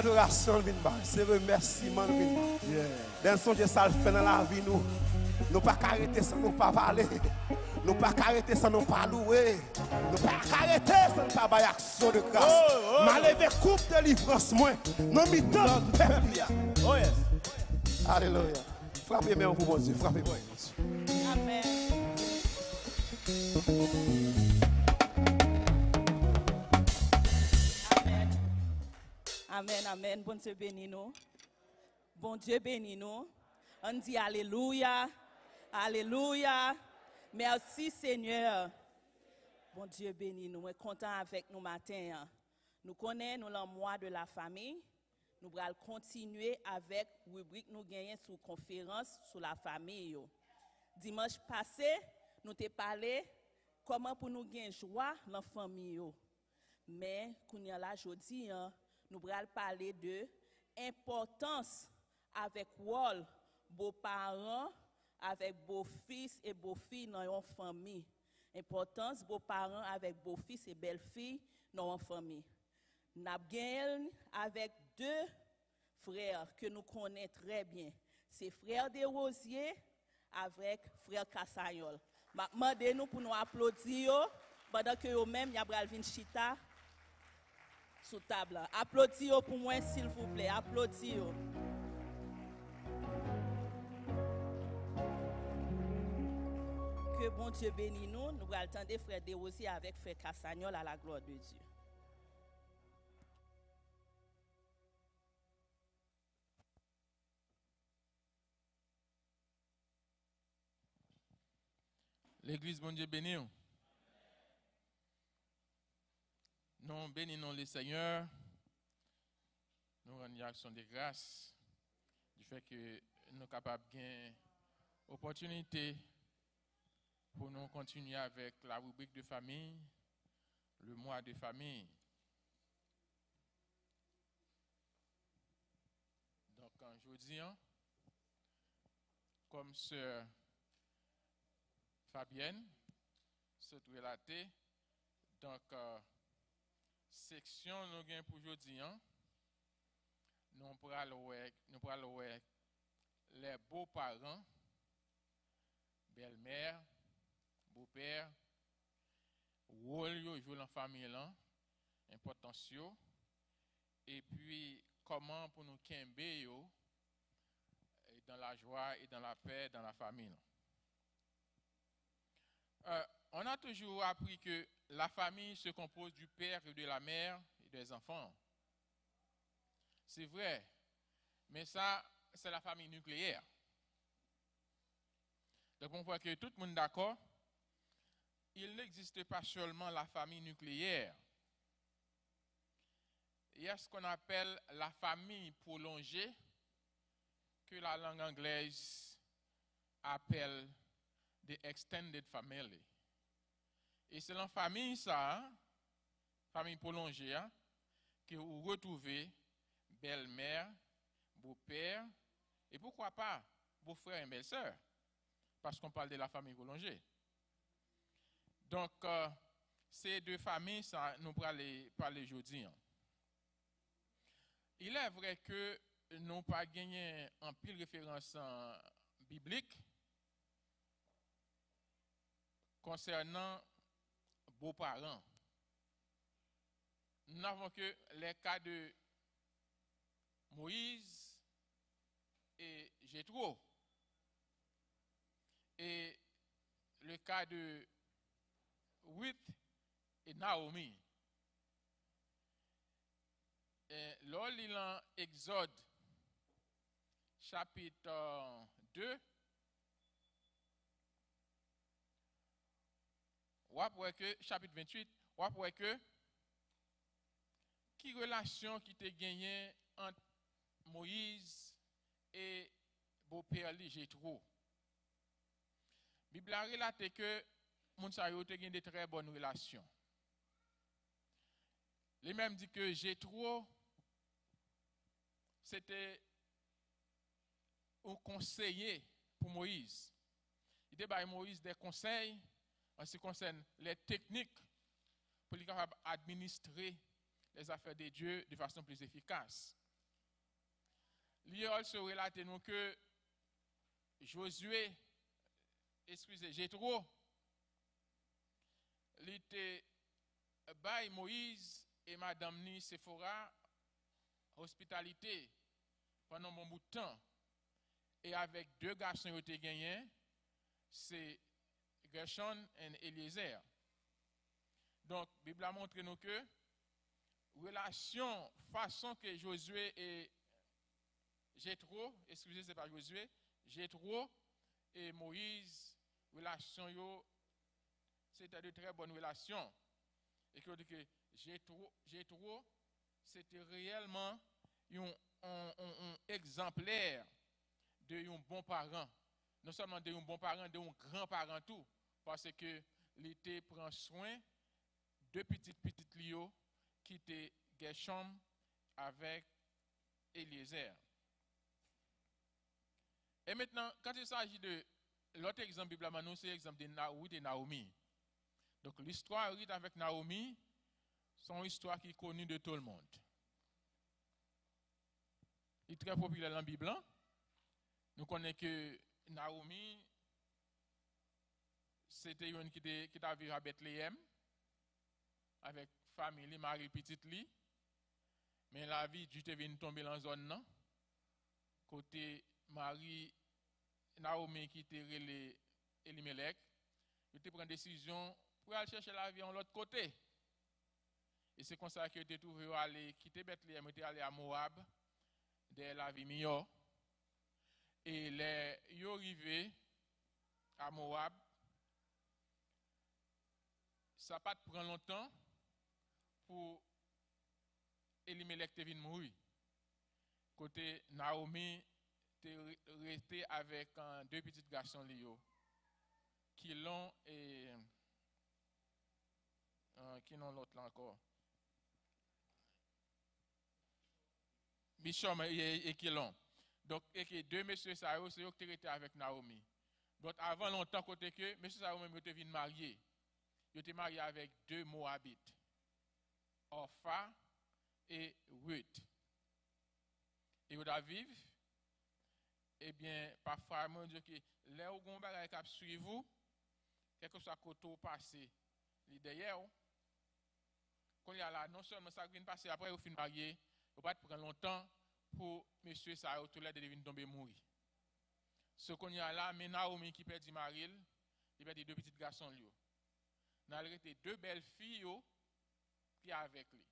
adorasyon vin ba, se remersiman vin ba. Den sonje sal fè nan la vi nou, nou pa karete san nou pa pale, nou pa karete san nou pa loue, nou pa karete san nou pa bay aksyon de kras. Oh, oh. Ma leve koup de livros mwen, nou mi don pep ya. Oh yes. Aleluya. Frape mè an pou bon zi, frape mè an pou bon zi. Amen. Amen, amen. Bon Dieu bénis nous. Bon Dieu bénis nous. On dit Alléluia. Alléluia. Merci Seigneur. Bon Dieu bénis nous. On est content avec nous matin. hein. Nous connaissons nous mois de la famille. Nous allons continuer avec rubrique nous gagnons sous conférence sur la famille. Dimanche passé, nous t'ai parlé comment pour nous gagner joie dans la famille. Mais, qu'on y a là, jodi, hein, nous allons parler de importance avec rôle beaux-parents, avec beaux-fils et beaux-filles dans une famille. Importance beaux-parents avec beaux-fils et belles-filles dans une famille. Nous avons avec deux frères que nous connaissons très bien. C'est frère Desrosiers avec frère Cassayol. Je nous pour nous applaudir pendant que eux-mêmes, y a Bralvin Chita sous table. Applaudissez pour moi, s'il vous plaît. Applaudissez. Que bon Dieu bénisse nous. Nous allons attendre frère Desrosiers avec frère Cassagnol à la gloire de Dieu. L'église, bon Dieu, béni. Nous bénissons le Seigneur. Nous rendons action de grâce du fait que nous sommes capables de opportunité pour nous continuer avec la rubrique de famille, le mois de famille. Donc, aujourd'hui, hein, comme sœur Fabienne, se relaté. Donc, euh, section nous gagnons pour aujourd'hui. hein? Nous pourrons voir- les beaux-parents, belle-mère, beau-père, rôle yo joué dans la famille là, importance yo, et puis comment pour nous et dans la joie et dans la paix dans la famille. Euh, on a toujours appris que la famille se compose du père et de la mère et des enfants. C'est vrai, mais ça, c'est la famille nucléaire. Donc on voit que tout le monde est d'accord. Il n'existe pas seulement la famille nucléaire. Il y a ce qu'on appelle la famille prolongée, que la langue anglaise appelle the extended family. Et c'est la famille, ça, hein, famille prolongée, hein, que vous retrouvez belle-mère, beau-père, et pourquoi pas beau-frère et belle-sœur, parce qu'on parle de la famille prolongée. Donc, euh, ces deux familles, ça, nous parlons parler aujourd'hui. hein. Il est vrai que nous n'avons pas gagné en pile référence en biblique concernant beaux-parents. Nous n'avons que les cas de Moïse et Jétro. Et le cas de Ruth et Naomi. Et lors de Exode, chapitre euh, 2, chapitre 28, on que, qui relation qui te gagné entre Moïse et beau-père Jétro. Bible a relaté que moun sa yo te gen de très bonnes relations. Les mêmes dit que Jétro c'était un conseiller pour Moïse. Il était par Moïse des conseils en ce qui concerne les techniques pour être capable d'administrer les affaires de Dieu de façon plus efficace. Il se relate que Josué, excusez, Jétro, il était Moïse et Madame Ni Sephora hospitalité pendant bon bout de temps. Et avec deux garçons qui étaient gagnés, c'est Gershon et Eliezer. Donc, la Bible a montré nous que relation, façon que Josué et Jétro, excusez, c'est pas Josué, Jétro et Moïse, relation c'était de très bonnes relations. Et que, que Jétro, c'était réellement un, un, un, exemplaire de un bon parent. Non seulement de un bon parent, de un grand parent tout. Parce que l'été prend soin de petites petites Lio qui étaient Gershom avec Eliezer. Et maintenant, quand il s'agit de l'autre exemple biblique, c'est l'exemple de Naomi et Naomi. Donc l'histoire avec Naomi, c'est une histoire qui est connue de tout le monde. Il est très populaire dans la Bible. Hein. Nous connaissons que Naomi, c'était une qui était à Bethléem avec famille, mari, petite li. Mais la vie, Dieu te venu tomber dans la zone? Côté Marie, Naomi qui était relé Elimelech, il te prend décision pour aller chercher la vie en l'autre côté. Et c'est comme ça qu'il était trouvé aller quitter Bethléem, il était allé à Moab, de la vie meilleure. Et les arrivé à Moab, ça n'a pas longtemps pour Elimelech te vin mourir. Côté Naomi te resté avec deux petits garçons Lio qui l'ont et euh, qui n'ont l'autre là encore? Bichon et, qui l'ont. Donc, et que deux messieurs ça c'est eux qui étaient avec Naomi. Donc, avant longtemps, côté que, monsieur Sao même, était venu marier. Il était marié avec deux Moabites. Orpha et Ruth. Et vous doit vivre, eh bien, parfois, je dis que là où vous avez suivre vous, quelque chose à côté passé, derrière, quand il y a là, non seulement ça vient passer après, vous finissez marié, vous pas prendre longtemps pour monsieur ça, tout là, de devenir tomber mourir. Ce qu'on y a là, mais Naomi qui perd Maril, il perd deux petits garçons. Il a deux belles filles qui avec lui.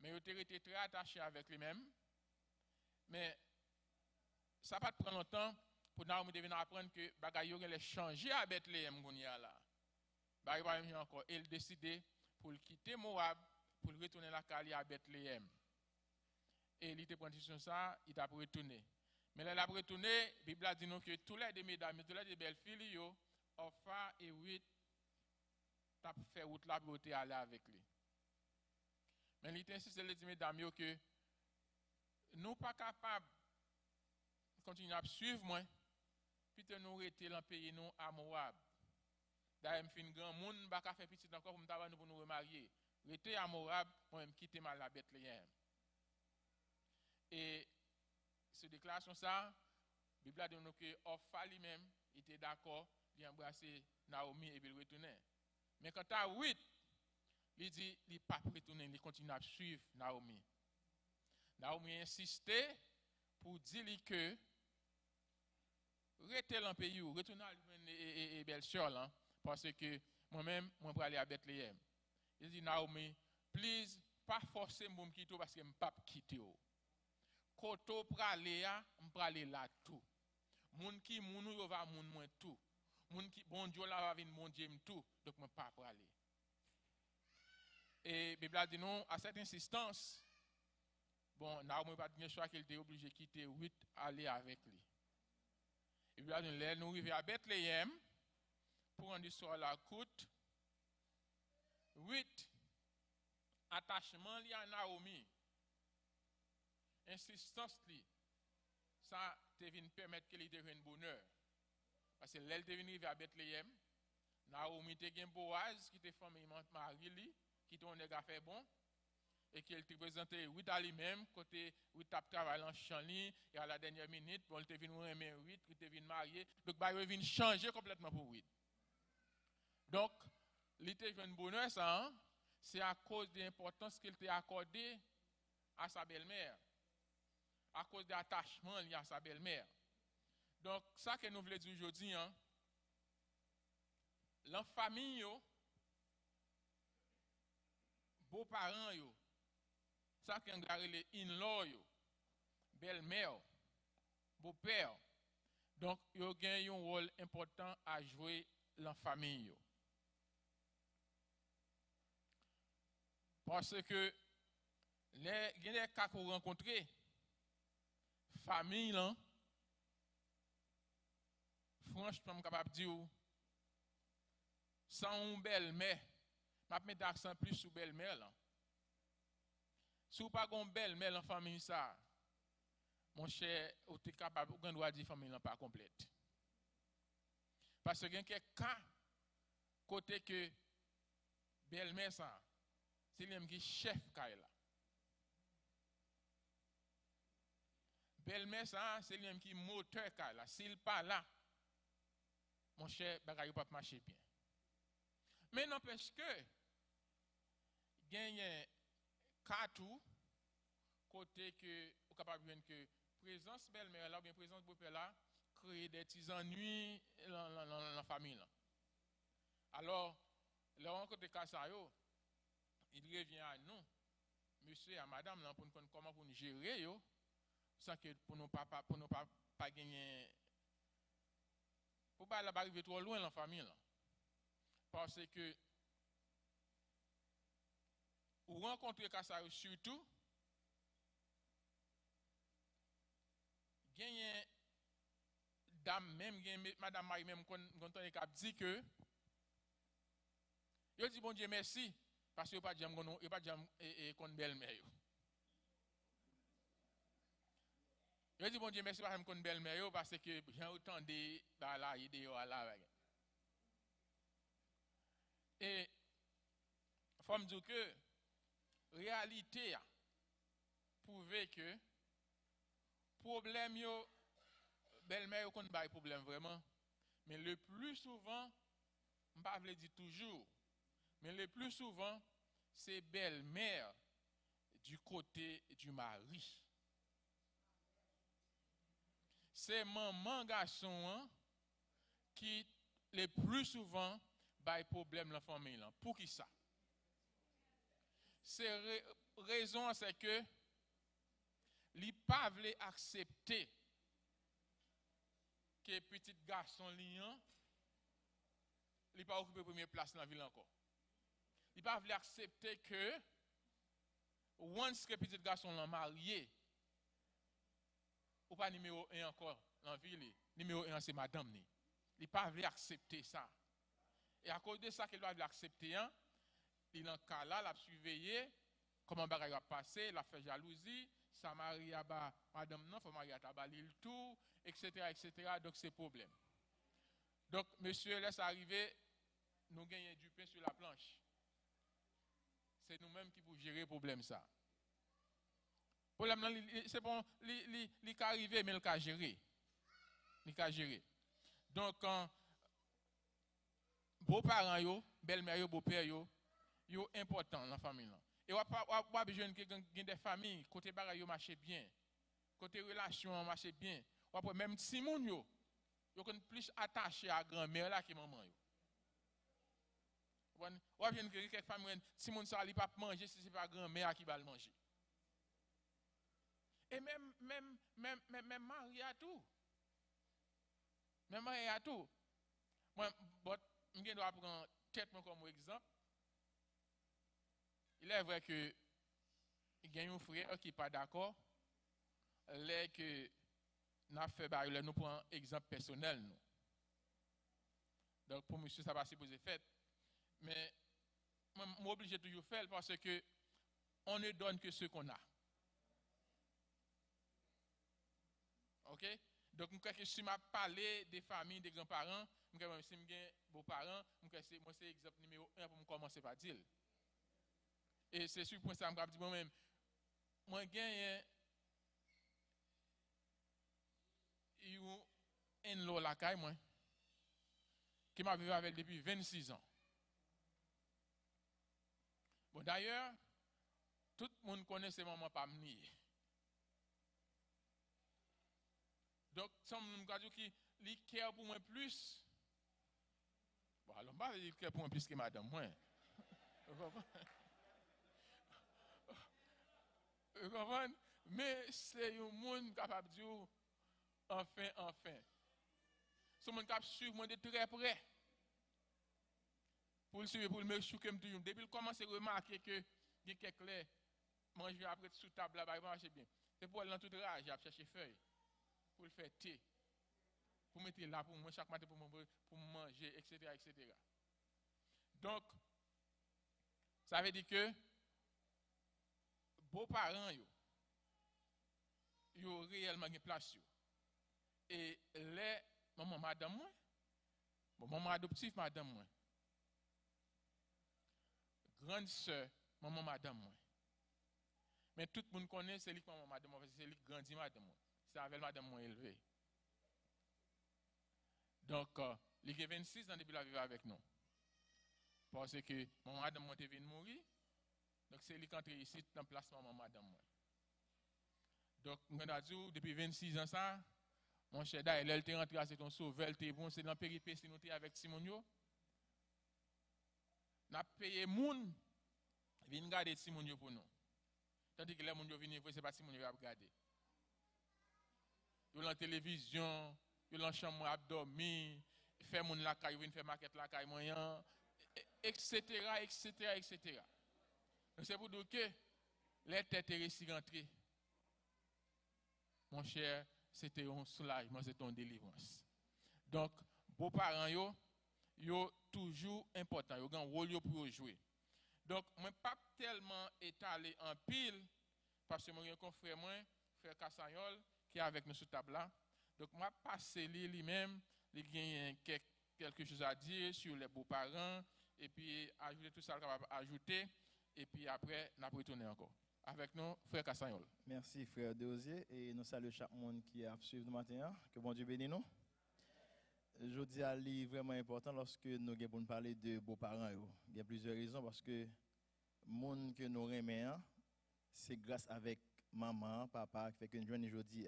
Mais il était été très attaché avec lui-même. Mais ça pas prendre longtemps pour Naomi devenir apprendre que bagay a changé à Bethléem là. Bagay encore. Il décidé pour quitter Moab pour retourner la Cali à Bethléem. Et il était décision ça, il a retourné. Mais là, il a retourné, la Bible dit nous que tous les deux mesdames, tous les deux belles filles, Orpha et Ruth, t'as fait route là pour aller avec lui. Mais il insiste, les dit, mesdames, que nous ne pas capables de continuer à suivre moi, puis de nous rester dans le pays nous à Moab. D'ailleurs, je suis un grand monde, je ne pas faire petit encore pour nous remarier. Rester à Moab, moi, je quitter mal la Bethléem. Et cette déclaration, ça, la Bible a dit que Orpha lui-même était d'accord d'embrasser Naomi et de retourner. Men kanta 8, li di li pa pritounen, li kontinu ap suiv Naomi. Naomi insistè pou di li ke rete lan peyi ou, rete nan lumen e, e, e bel syor lan, pase ke mwen men mwen prale a Betleyem. Li di Naomi, please pa force mboum kito paske mpap kite ou. Koto prale ya, mprale la tou. Moun ki moun ou yo va moun mwen tou. Moun qui bon Dieu là va venir mon Dieu tout. Donc je pas prale. Et Bible dit non, à cette insistance, bon, Naomi pas de choix qu'il était obligé de quitter huit aller avec lui. Et Bible dit nous arrivons à Bethléem pour rendre sur la côte. Huit attachements liés à Naomi insistance li, ça te vient permettre qu'il devienne bonheur. Parce que l'elle devine arriver à Bethléem, Naomi te gen Boaz qui te famille Marie qui ton nèg fait bon, et qu'il te présenté oui à lui-même, côté oui tap travail en chanli, et à la dernière minute, bon, te venu aimer oui, il te venu marier, donc bah, il vient changer complètement pour oui. Donc, était un bonheur ça, hein? c'est à cause de l'importance qu'il t'a accordé à sa belle-mère, à cause de l'attachement lié à sa belle-mère. Donc, ça que nous voulons dire aujourd'hui, hein, la famille, beaux-parents, ça qu'on a les in-law, yo, belle-mère, beau-père. Donc, ils ont un rôle important à jouer dans la famille. Parce que les, cas qu'on rencontre, famille, là, franchement, je suis capable de dire, sans une belle-mère, je vais mettre l'accent plus sur belle-mère. Si vous n'avez pas une belle-mère dans la famille, ça, mon cher, vous êtes capable, vous avez dire famille n'est pas complète. Parce que il y quelques cas, côté que belle-mère, ça, c'est lui qui est chef Kaila. Belle-mère, ça, c'est lui qui est moteur Kaila. S'il pas là, mon cher, bagay pas marcher bien. Mais n'empêche que, cas tout, côté que, vous capable de que présence belle-mère là, ou bien présence beau-père là, crée des petits ennuis dans la famille. là. Alors, le rencontre cas ça, yo, il revient à nous, monsieur et madame, là, pour nous comment pour nous gérer, yo, sans que pour nous pas- pour nous pas, pas gagner, Faut pas l'arriver trop loin dans la famille. Là. Parce que ou rencontrer Kassaro surtout, gagner dame même, genye, madame Marie même, quand on dit que, yo dit bon Dieu merci, parce que pas de pas de belle-mère. Yo dit bon Dieu merci parce que kon belle-mère parce que j'ai autant de bah là ouais. Et faut me dire que réalité a prouvé que problème yo belle-mère kon bay problème vraiment mais le plus souvent je pas dire toujours mais le plus souvent, c'est belle-mère du côté du mari. C'est maman garçon hein, qui, le plus souvent, a problème la famille. Pour qui ça? C'est ra- raison, c'est que li pas voulu accepter que petit garçon liant, il pas occupé première place dans la ville encore il pas voulu accepter que once que petit garçon l'a marié, pas numéro un encore dans la ville, numéro un c'est madame ni. Il pas voulu accepter ça. Et à cause de ça qu'il va accepter, hein, il en cas là, l'a surveillé, comment bagay va passer, il a fait jalousie, sa mari a ba madame non, faut marier à le tout, etc., etc. Donc c'est problème. Donc monsieur laisse arriver, nous gagnons du pain sur la planche c'est nous-mêmes qui pouvons gérer le problème ça. Problème, là, c'est bon, il est arrivé, mais il peut gérer. Il gérer. Donc, quand beaux-parents, yo, belle-mère, yo, beau-père, yo, yo important dans la famille. Et on pas besoin que des familles, côté bagay yo marche bien. Côté relation marche bien. Même si moun yo, yo kon plus attaché à grand-mère là que maman yo. Ou bien que quelques familles, si mon sa li pas manger, si c'est pas grand-mère qui va le manger. Et même, même, même, même, même mari à tout. Même mari à tout. Moi, je dois prendre tête comme exemple. Il est vrai que il y a un frère qui n'est pas d'accord. Les que nous fait, nous prenons un exemple personnel. Nous. Donc pour monsieur, ça va supposer fait. Mais je suis obligé de toujours faire parce que on ne donne que ce qu'on a. OK? Donc, je si je parlé des familles, des grands-parents, je je des beaux-parents, je c'est- l'exemple numéro un pour me commencer par dire. Et c'est sur point ça me dit moi-même, moi gagne un en la caille moi qui m'a vécu avec depuis 26 ans. Bon d'ailleurs, tout le monde connaît ces moments pas. Donc, ça me dit qui li care pour moi plus. Bon, alors, pas il pour moi plus que madame moi. Vous comprenez? Mais c'est un monde capable de dire enfin, enfin. Un monde capable de suivre de très près. Pour le suivre, pour le me chouquer, toujours. Depuis qu'il commence à remarquer que il y a je vais après sous table là-bas, il va marcher bien. C'est pour aller dans toute rage, il a chercher feuilles, pour faire thé, pour mettre là pour moi chaque matin pour, manger, etc., etc. Donc, ça veut dire que beaux-parents, ils ont réellement une place. Et les maman, madame, moi, maman adoptive, madame, moi, grande sœur, maman, madame, moi. Mais tout le monde connaît, c'est lui maman, madame, c'est madame. C'est avec madame, moi, élevé. Donc, euh, il a 26 ans depuis la vie avec nous. Parce que maman, madame, moi, est venu mourir. Donc, c'est lui qui est ici dans le placement maman, madame, moi. Donc, depuis 26 ans, ça, mon cher il est rentré, c'est ton sauveur, il bon, c'est dans la péripétie, nous avec Simonio n'a payé moun vient garder Simon pour nous. Tandis que les gens viennent ce n'est pas Simon qui va regarder. Ont la télévision, ont la chambre à dormir, ils font la caille, ils font maquette la caille moyen, etc., etc., etc. C'est pour dire que les têtes sont rentrées. Mon cher, c'était un soulagement, c'était une délivrance. Donc, beaux-parents, yo, yo toujours important, yo un rôle pour jouer. Donc, moi pas tellement étalé en pile parce que moi un confrère frère Cassayol qui est avec nous sur table là. Donc moi passer lui-même, il a quelque chose à dire sur les beaux-parents et puis ajouter tout ça capable ajouter et puis après n'a retourner encore. Avec nous, frère Cassayol. Merci frère Deosier et nous saluons chaque monde qui a suivi nous matin. Que bon Dieu bénisse nous je dis à lui vraiment important lorsque nous avons parler de beaux-parents. Il y a plusieurs raisons parce que le monde que nous hein, c'est grâce avec maman, papa qui fait que nous jouons aujourd'hui.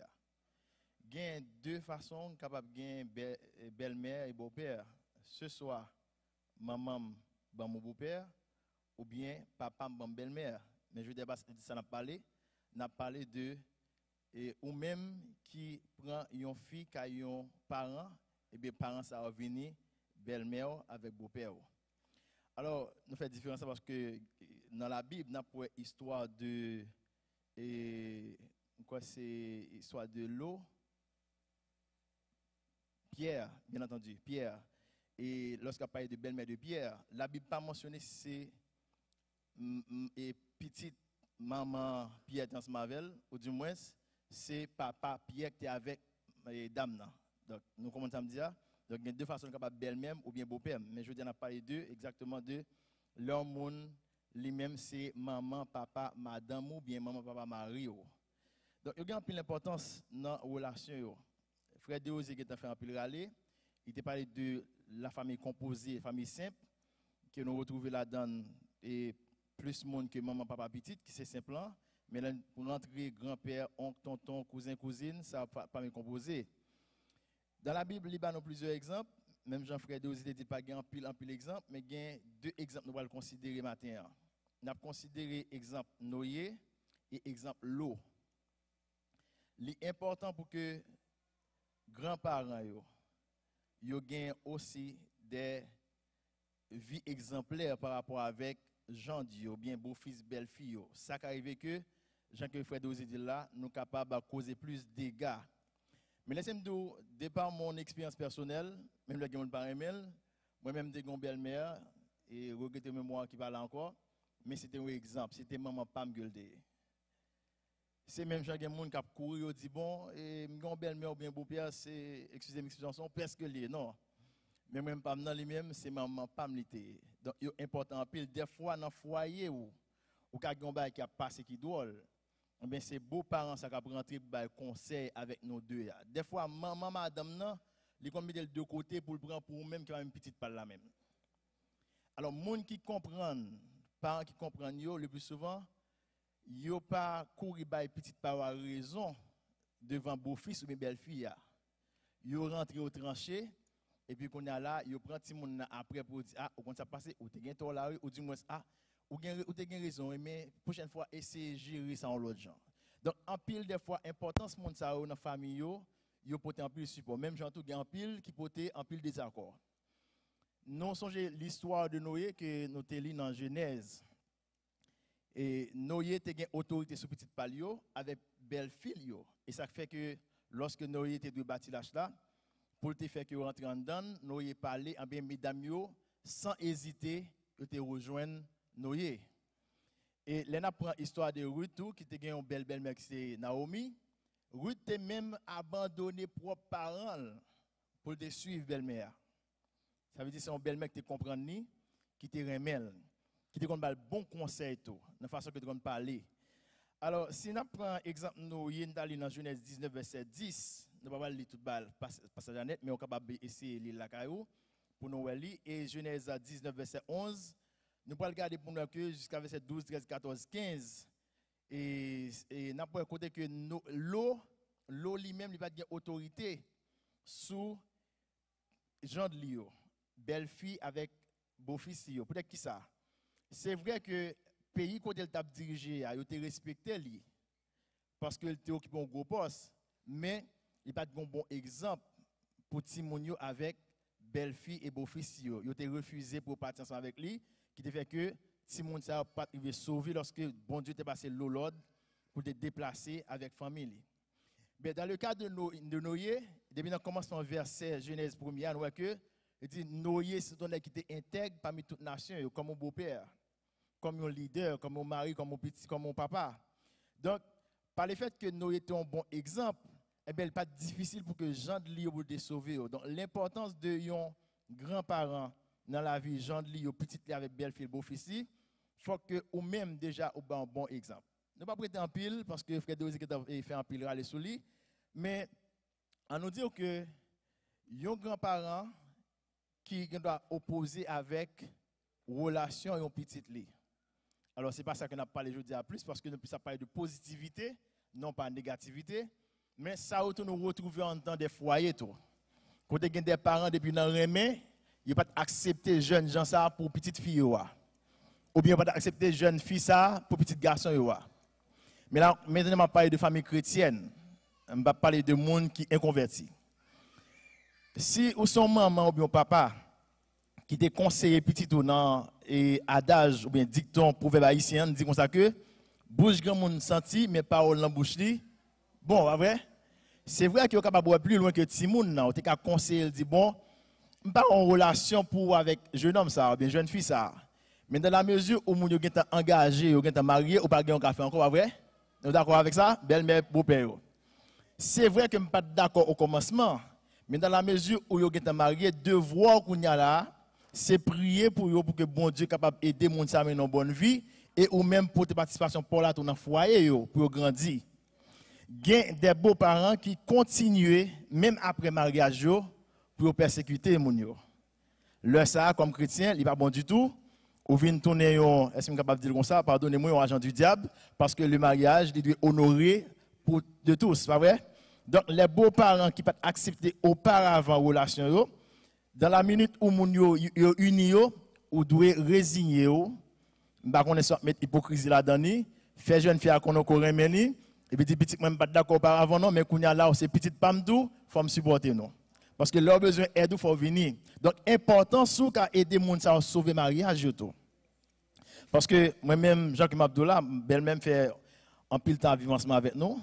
Il y a deux façons capables de belle-mère et beau-père. Ce soit maman, bon mon beau-père, ou bien papa, bon belle-mère. Mais je ne pas ça n'a parlé, n'a parlé de ou même qui prend une fille qui a un parent et bien, parents, ça va belle-mère avec beau-père. Alors, nous faisons différence parce que dans la Bible, nous avons histoire de. Et, quoi, c'est histoire de l'eau. Pierre, bien entendu, Pierre. Et lorsqu'on parle de belle-mère de Pierre, la Bible pas mentionné c'est et petite maman Pierre Transmavel, ou du moins, c'est papa Pierre qui est avec dame. Donc, nous commençons à me dire, donc, il y a deux façons de belle-mère ou bien beau-père. Mais je veux dire, on a parlé d'eux, exactement de l'homme lui-même, c'est maman, papa, madame ou bien maman, papa, mari. Donc, il y a une l'importance dans la relation. Frère Deosé qui a fait un peu râler, il t'a parlé de la famille composée, famille simple, que nous retrouvons là-dedans, et plus de monde que maman, papa, petite, qui c'est simple. Mais pour l'entrée, grand-père, oncle, tonton, cousin, cousine, ça pas famille composée. Dans la Bible, il y a plusieurs exemples. Même Jean-Frère de dit pas un pile, un pile exemple, mais il y a deux exemples nous allons considérer maintenant. Avons considéré exemple Noé et exemple l'eau. L'important pour que grands-parents yo, gagnent aussi des vies exemplaires par rapport avec Jean Dieu, bien beau-fils, belle-fille. Ça qui arrive que Jean-Frère de dit là, nous sommes capables de causer plus de dégâts mais laissez-moi dire, de mon expérience personnelle, même le monde par moi-même, j'ai une belle-mère, et regrettez moi qui parle encore, mais c'était un exemple, c'était maman Pam Gulde. C'est même gens qui a couru, dit bon, et mon belle-mère ou bien beau-père, c'est, excusez-moi l'expression, presque lié, non. Mais même Pam dans lui-même, c'est maman Pam l'été. Donc, c'est important, pile, des fois, dans le foyer, ou ka gen bay qui a passé qui drôle, eh bien c'est beaux parents qui rentrer pour bail conseil avec nos deux. Des fois maman madame nan, li comme mettre deux côtés pour le prendre pour même qui a une petite par la même. Alors monde qui comprennent, parents qui comprennent yo le plus souvent, yo pas courir bay petite par raison devant beau-fils ou belle-fille. Yo rentre au tranché et puis qu'on a là, yo prend ti moun nan après pour dire ah, on ça passé ou te gen tort là ou du moins ah ou ou te gen raison mais prochaine fois gérer ça l'autre genre. Donc en des fois importance moun ça dans famille yo, yo en support même tout gen en pile qui en pile désaccord. Nous songez l'histoire de Noé que nous te dans Genèse. Et Noé gen autorité sur petite palio avec belle fille. Et ça fait que lorsque Noé était de bâtir là pour te faire que rentrer en dedans, Noé parlé en bien mesdames sans hésiter, yo te rejoindre Noé. Et là, prend l'histoire de Ruth qui te une belle belle mère qui c'est Naomi. Ruth te même abandonné propres parents pour te suivre belle-mère. Ça veut dire que c'est une belle-mère qui te comprend ni, qui te remèle, qui te donne bon conseil tout, de façon que tu parler. Alors, si nous prenons exemple, nous, dans Genèse 19, verset 10, nous pas lire tout le passage net, mais on capable d'essayer de lire la caillou pour nous lire. Et Genèse 19, verset 11, nous pouvons regarder pour nous jusqu'à verset 12, 13, 14, 15. Et, et nous pouvons écouter que l'eau, l'eau lui-même, il pas de autorité sous Jean de Lio, belle-fille avec beau-fils. Qui ça? C'est vrai que pays côté il t'a dirigé, a respecté lui parce qu'il était occupé un gros poste, mais il pas de bon exemple pour Timonio avec belle-fille et beau-fils. Il a refusé pour partir ensemble avec lui, qui fait que Timon n'a pas pu sauver lorsque bon Dieu t'a passé l'eau pour te déplacer avec famille. Mais dans le cas de, Noé, depuis le commencement verset Genèse 1er, on voit que il dit Noé, c'est un qui était intègre parmi toutes les nations, comme mon beau-père comme un leader, comme mon mari, comme mon petit, comme mon papa. Donc, par le fait que nous étions un bon exemple, eh bien, il n'est pas difficile pour que Jean de Lio te sauver. Donc, l'importance de yon grands-parents dans la vie, Jean de Lio, petit avec belle-fille, beau-fils, il faut que ou même déjà au un bon exemple. Ne pas prêter en pile, parce que Dosé qui fait en pile râler sur lui, mais à nous dire que yon grand-parent qui doit opposer avec relation et un petit lit. Alors, ce n'est pas ça que nous parlé aujourd'hui à plus, parce que nous puissions parler de positivité, non pas de négativité. Mais ça, nous retrouver en temps des foyers. Tout. Quand vous des parents depuis dans le ils ne pas accepter jeunes gens ça pour petite fille. Ou bien pas accepter jeune fille ça pour petit garçon. Mais là, maintenant, je parler de famille chrétienne. Je vais parler de monde qui est converti. Si vous son maman ou bien papa, qui te conseillé petit ou non et adage ou bien dicton proverbe haïtien dit comme ça que bouche grand monde senti mais parole dans bouche li bon vrai? C'est vrai qu'il est capable de plus loin que Timoun non tu as conseillé dit bon pas en relation pour avec jeune homme ça ou bien jeune fille ça. Mais dans la mesure où moun yo est engagé ou est marié ou pas un café encore pas vrai? Vous d'accord avec ça? Belle-mère beau-père. C'est vrai que je pas d'accord au commencement mais dans la mesure où yo est marié devoir qu'on y a là c'est prier pour eux pour que bon Dieu capable d'aider gens à une bonne vie et ou même pour participation pour la dans foyer pour grandir. A des beaux-parents qui continuent même après mariage pour persécuter les gens. Le ça comme chrétien, il pas bon du tout. Ou vient tourner est-ce que capable de dire comme ça, pardonnez-moi, un agent du diable parce que le mariage il doit honorer pour de tous, pas vrai? Donc les beaux-parents qui peuvent accepter auparavant relation dans la minute où moun yo, yo uni yo, résigner yo, ba qu'on est mettre hypocrisie là-dedans faire jeune fille qu'on ko remeni, et puis petit même pas d'accord par avant non, mais kounya là c'est petite pam tout, faut me supporter non. Parce que leur besoin aide il faut venir. Donc important sou ka aider moun ça sauver mariage tout. Parce que moi-même Jacques Abdullah, belle même fait un pile temps vivre avec nous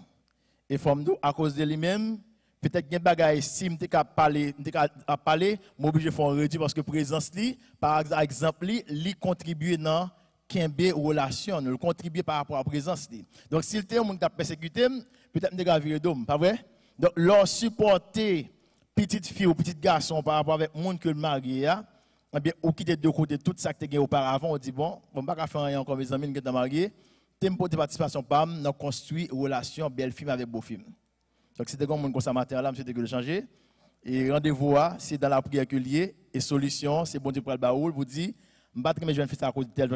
et forme nous à cause de lui-même peut-être que bagay si m'te ka parler m'te ka parler m'obligé faire réduire parce que présence li par exemple li contribue dans kembe relation le contribue par rapport à présence li donc s'il était monde qui persécuté peut-être ka virer d'homme pas vrai? Donc leur supporter petite fille ou petit garçon par rapport avec monde que le marié eh bien, ou quitter de côté tout ça que tu as auparavant, on dit bon, on ne va pas faire rien encore mes amis qui sont mariés. T'aimes pour tes participations PAM, nous construit une relation belle film avec beau film. Donc c'était comme mon consommateur là, monsieur de le changer. Et rendez-vous, c'est dans la prière que lié. Et solution, c'est bon Dieu pour le baoul, vous dit, je ne vais pas jeunes filles à cause de tel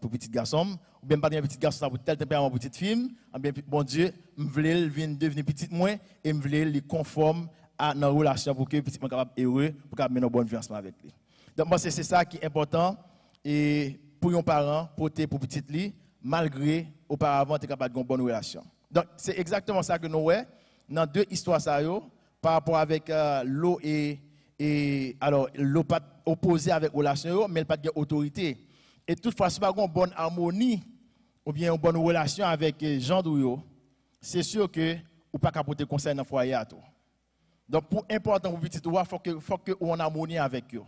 pour petit garçon, ou bien pas de petit garçon pour tel tempérament pour petite fille. Bien, bon Dieu, je veux devenir petit moins et je veux les conforme à nos relations pour que petit soit capable heureux, pour qu'il mener une bonne vie ensemble avec lui. Donc, moi, c'est ça qui est important. Et pour un parent, pour tes pour petite lit, malgré auparavant, tu es capable d'avoir une bonne relation. Donc, c'est exactement ça que nous voyons dans deux histoires ça, par rapport avec euh, l'eau et, et alors l'eau pas opposée avec relation, mais elle pas de autorité. Et toutefois, si pas une bonne harmonie ou bien une bonne relation avec Jean Douyo, c'est sûr que ou pas capable conseil dans le foyer à tout. Donc, pour important pour petit il faut que faut que on harmonie avec eux.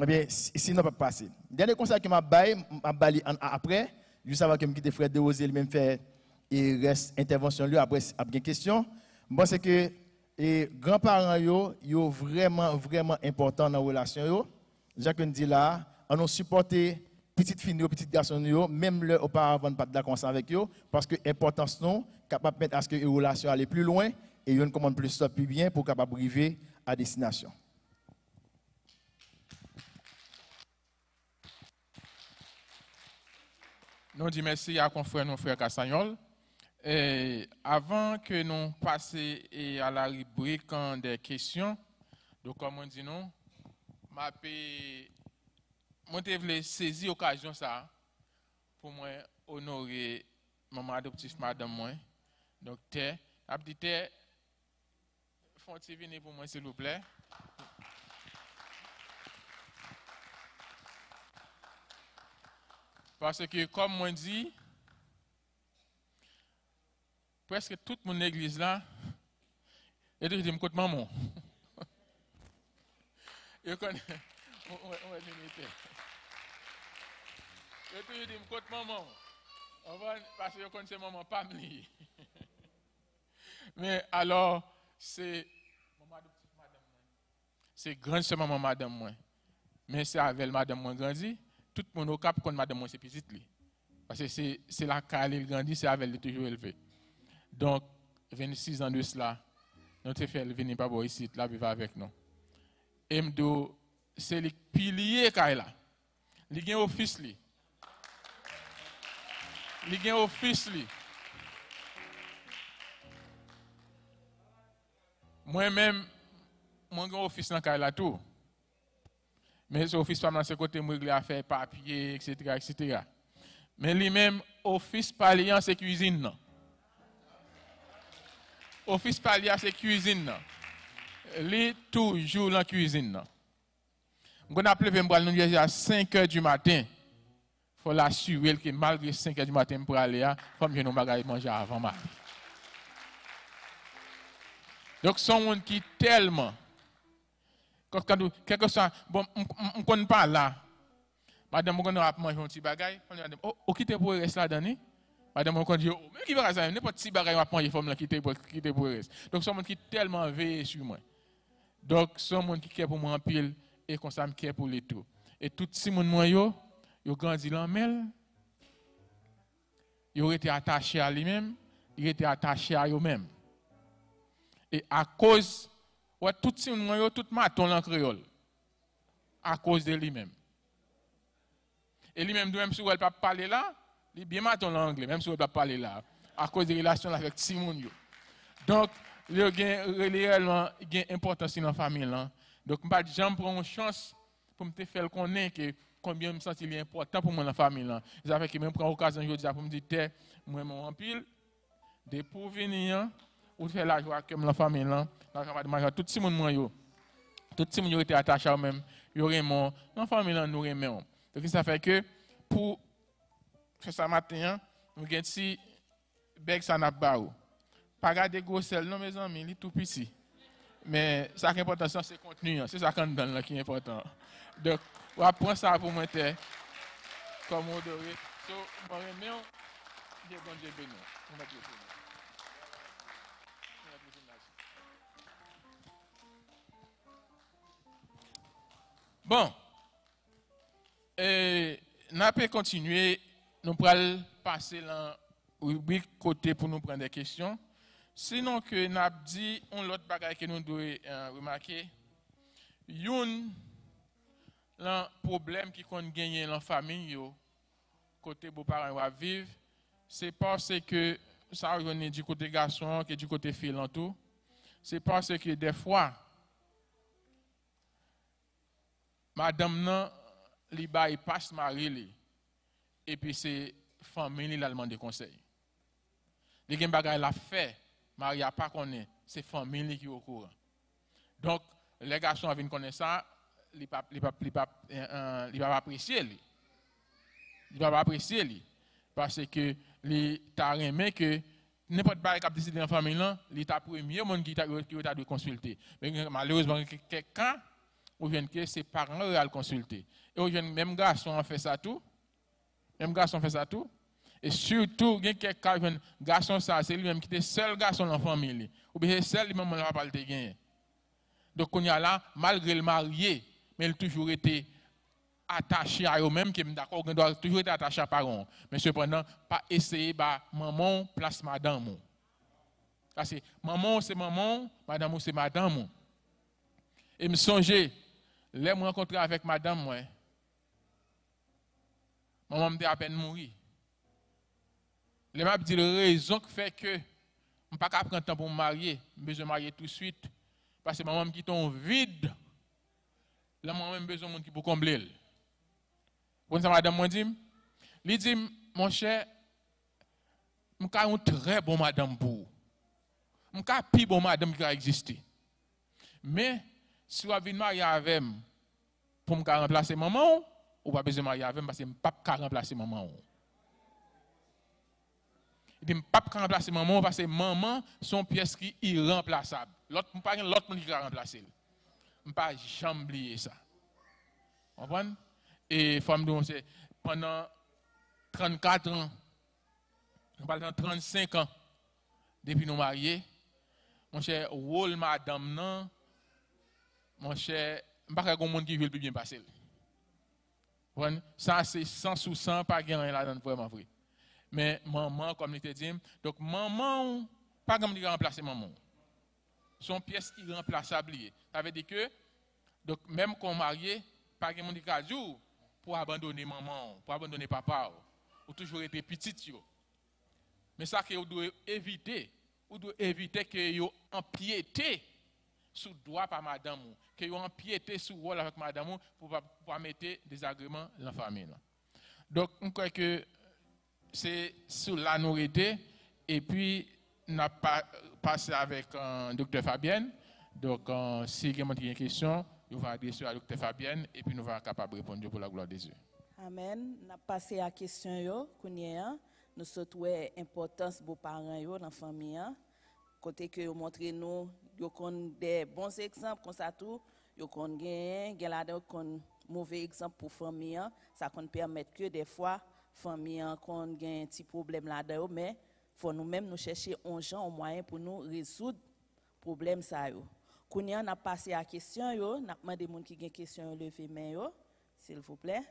Eh bien, sinon pas passer. Dernier conseil que m'a baillé, m'a après, juste avant que me quitte frère de Rosé lui-même fait et reste intervention lui après après question. Moi c'est que les grands-parents yo yo vraiment vraiment important dans la relation yo. Jacques dit là, on nous supporter petite fille yo, petite garçon yo, même le auparavant pas d'accord avec eux parce que l'importance non capable de mettre à ce que les relations aillent plus loin et une commande plus plus bien pour capable arriver à destination. Nous disons merci à mon frère, nos frères Cassagnol. Avant que nous passions à la rubrique des questions, donc comme on dit non, je voulais saisir l'occasion pour moi honorer maman adoptive madame moi. Donc, t'es, font-ils venir pour moi, s'il vous plaît? Parce que, comme moi dit, presque toute mon église là, et je me maman. Je connais, on va limiter. Je te dis, je me maman. Parce que je connais maman pas Mais alors, c'est c'est grande sœur maman madame. Mais c'est avec madame moi grandi, tout le monde au cap quand madame c'est petite lui. Parce que c'est la qu'elle il grandit, c'est avec elle toujours élevé. Donc 26 ans de cela, notre fait venir pas ici, là vivre avec nous. Et c'est le pilier qu'elle a. Il a un office lui. Il a un office lui. Moi-même, moi, j'ai un office dans le tout. Mais ce office, pas ce côté, moi, je faire papier, etc., etc. Mais lui-même, office palier, c'est cuisine. Office palier, c'est cuisine. Lui, toujours dans cuisine. On a appelé nous à 5 h du matin. Il faut l'assurer que malgré 5 h du matin pour aller, il faut que nous manger avant matin. Donc, son monde qui tellement, quand, quelque soit, bon, on ne connaît pas là. Madame, on a mangé un petit bagage. On a dit, oh, oh, quitte pour rester là-dedans. Madame, on dit, oh, mais qui va ça, n'importe petit bagage, on va manger, il faut me quitter pour, rester. Donc, son monde qui tellement veillé sur moi. Donc, son monde qui care pour moi en pile, et comme ça, me care pour les tout. Et tout si mon moi, yo, yo grandi là, mel. Yo été attaché à lui-même, il était attaché à eux-mêmes. Et à cause, ouais, tout monde, tout maton en créole. À cause de lui-même. Et lui-même, même si elle pas parler là, il bien maton en anglais, même si elle pas parler là. À cause des relations avec Simon. Donc, y a réellement une importance dans la famille. Là. Donc, je jamais prendre une chance pour me faire connaître que combien je me sens important pour moi dans famille. Là. Ça que même prendre l'occasion pour me dire, moi, mon pile, de pour venir, ou faire la joie comme la famille là, tout le monde yo. Tout le monde était attaché à même, yo mon la famille nous aimons. Donc ça fait que pour faire ça matin, nous avons si beg ça n'a pas Pas garder gros sel non mes amis, il tout petit. Mais ça qui est important c'est contenu, c'est ça qui est important. Donc on va prendre ça pour moi comme on devrait. So, bon, mais Dieu bon Dieu béni. Bon, Et n'a pas continuer, nous pourrons passer dans rubrique côté pour nous prendre des questions. Sinon que n'a dit on l'autre bagage que nous devons euh, remarquer, un problème qui qu'on gagné dans la famille yo, côté beaux parents va vivre, c'est parce que ça revenait du côté garçon que du côté fille tout. C'est parce que des fois madame nan li bay passe mari li et puis c'est famille li la demande conseil. Les gen bagay la fait, mari a pas connaît, c'est famille li qui au courant. Donc les garçons viennent connaître ça, pas ils pas ils pas ils pas apprécier li. Pas apprécier li parce que li t'a aimé que n'importe quoi qui dans la famille là, t'a premier monde qui t'a qui t'a de consulter. Mais malheureusement quelqu'un ou bien que ses parents le consulter. Et ou bien même garçon a fait ça tout. Même garçon fait ça tout. Et surtout, il y a quelqu'un, garçon ça, c'est lui-même qui est seul garçon dans la famille. Ou bien c'est seul lui-même qui pas gagné. Donc, on y a là, malgré le marié, mais il a toujours été attaché à eux-mêmes, qui d'accord, il doit toujours être attaché à parents. Mais cependant, pas essayer, bah, maman, place madame. Parce que maman, c'est maman, madame, c'est madame. Et me songer, les me rencontrer avec madame, moi, maman dit à peine mourir. Les m'a dit la raison qui fait que je ne pas prendre temps pour me marier, mais je marier tout de suite. Parce que maman quitte en vide. Là, maman besoin de monde qui pour combler. Vous comprenez madame moi dit? Elle dit, mon cher, je suis une très bonne madame pour vous. Je suis une plus bonne madame qui a existé. Mais, si vous avez marier avec moi, pour me remplacer maman, ou pas besoin de marier avec moi parce que je ne peux pas remplacer maman. Il ne peut pas remplacer maman parce que maman son pièce qui est irremplaçable. L'autre ne pas l'autre va remplacer. Je ne pas jamais oublier ça. Vous comprenez Et femme c'est pendant 34 ans, parlons 35 ans depuis nous mariés, mon cher rôle madame non mon cher, je ne sais pas si monde qui veut le bien passer. Ça, c'est 100 sous 100, pas rien là-dedans, vraiment vrai. Mais maman, comme je te dit, donc maman, pas comme il remplacer maman. Son pièce irremplaçable. Ça veut dire que, donc même qu'on marié, pas de monde qui pour abandonner maman, pour abandonner papa, ou toujours être petit. Mais ça que vous devez éviter, vous devez éviter que vous empiétez sous droit par madame, que vous empiétez sous rôle avec madame pour pas mettre des agréments dans la famille. Donc, je crois que c'est sur la nourriture. Et puis, on a passé avec le docteur Fabienne. Donc, euh, si vous avez une question, nous allons adresser à docteur Fabienne et puis nous être capable de répondre pour la gloire des yeux. Amen. Nous avons passé à la question. Nous souhaitons l'importance de parents dans la famille. Côté que vous montrez nous, vous avez des bons exemples comme ça tout. Vous avez des mauvais exemples pour la famille. Ça permet que des fois, famille qu'on a un petit problème là-dedans, mais faut nous-mêmes nous chercher un gens, un moyen pour nous résoudre problème ça yo. Kounya a passé à la question yo, n'a demandé gens qui ont question lever main yo, s'il vous plaît.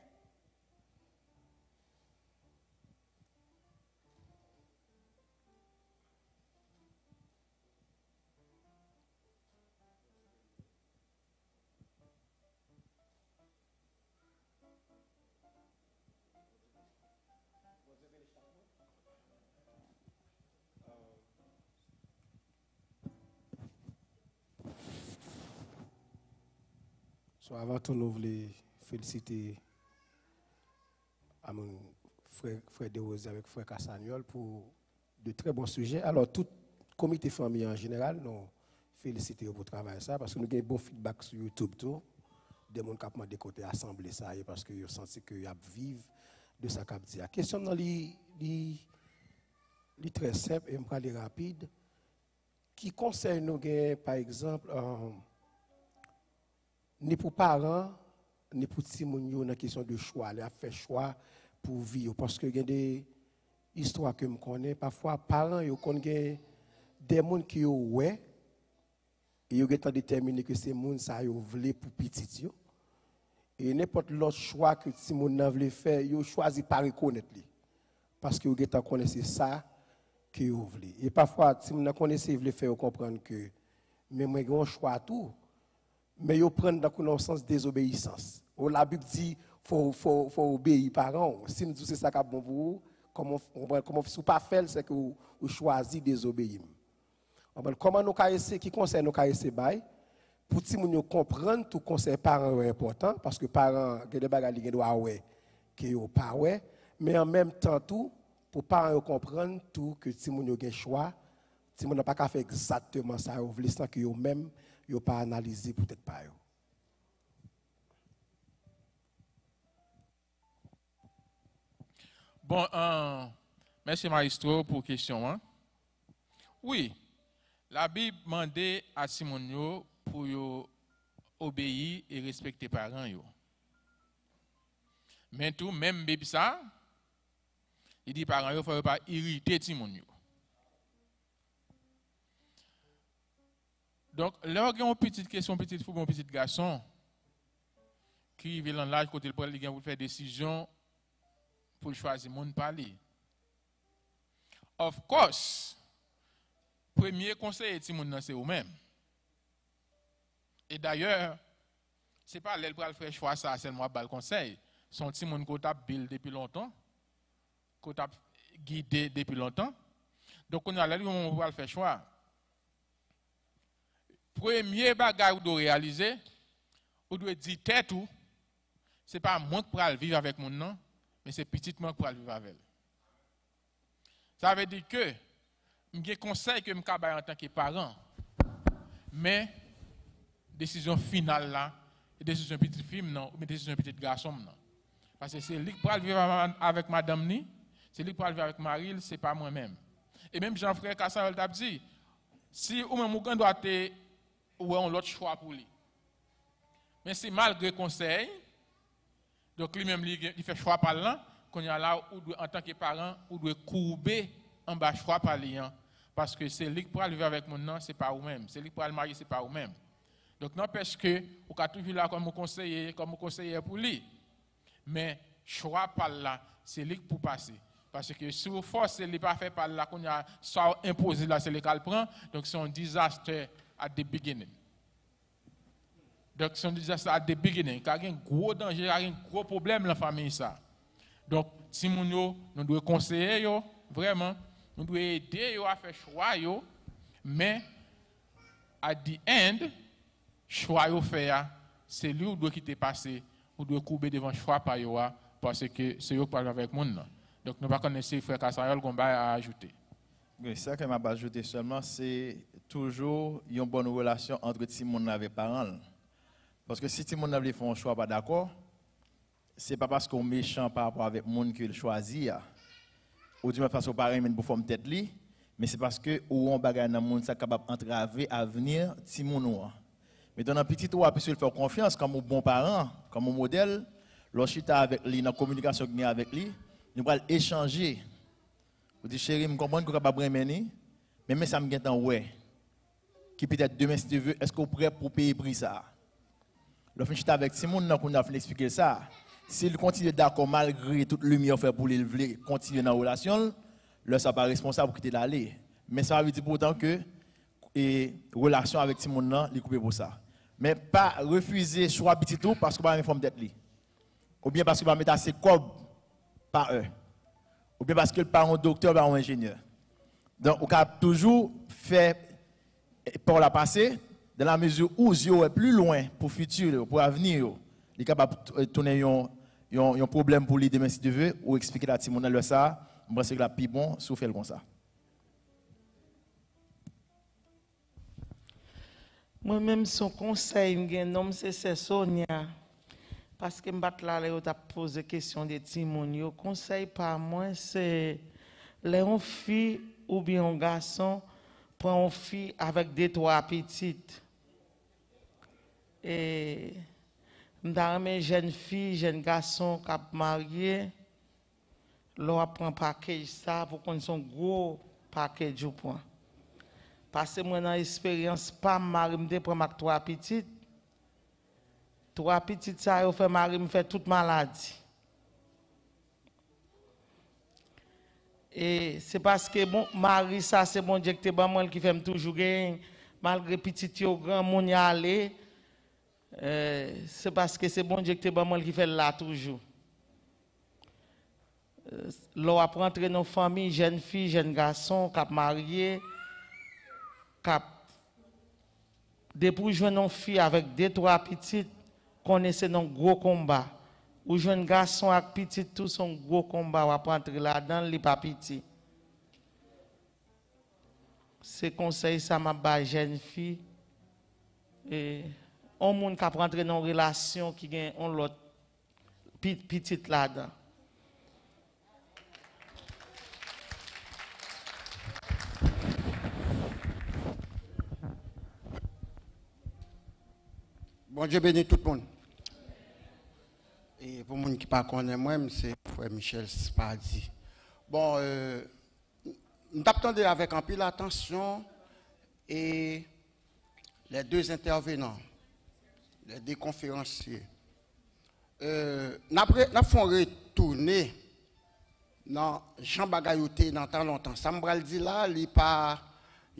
Avant tout, nous voulons féliciter à mon frère, De avec frère Cassagnol pour de très bons sujets. Alors, tout comité famille en général, nous félicitons pour travailler ça parce que nous avons un bon feedback sur YouTube tout. Des gens qui ont côté assemblée ça parce qu'ils ont senti qu'ils vivent de sa cap La question est très simple et rapide. Qui concerne nous, par exemple, ni pour parents, ni pour petits gens, dans question de choix. Il a fait choix pour vivre. Parce que y a des histoires que je connais. Parfois, parents, ils connaissent des gens qui ont ouais. Et ils ont déterminé que ces gens, ça, ils pour petit. Et n'importe l'autre choix que Simon n'a voulu faire, il choisi par reconnaître. Parce que vous connaissez ça que vous voulez. Et parfois, Simon n'a connaissé, il veut faire comprendre que même moi, j'ai un choix tout. Mais il prend dans sens désobéissance. La Bible dit faut, faut, faut obéir par parents. Si nous c'est ça qui est bon pour vous, comment, comment vous pas faire, c'est que vous, vous choisissez désobéir. Comment nous essayer, qui conseille nous essayer pour que nous comprendre tout conseil parents est important parce que parents ont des bagages qui doivent ouais qui pas ouais mais en même temps tout pour parents comprendre tout que si nous avons choix si nous n'a pas faire exactement ça vous voulez que vous même vous pas analyser peut-être pas Bon, euh, merci Maestro pour la question. Hein? Oui, la Bible demandait à Simon pour obéir et respecter les parents. Mais tout, même Bible ça, il dit parents, il ne faut pas irriter Simon. Donc, là, y a une petite question, une petite fou, un petit garçon qui vit dans l'âge côté le pour faire décision pour choisir mon parler. Of course, premier conseil de c'est vous-même. Et d'ailleurs, ce n'est pas l'aile pour faire choix ça, c'est moi le conseil. Son petit monde qu'on build depuis longtemps, qu'on a guidé depuis longtemps. Donc on a là on va le faire choix. Premier bagage que vous doit réaliser, vous doit dire tête tout. C'est pas moi qui pourrais vivre avec mon nom, mais c'est petitement pour vivre avec elle. Ça veut dire que, je conseil que je en tant que parent, mais décision finale là, décision petit film non, ou décision petit garçon non. Parce que c'est lui qui pourra vivre avec madame ni, c'est lui qui pourra vivre avec Marie, c'est pas moi-même. Et même Jean-Frère Kassan t'a dit, si ou même ou doit te ou un autre choix pour lui. Mais c'est malgré conseil, donc lui-même, il fait choix par là, qu'on y a là, en tant que parent, ou doit courber en bas choix par lui. Hein. Parce que c'est lui qui pourra vivre avec mon nom, c'est pas vous-même. C'est lui qui pourra le marier, c'est pas vous-même. Donc n'empêche que, vous pouvez toujours là comme conseiller, comme conseiller pour lui. Mais choix par là, c'est lui qui peut passer. Parce que si vous forcez, il pas fait par là, qu'on a soit imposé là, c'est lui qui le prend. Donc c'est un désastre at the beginning. Donc, c'est un désastre at the beginning. Il y a un gros danger, il y a un gros problème dans la famille. Ça. Donc, si nous, devons conseiller, yo, vraiment, nous devons aider yo à faire choix, yo, mais, at the end, choix yo fait, c'est lui qui doit quitter passé, ou doit couper devant choix par yo, parce que c'est eux qui parlent avec le. Donc, nous ne pas connaître frère Kassayol qu'on va ajouter. Oui, ça que m'a ajouté seulement, c'est toujours une bonne relation entre Timon et les parents. Parce que si le monde fait un choix pas d'accord, ce n'est pas parce qu'on est méchant par rapport avec le monde qu'il choisit, ou du moins parce qu'on parle pour forme tête li, mais c'est parce que ou on bagaille dans monde ça capable d'entraver l'avenir de monde. Mais dans un petit tour, puis faire confiance comme un bon parent, comme un modèle, lorsqu'il avec lui, dans la communication avec lui, nous allons échanger. Vous dites, chérie, je comprends que vous êtes capable de mais ça me dit ouais. Qui peut-être demain, si tu veux, est-ce êtes prêt pour payer prix ça? Le fin avec Simon, on a expliqué ça. S'il continue d'accord malgré toute lumière fait pour lui continuer dans la relation, là, ça pas responsable pour quitter l'aller. Mais ça veut dire pourtant que et relation avec Simon, il couper pour ça. Mais pas refuser choix petit tout parce que pas une forme d'être Ou bien parce que va mettre assez cob par eux. Ou bien parce que le parent docteur ou un ingénieur. Donc, on a toujours fait par la passé dans la mesure où Dieu est plus loin pour le futur, pour l'avenir, il est capable de tourner un, problème pour lui demain si tu veux, ou expliquer à Timon ça, je pense que la plus bon, faites comme ça. Moi-même, son conseil, nom c'est Sonia. Parce que je vais poser la question de Timon. Le conseil par moi, c'est les filles ou bien un garçon prend une fille avec des trois petites. Et dans mes jeunes filles, jeunes garçons qui sont mariés, leur prend un paquet ça pour qu'on ait un gros paquet du point. Parce que moi, dans l'expérience, pas marié, je prends trois petites. trois petites ça yo fait mari me fait toute maladie. Et c'est parce que bon mari ça c'est bon Dieu que moi qui fait toujours gagner malgré petit yo grand y aller. Euh, c'est parce que c'est bon Dieu que moi qui fait là toujours. Euh, L'on apprend entrer dans famille, jeune fille, jeune garçon, cap marié, cap depuis jouer une fille avec deux trois petites, connaissez un gros combat. Ou jeune garçon avec petit tout son gros combat, ou entrer là-dedans, les pas petit. C'est conseil ça m'a ba jeune fille et on monde qui rentrer dans une relation qui gagne on l'autre petite là-dedans. Bon Dieu bénit tout le monde. Et pour les gens qui ne connaissent pas moi, c'est Frère Michel Spadi. Bon, euh, nous attendons avec un peu l'attention et les deux intervenants, les deux conférenciers. Euh, nous avons retourner dans Jean Bagayoté dans tant longtemps. Ça me dit là, il n'y a pas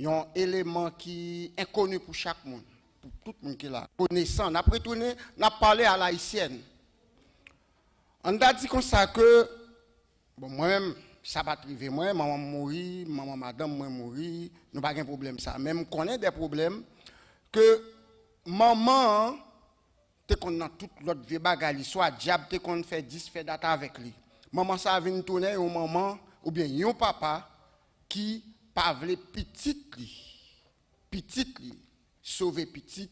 un élément qui est inconnu pour chaque monde pour tout le monde qui est là, connaissant. On a retourné, on a parlé à l'haïtienne. On a dit comme ça que, bon, moi-même, ça va arriver, moi, maman mourit, maman madame mourit, nous pas de problème ça. Même connaît des problèmes que maman, te qu'on dans toute l'autre vie bagali, soit diable, te qu'on fait 10 fait data avec lui. Maman ça vient tourner au maman, ou bien un papa, qui pas petite li, petite li, sauver petit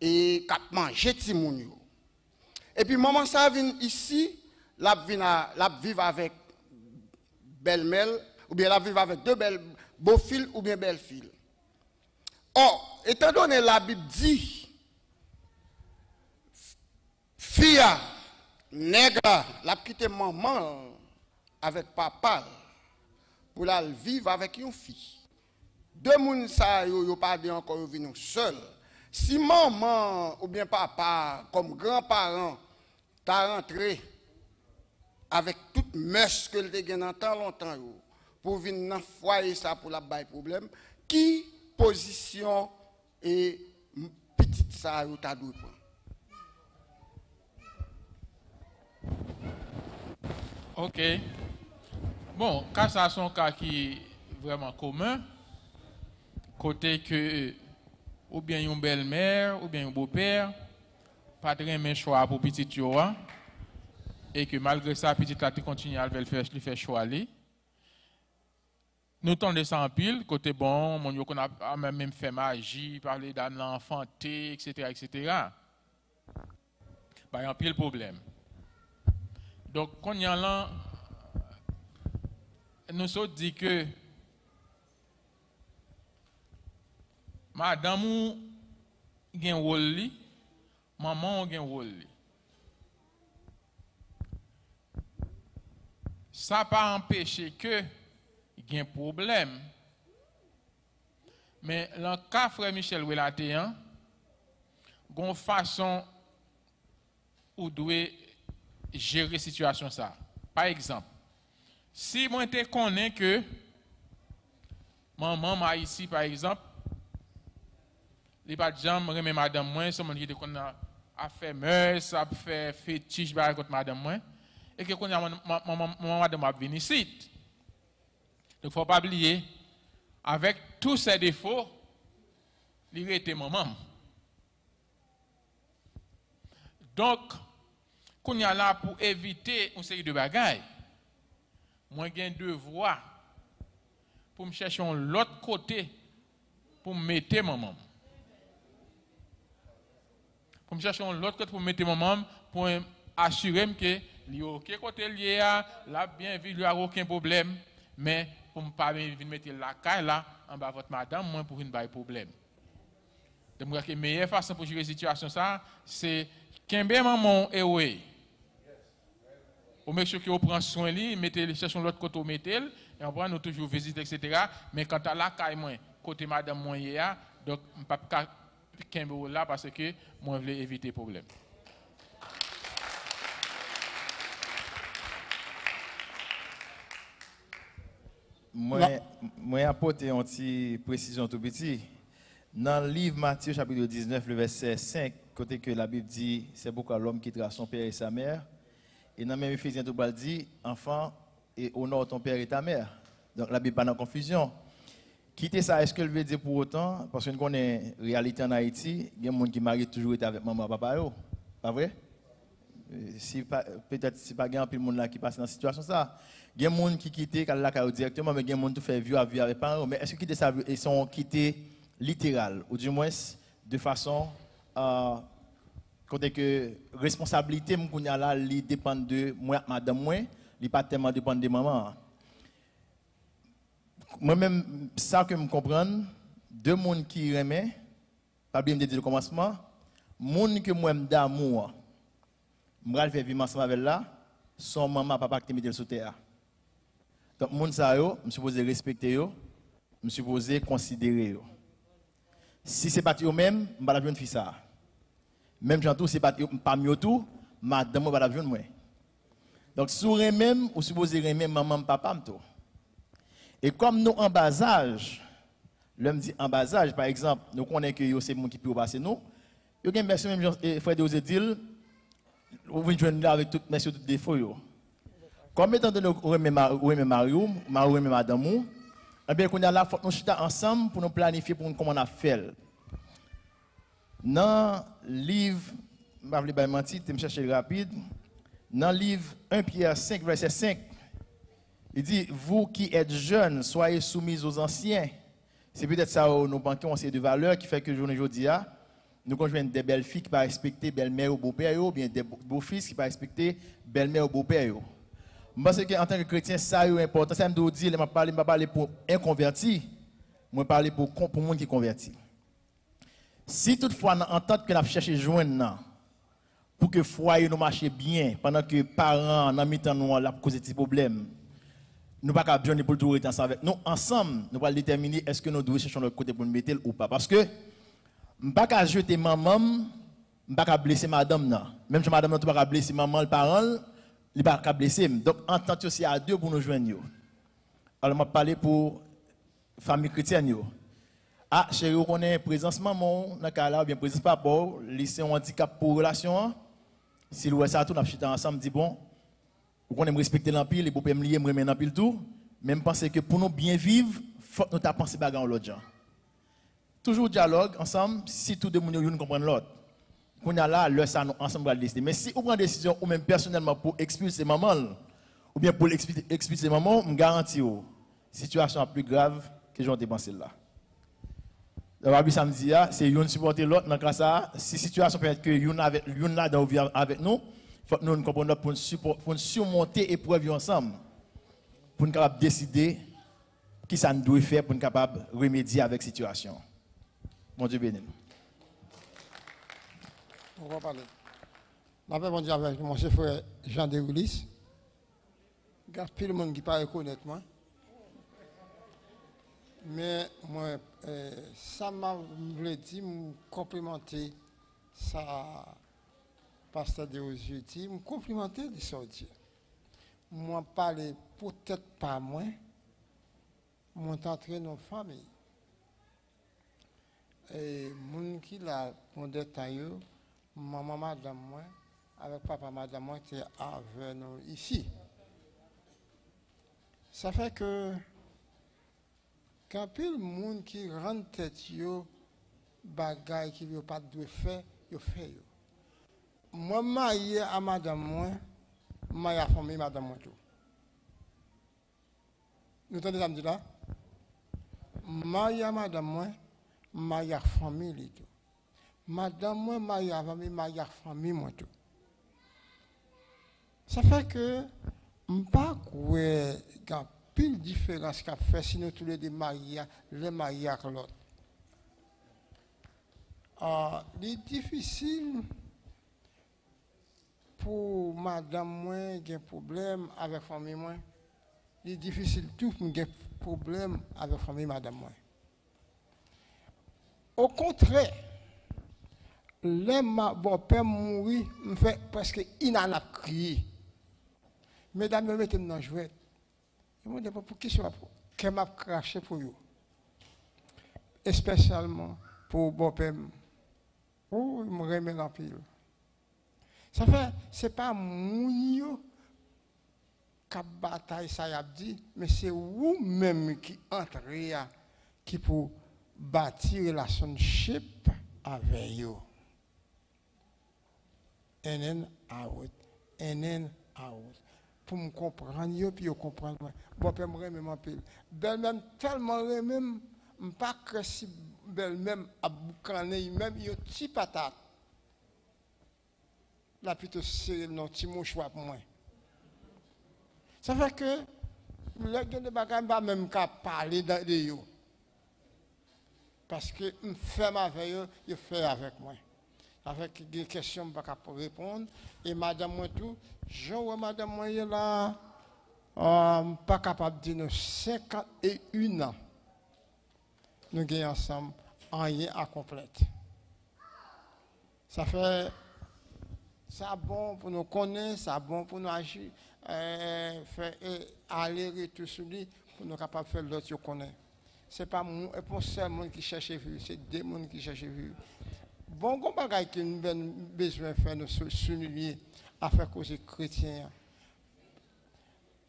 et cap manger ti moun Et puis maman ça vient ici, la vivre avec belle-mère ou bien la vivre avec deux belles beaux fils ou bien belles filles. Or, étant donné la Bible dit fille nègre la quitté maman avec papa pour la vivre avec une fille deux sa yo yo pas encore yo vinn seul. Si maman ou bien papa comme grand-parent t'a rentré avec toute mèche que le gen dans tant longtemps pour venir dans foyer ça pour la bail problème, qui position et petite ça yo t'a dû OK. Bon, cas ça son cas qui est vraiment commun côté que ou bien une belle-mère ou bien un beau-père pas de même choix pour petit hein. et que malgré ça petit là continue à faire lui faire choix nous tendons ça en pile côté bon mon yo qu'on a même fait magie parler d'un enfant etc etc bah, y a un pile problème. Donc quand y a là nous sommes dit que madame ou gen rôle maman ou gen rôle li. Ça pas empêcher que gen problème. Mais dans le cas frère Michel Welatéan, gon façon ou doit gérer situation. Par exemple, si moi te connais que maman m'a ici par exemple les pas de jambes, mais madame moi, c'est mon qui a fait mœurs, a fait fétiche contre madame moi, et que quand maman madame a venu ici. Donc il ne faut pas oublier, avec tous ces défauts, il était maman. Donc, quand y a là pour éviter une série de bagailles, moi j'ai deux voies pour me chercher l'autre côté pour me mettre maman pour me chercher l'autre côté pour mettre mon maman pour assurer que li ok côté lié a la bien vu lui a aucun problème. Mais pour ne pas venir mettre la caille là en bas votre madame moi pour une bail problème. Donc la meilleure façon pour gérer situation ça c'est qu'un maman et oui pour mettre sûr qu'on prend soin lui mettez chercher l'autre côté au mettez et on prend nous toujours visiter etc mais quand à la caille moi côté madame moi donc pas kembe là parce que moi je voulais éviter problème. Moi, moi apporter une petite précision tout petit. Dans le livre Matthieu chapitre 19, le verset 5, côté que la Bible dit, c'est pourquoi l'homme quittera son père et sa mère. Et dans même Ephésiens tout dit, enfant, et honore ton père et ta mère. Donc la Bible pas dans confusion. Quitter ça, est-ce que veut dire pour autant, parce qu'on connaît la réalité en Haïti, il y a des gens qui marient toujours avec maman et papa. Pas vrai? Euh, peut-être si pas grand de monde là qui passe dans cette situation il y a des gens qui quittent la directement mais il y a des gens qui font vie à vie avec parents mais est-ce que quitter ça ils sont quittés littéral ou du moins de façon euh, que responsabilité m'kounya là dépend de moi madame moi. Li pas tellement dépend de maman moi même ça que me comprendre deux monde qui remet pas bien me dire le commencement monde que moi d'amour vais faire vivre ensemble avec là, son maman, papa qui mis sous terre. Donc, sa yo, je supposé respecter yo, je supposé considérer yo. Si c'est pas eux même, je vais faire ça. Même si c'est pas mieux tout, madame va la moi. Donc sur même ou supposé même maman papa tout. Et comme nous en bas âge, l'homme dit en bas âge par exemple, nous connaissons que c'est monde qui peut passer nous. Yo gen version même frère de dire vous venez joindre avec tout messieurs tout défaut Comme étant donné que aimez Mario, Mario aimez madame, eh bien, qu'on a faut nous chita ensemble pour nous planifier pour comment on a fait. Dans le livre, je ne vais pas mentir, je vais rapide. Dans le livre 1 Pierre 5, verset 5, il dit Vous qui êtes jeunes, soyez soumis aux anciens. C'est peut-être ça, nos banquiers ont de valeurs qui fait que journée aujourd'hui, nous conjoignons des belles filles qui ne respecter belle-mère ou beau-père, ou bien des beaux-fils qui ne respecter belle-mère ou beau-père. Je pense qu'en tant que chrétien, ça est important. Ça me dit, je ne parle pas pour inconverti, je parle pour pour monde qui converti. Si toutefois, en tant que nous cherchons joindre pour que le foyer nous marche bien, pendant que les parents, en nous, la cause des problèmes, nous pas besoin pour tout ensemble avec nous. Ensemble, nous allons déterminer est-ce que nous devons chercher notre côté pour nous mettre ou pas. Parce que pas jeter maman, pas blesser madame. Non. Même si madame pas blesser maman, le parent, il pas blesser. Donc, en tant que c'est à deux pour nous joindre. Alors, vais parler pour famille chrétienne. Ah, chérie, vous connaissez présence maman, dans cas là, bien présence papa, lycée handicap pour relation. Si vous ça tout, nous avons ensemble, dit bon, vous connaissez respecter l'empile, les beaux-pères me lier, me l'empile tout. Même penser que pour nous bien vivre, faut nous penser bagarre l'autre gens. Toujours dialogue ensemble, si tout le monde comprend l'autre. Qu'on a là, le ça nous ensemble va décider. Mais si on prend décision, ou même personnellement pour expulser maman, ou bien pour expulser maman, je garantis la situation plus grave que j'en ai pensé là. La Bible samedi, c'est une supporter l'autre dans le ça. Si la situation peut être que une avec avec nous, faut que nous comprenions pour, pour surmonter l'épreuve ensemble. Pour nous capable décider qui ça nous doit faire pour nous capable remédier avec la situation. Mon Dieu béni. On va parler. Je vais avec mon frère Jean de Roulis. Il y a de monde qui ne reconnaître moi. Mais moi, euh, ça m'a voulu dire, me complimenter ça, pasteur de dit, me complimenter de sortir. Moi, parler peut-être pas moi, moi, entrer dans la famille. Et moun qui la mon détail maman madame moi avec papa madame moi était avec nous ici. Ça fait que quand le monde qui rentre tête yo bagay qui veut pas de faire yo fait yo moi marié à madame moi marié à famille madame moi tout nous entendez ça là marié à madame moi ma famille tout. Madame moi ma famille ma famille moi tout. Ça fait que pas quoi a pile différence qu'a fait si nous tous les deux mariés les mariés l'autre. Ah, c'est difficile pour madame moi un problème avec famille moi. C'est difficile tout pour un problème avec famille madame moi. Au contraire, le ma bon père mouri, me fait presque inanap crier. Mesdames, me mettez dans jouet. Ils m'ont dit pour qui soit que m'a craché pour vous. Spécialement pour bon père. Oh, il me remet en pile. Ça fait, c'est pas moun qui bataille ça a dit, mais c'est vous-même qui entrez qui pour bâtir relationship avec vous. And out, in and out. Pour me comprendre, yo, puis yo comprendre. Bon, puis me remet mon pile. Belle-même, tellement remet, je pas que si belle-même a même yo petit. Là, plutôt, c'est non, petit mouchoir pour moi. Ça fait que, le de bagages, pas même qu'à parler de yo. Parce que je fais avec eux, je fais avec moi. Avec des questions, je ne peux pas répondre. Et madame, je vois madame, moi là, euh, pas capable de dire nous 51 ans. Nous gagnons ensemble, en rien à complète. Ça fait, ça bon pour nous connaître, ça bon pour nous agir, euh, faire euh, aller retour sur lui, pour nous capables de faire l'autre qu'on connaît. Ce n'est pas et pour seul monde qui cherche à vivre, c'est des gens qui cherchent à vivre. Bon, bon bagage que nous avons besoin de faire nous souligner à faire causer chrétien.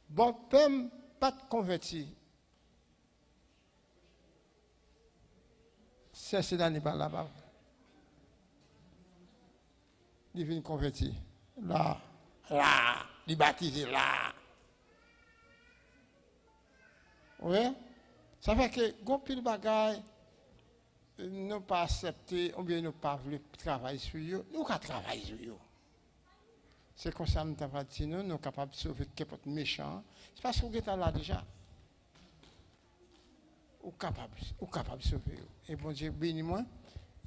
Bon, même pas de converti. C'est dans les balles là-bas. Il vient converti. Là, là, il baptisé là. Oui? Ça fait que, gon pile bagaille, nous pas accepter, ou bien nous pas travailler sur eux, nous qu'à travailler sur eux. C'est comme ça que nous avons dit, nous sommes capables de sauver quelqu'un de méchant. C'est parce que vous êtes là déjà. Ou capable, ou capable de sauver. Et bon Dieu, bénis-moi.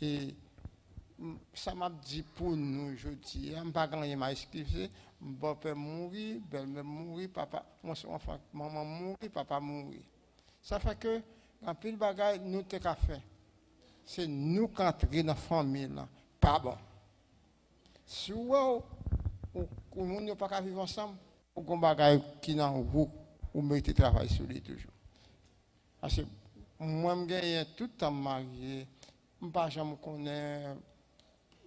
Et ça m'a dit pour nous, je dis, je ne pas gagner ma excuse. Mon père mourir, belle-mère mourir, papa, mon enfant, maman mourir, papa mourir. Ça fait que, en pile bagaille, nous t'es qu'à faire. C'est nous qui entrons dans la famille, pas bon. Si vous, ou monde n'a pas vivre ensemble, ou qu'on bagaille qui dans vous, ou mettez travail sur lui toujours. Parce que moi, je gagne tout le temps marié, je ne pas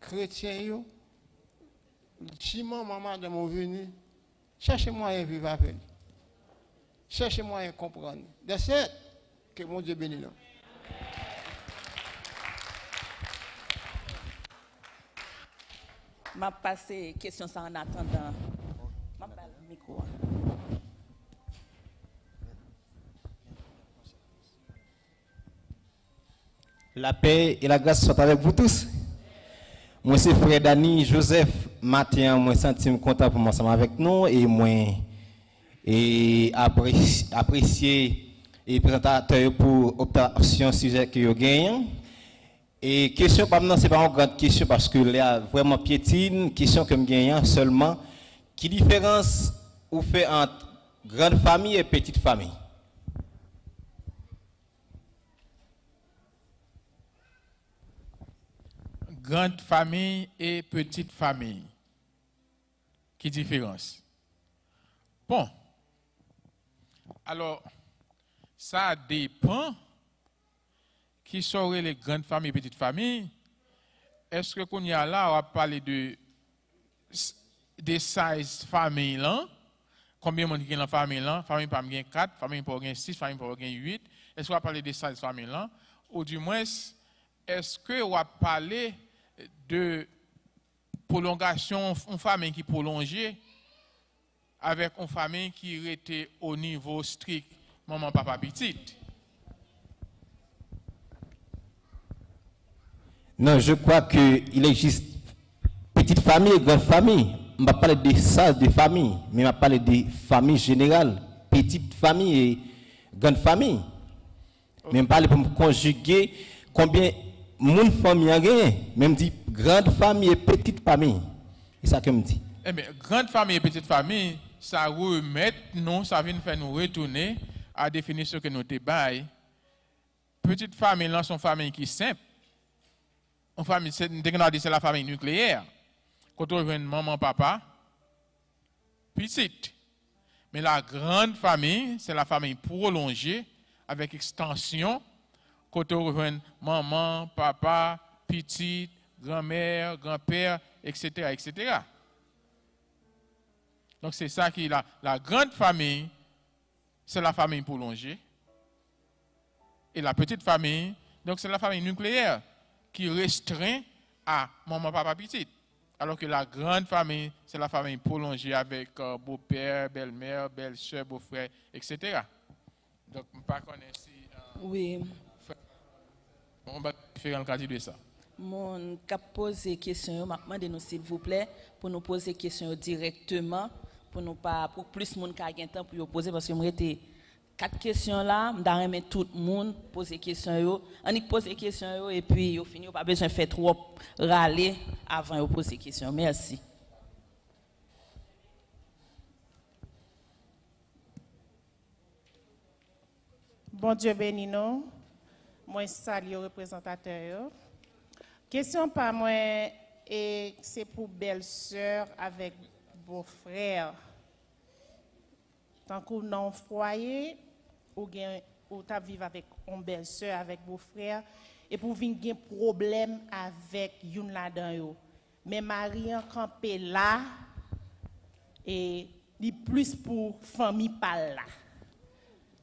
chrétiens, si maman de mon venu, cherchez-moi à vivre avec lui. Cherchez-moi à comprendre. De ça, que mon Dieu bénisse nous. m'a passé question ça en attendant. M'a parlé le micro. La paix et la grâce soient avec vous tous. Moi, c'est frère Dani Joseph Matin. Moi, senti content pour moi avec nous et moi et apprécier, et présentateur pour optation sujet que vous gagnez. Et question, maintenant, c'est pas une grande question parce que là, vraiment piétine, question que je gagne seulement. Quelle différence vous fait entre grande famille et petite famille? Grande famille et petite famille. Quelle différence? Bon. Alors, ça dépend qui seraient les grandes familles et petites familles. Est-ce que qu'on y a là, on va parler de des size familles là? Combien de monde qui dans la famille là? Famille pas 4, famille pas 6, famille pas 8. Est-ce qu'on va parler des size familles là? Ou du moins, est-ce que on va parler de prolongation, une famille qui prolongée avec une famille qui était au niveau strict, maman, papa, petite? Non, je crois qu'il existe petite famille et grande famille. Je ne parler de ça, de famille, mais je parler de famille générale, petite famille et grande famille. Mais je parle pour me conjuguer combien de famille a gagné. Même dit grande famille et petite famille. C'est ça que me dis. Eh bien, grande famille et petite famille, ça remet, non, ça vient faire nous retourner à la définition que nous débattons. Petite famille, là, son famille qui est simple. Une famille, c'est c'est la famille nucléaire. Quand on une maman, papa, petite. Mais la grande famille, c'est la famille prolongée avec extension. On rejoint maman, papa, petite, grand-mère, grand-père, etc., etc. Donc c'est ça qui est la, la grande famille, c'est la famille prolongée. Et la petite famille, donc c'est la famille nucléaire qui restreint à maman, papa, petite. Alors que la grande famille, c'est la famille prolongée avec euh, beau-père, belle-mère, belle-soeur, beau-frère, etc. Donc, je ne pas si. Euh, oui. On va faire le de ça. Mon cap poser question, je demande s'il vous plaît pour nous poser question directement pour nous pas pour plus de monde qui a temps pour poser parce que moi été quatre questions là, je tout le monde poser questions on y pose questions et puis au fini pas besoin de faire trop râler avant de poser questions. Merci. Bon Dieu béni nous. Moi salue le représentateur. Question par moi et c'est pour belle-sœur avec beau-frère. Tant qu'on dans foyer, ou ou ta vivre avec une belle-sœur, avec beau-frère, et pour venir problème avec une là-dedans. Mais Marie en campé là, et li plus pour famille par là.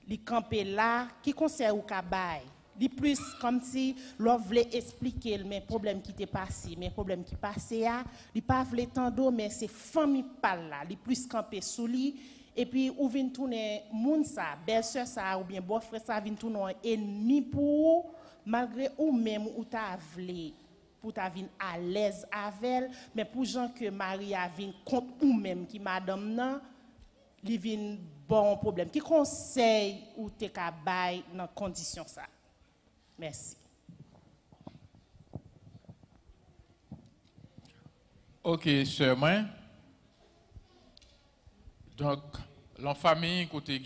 Li campé là, qui concerne ou kabay. Li plus comme si l'on voulait expliquer mes problèmes qui étaient passés, mes problèmes qui passaient, li pas voulait tant mais c'est famille par là. Li plus campé sous lui, et puis ou vient tourner moun ça belle-sœur ça ou bien beau-frère ça vient tourner ennemi pour malgré ou même ou ta vle pour ta à l'aise avec mais pour gens que Marie a vin contre ou même qui madame nan li vin bon problème. Qui conseil ou te ka bay dans condition ça? Merci. OK sœur moi donc, la famille, côté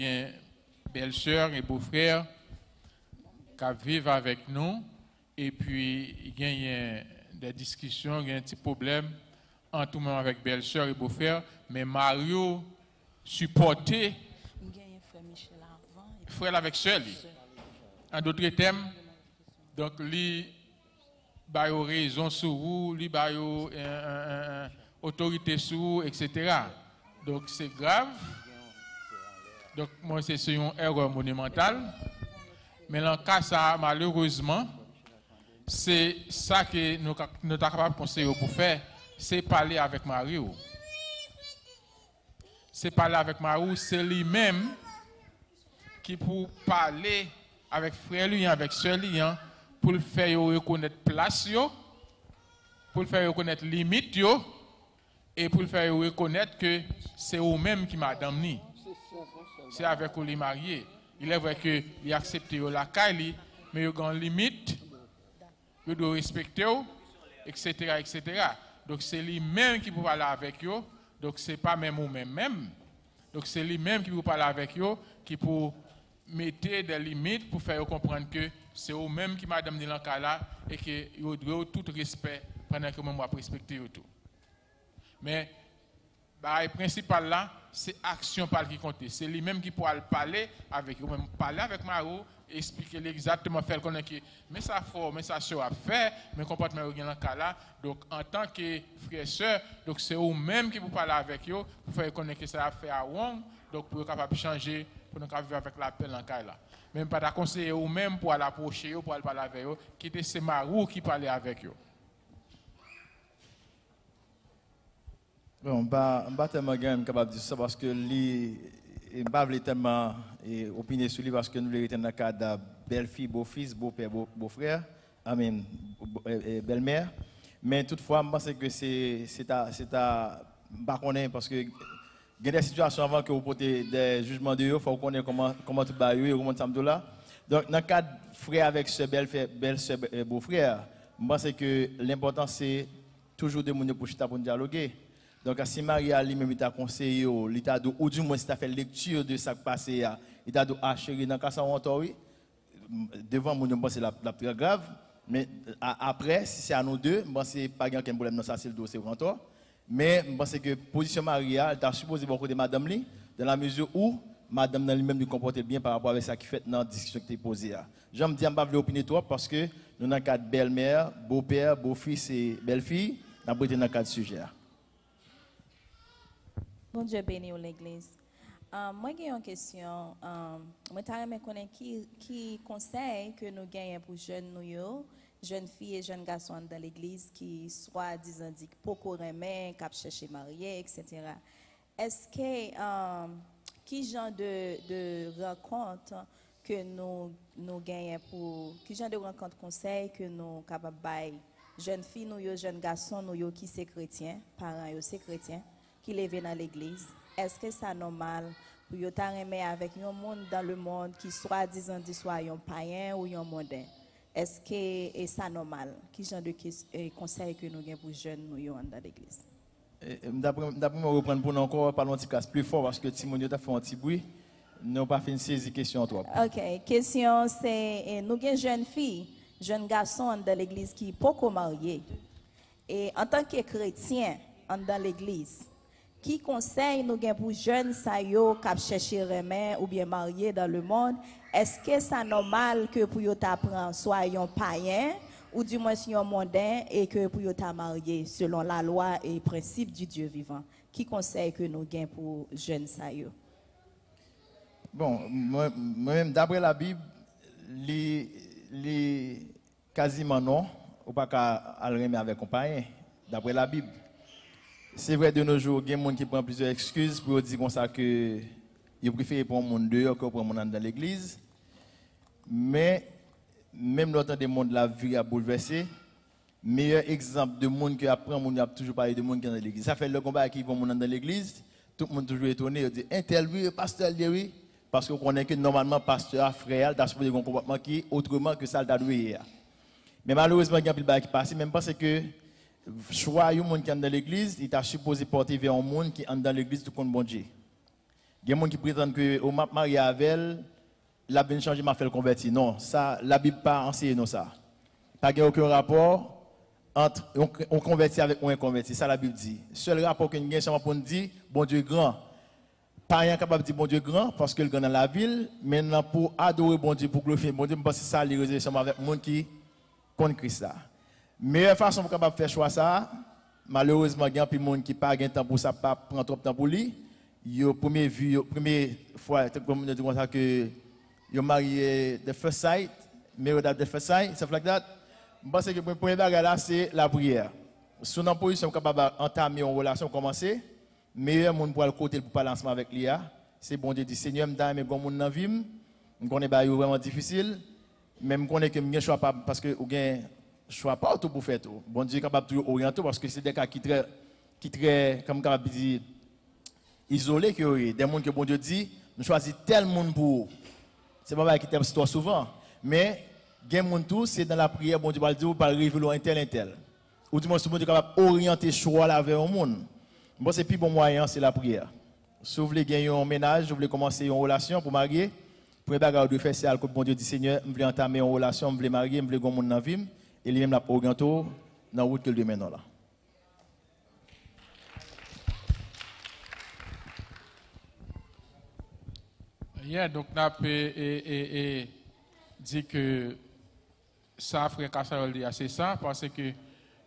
belle-sœur et beau-frère, qui vivent avec nous, et puis il y a des discussions, il y a un petit problème entre moi avec belle-sœur et beau-frère, mais Mario supportait frère avec sœur. En d'autres termes, donc lui, a raison sur vous, lui, a autorité sur vous, etc. Donc c'est grave. Donc moi c'est une erreur monumentale. Mais dans le cas ça, malheureusement, c'est ça que nous sommes capables de conseiller pour faire, c'est parler avec Mario. C'est parler avec Mario, c'est lui-même qui pour parler avec frère lui, avec soeur lui, hein, pour le faire reconnaître place, pour le faire reconnaître limite, et pour le faire reconnaître que c'est vous-même qui m'a damné. C'est avec vous les marié. Il est vrai qu'il a accepté la caille, mais il y a une limite, il doit respecter, etc., etc. Donc c'est lui-même qui peut parler avec vous, donc ce n'est pas même vous-même. Même. Donc c'est lui-même qui peut parler avec vous, qui peut mettre des limites pour faire comprendre que c'est vous-même qui m'a damné dans le cas là et que vous doit tout respect pendant que moi respecter tout. Mais le principal là, c'est action par qui compte. C'est lui-même qui pourra parler avec vous, même parler avec Marou, expliquer exactement faire qu'on que mais ça faut, mais ça sera fait, mais comportement dans le cas là. Donc en tant que frère sœur, donc c'est vous-même qui vous parler avec vous pour faire connaître que ça a fait à Wong, donc pour être capable de changer, pour nous vivre avec la paix dans le cas là. Même pas de conseiller vous-même pour aller approcher pour aller parler avec vous, qui c'est Marou qui parlait avec vous. Bon, bah, suis tellement capable de dire ça parce que ne pas tellement opiner sur lui parce que nous sommes dans le cadre de belle-fille, beau-fils, beau-père, beau-frère, amen, belle-mère. Mais toutefois, je pense que c'est c'est à c'est pas connaître parce que il y a des situations avant que vous portez des jugements de il faut connaître comment comment tout va comment ça me là. Donc dans le cadre frère avec ce sœur euh, beau-frère, je pense que l'important c'est toujours de monde pour pour dialoguer. Donc si Maria lui-même t'a conseillé il t'a dit ou du moins si t'a fait lecture de ça qui passé il t'a dit ah chérie dans cas ça on oui devant je pense c'est la, la très grave mais euh, après si c'est à nous deux je pense que pas aucun problème dans ça c'est le dossier encore mais je pense que position Maria elle t'a supposé beaucoup de madame li dans la mesure où madame dans lui-même nous comporter bien par rapport avec ça qui fait dans la discussion qui est posée là. J'aime dire pas opiner toi parce que nous dans le cadre belle-mère, beau-père, beau-fils et belle-fille, nous avons dans le cadre sujet. là. Bon Dieu béni l'église. Euh, moi, j'ai une question. Euh, moi, je connaître qui, qui conseil que nous gagnons pour jeunes nous, jeunes filles et jeunes garçons dans l'église qui soit disant dit beaucoup aimer, cap chercher marié, etc. Est-ce que euh, qui genre de, de rencontre que nous nous gagnons pour qui genre de rencontre conseil que nous capables de jeunes filles nous yo, jeunes garçons nous yo, qui c'est chrétien, parents yo c'est chrétien qui lève dans l'église, est-ce que c'est normal pour yo ta avec un monde dans le monde qui soit disant dit soit un païen ou un mondain? Est-ce que c'est ça normal? Qui genre de eh, conseil que nous avons pour jeunes nous dans l'église? Et- et D'après moi, reprendre pour nous encore parler un petit casse plus fort parce que Timonio t'a fait un petit bruit. Nous n'avons pas fait une saisie question toi. OK. Question, c'est nous avons jeunes filles, jeunes garçons dans l'église qui sont pas mariés. Et en tant que chrétien dans l'église, qui conseille nous avons pour jeunes ça yo qui chercher remède ou bien mariés dans le monde, est-ce que c'est normal que pour yo t'apprendre soit un païen ou du moins un mondain et que pour yo t'a marié selon la loi et principe du Dieu vivant? Qui conseille que nous avons pour jeunes? Bon, moi- moi-même, d'après la Bible, les, quasiment non, ou pas qu'à remettre avec païen, d'après la Bible. C'est vrai de nos jours, il y a des gens qui prennent plusieurs excuses pour dire comme ça que ils préfèrent prendre mon dehors que prendre mon dans l'église. Mais même dans des mondes la vie a bouleversé, meilleur exemple de monde qui apprend, on a toujours parlé de monde qui est dans l'église. Ça fait le combat qui vont dans l'église, tout le monde toujours étonné, il dit un tel oui, pasteur oui, parce qu'on connaît que normalement pasteur frère, il a supposé un comportement qui est autrement que ça le hier. Mais malheureusement, il y a un peu qui passent, même parce que choix un monde qui est dans l'église, il t'a supposé porter vers un monde qui est dans l'église tout compte bon Dieu. Il y a des gens qui prétendent que au m'a marié avec elle, la bien changé m'a fait le convertir. Non, ça la Bible pas enseigné non ça. Pas aucun rapport entre on, on convertit avec ou un converti, ça la Bible dit. Seul rapport que nous avons c'est pour dire bon Dieu grand. Pas rien capable de dire bon Dieu grand parce que le grand dans la ville, maintenant pour adorer bon Dieu pour glorifier bon Dieu, parce que ça les réservé avec le monde qui contre Christ là. Meilleure façon pour capable faire choix ça, malheureusement il y a plus de monde qui pas gain temps pour ça pas prendre trop de temps pour lui. Yo premier vue, yo première fois comme dit comme ça que yo marié the first sight, married at the first sight, stuff like that. Je pense que le premier bagage là c'est la prière. Si nous position capable d'entamer une relation commencer, meilleur monde pour le côté pour parler ensemble avec l'IA, c'est bon Dieu dit Seigneur, m'da mais gon monde dans vie, yo vraiment difficile, même connaît que m'gen choix pas parce que ou gen choix pas tout pour faire tout. Bon Dieu capable de orienter parce que c'est des cas qui très qui très comme capable dire isolé que oui, des gens que bon Dieu dit, nous choisissons tel monde pour. C'est pas vrai qui t'aime toi souvent, mais gen monde tout c'est dans la prière bon Dieu va dire par révéler un tel un tel. Ou du moins bon Dieu capable d'orienter choix vers un monde. Bon c'est plus bon moyen c'est la prière. Si vous voulez gagner un ménage, vous voulez commencer une relation pour marier, premier bagage de faire c'est que bon Dieu dit Seigneur, je veux entamer une relation, je veux marier, je veux gon monde dans vie et lui-même la orienter dans la route que maintenant là. Yeah, donc n'a pas et, et, et, dit que ça, frère Kassarol dit, c'est ça, parce que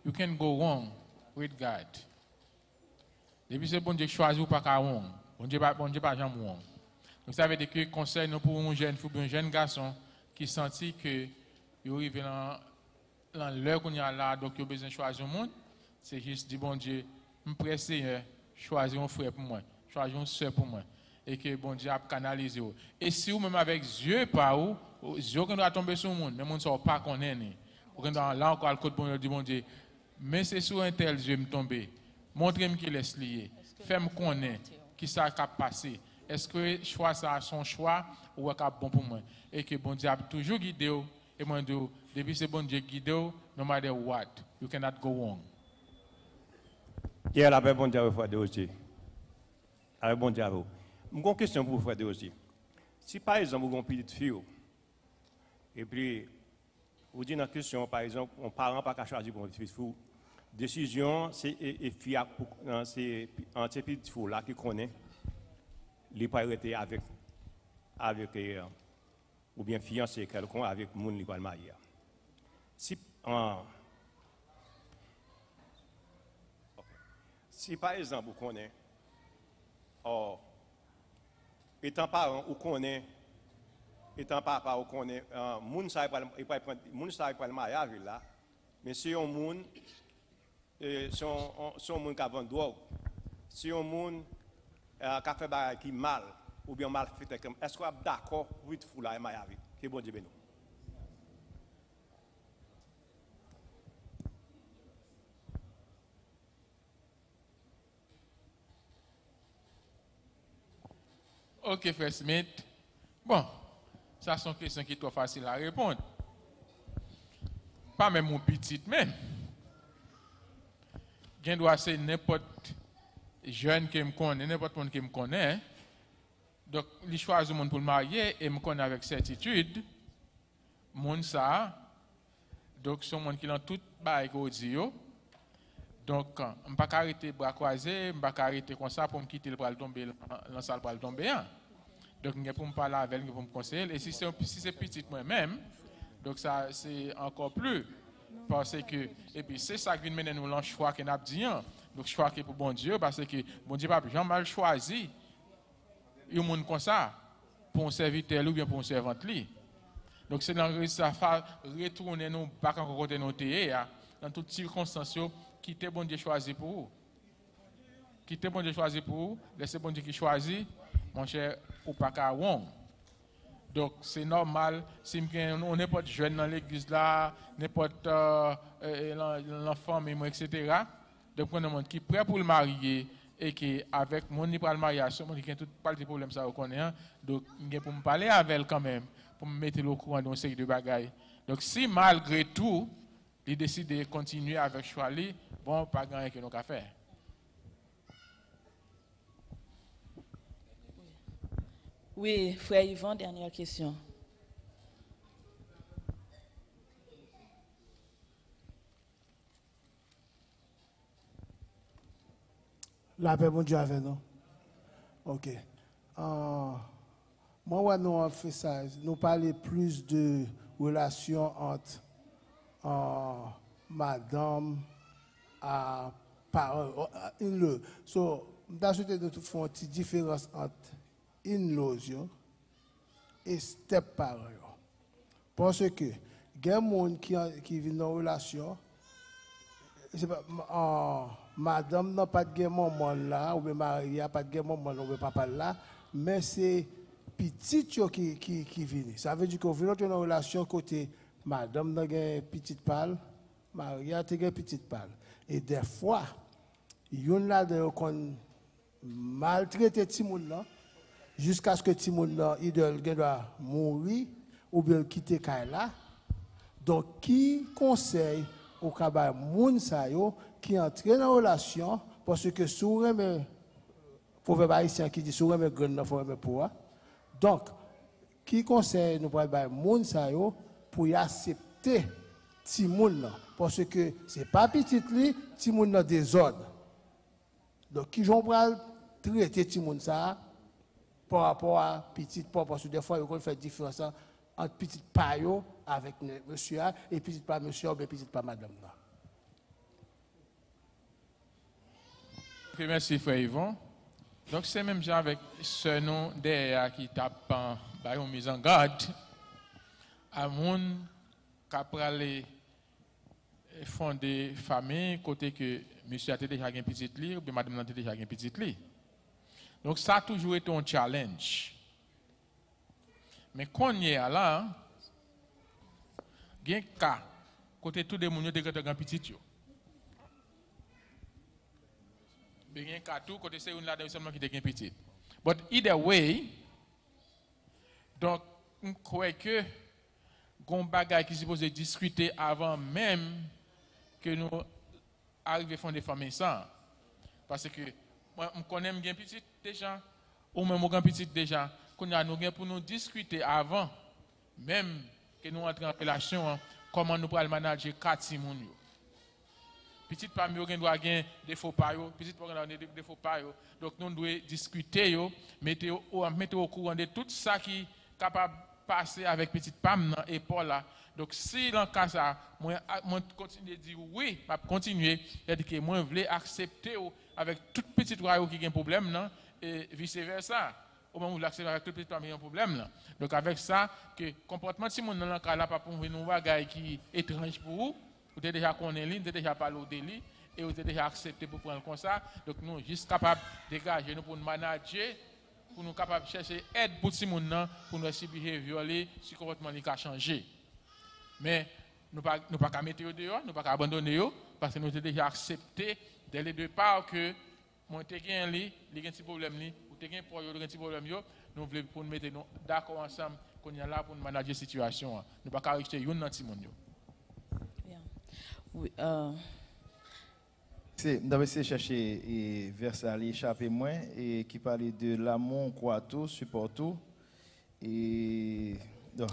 you can go wrong with God. Depuis c'est bon Dieu qui choisit ou pas qu'à wrong. Bon Dieu pas, bon Dieu pas jamais wrong. Donc ça veut dire que conseil nous pour un jeune, pour un jeune garçon qui sentit que il arrive dans, l'heure qu'on y a là, donc il a besoin de choisir un monde, c'est juste dire bon Dieu, me presse choisir un frère pour moi, choisir une soeur pour moi et que bon Dieu a canalisé. Et si vous même avec Dieu pas ou, Dieu quand va tomber sur le monde, mais monde ne pas connaître. Ou quand là encore le code bon Dieu dit bon Dieu, Mais c'est sur un tel je me tomber. Montrez-moi qui laisse lié. Fais-moi connaître qui ça a passé. Est-ce que choix ça son choix ou est bon pour moi? Et que bon Dieu a toujours guidé. Et moi, depuis c'est bon Dieu guidé, no matter what, you cannot go wrong. À la paix, bon Dieu, de aussi. Avec bon Dieu. Une question pour vous, frère de aussi. Si par exemple, vous avez une petite fille, et puis, vous dites une question, par exemple, un parent pas choisir pour une petite fille, décision, c'est et, fille, c'est un petit petite fille là qui connaît, les pas arrêté avec, avec, euh, ou bien fiancé quelqu'un avec va le marier. Si, Si par exemple, vous connaissez, oh, étant parent, vous connaissez, étant papa, vous connaissez, euh, moun sa pas le mariage là, mais si on moun son son moun qui vend drogue, si on moun euh, qui fait qui mal ou bien mal fait comme est-ce qu'on est d'accord être fou là mariage que bon Dieu bénisse. Ok, Frère Smith. Bon, ça sont questions qui sont trop faciles à répondre. Pas même mon petit même. Gen doit c'est n'importe jeune qui me connaît, n'importe monde qui me connaît. Donc, il choisit monde pour le marier et me connaît avec certitude. Mon ça. Donc, c'est monde qui a tout bail qu'on dit. Donc, je ne pas arrêter bras croisés, je ne pas arrêter comme ça pour me quitter le bras tomber, la salle le tomber. Donc, je pour me parler avec elle, pour me conseiller. Et si c'est si petit moi-même, donc ça, c'est encore plus. Parce que, et puis c'est ça qui vient mener nous dans le choix hein. Donc, choix qui est pour bon Dieu, parce que bon Dieu n'a pas mal choisi. Un monde comme ça, pour un serviteur ou bien pour un servante. Donc, c'est dans ça retourner nous, pas encore côté nous hein, dans toutes circonstances, qui était bon Dieu choisi pour vous? Qui était bon Dieu choisi pour vous, laissez bon Dieu qui choisit, mon cher, ou pas qu'à. Donc, c'est normal, si on n'est pas jeune dans l'église là, n'importe euh, l'enfant, etc. Donc, on monde qui est prêt pour le marier et qui, avec mon ni le mariage, mon qui a tout pas de problème, ça, connaissez. hein? Donc, il pour me parler avec elle quand même, pour me mettre au courant d'une série de bagailles. Donc, si malgré tout, il décide de continuer avec choix, li, bon, pas grand que nous avons faire. Oui, frère Yvan, dernière question. La paix, bon Dieu avec nous. Ok. Euh, moi, ouais, nous on fait ça. Nous parlons plus de relations entre euh, madame à parent, in-law. So, d'ajouter de toute façon une différence entre in-laws et step-parents. yo. Parce que, il y a des gens qui, qui vivent dans une relation, pas, madame n'a pas de maman là, ou bien Marie n'a pas de maman ou bien papa là, mais c'est petit qui, qui, qui vient. Ça veut dire qu'on vient dans une relation côté madame n'a une petite pâle, Marie a une petite pâle. Et des fois, il y en a de qu'on maltraité Timoun là, jusqu'à ce que Timoun là, doit il doit mourir, ou bien quitter Kaila. Donc, qui conseille au cabal moun sa yo qui entre dans la relation? Parce que sous le proverbe haïtien qui dit sous le grand faut aimer pour donc qui conseille nous pour ba moun sa yo pour y accepter ti moun nan parce que c'est pas petit li ti moun nan désordre donc qui j'en traiter ti moun ça par rapport à petit pas parce que des fois il fait différence entre petit pa yo avec monsieur a, et petit pas monsieur ou petit pas madame là. Ok, merci frère Yvon. Donc c'est même genre avec ce nom derrière qui tape en bah, mise en garde à moun qui a fonder famille côté que monsieur a déjà un petit lit ou bien madame a déjà un petit lit. Donc ça a toujours été un challenge. Mais quand on y est là, il y a un cas côté tout le monde a un petit yo. Mais rien qu'à tout, côté c'est une là seulement qui était petite. But either way, donc, je crois que gon bagay qui supposé discuter avant même que nous arrivions à faire des familles sans. Parce que moi, je connais bien petit déjà, ou même grand petit déjà, qu'on a nous pour nous discuter avant même que nous entrons en relation, hein, comment nous pourrons manager quatre simons. Petit parmi eux doit gagner des faux pas petit parmi eux des faux pas Donc nous devons discuter mettre au mettre au courant de tout ça qui est capable de passer avec petite Pam Paul là. Donc si dans cas ça, moi moi continuer de dire oui, je continuer, c'est-à-dire que moi je veux accepter avec toute petite royaume qui a un problème non et vice versa. Au moment où l'accepter avec toute petite famille un problème là. Donc avec ça que comportement si mon dans le cas là pas pour nous bagaille qui est étrange pour vous vous êtes déjà connu, vous êtes déjà parlé au délit et vous êtes déjà accepté pour prendre comme ça. Donc nous juste capables de dégager nous pour nous manager, pour nous capables de chercher aide pour ces gens pour nous si violer, si comportement a changé. Mais nous ne pouvons pas mettre dehors, nous ne pouvons pas abandonner parce que nous avons déjà accepté dès le départ que moi j'ai un lit, il y a un petit problème, ou j'ai un petit problème, nous voulons pour nous mettre d'accord ensemble qu'on est là pour nous manager la situation. Nous ne pouvons pas rester une dans le monde. Oui, euh, C'est, nous essayé de chercher et verset à l'échappé moins et qui parlait de l'amour, croit tout, supporte tout. Et. non.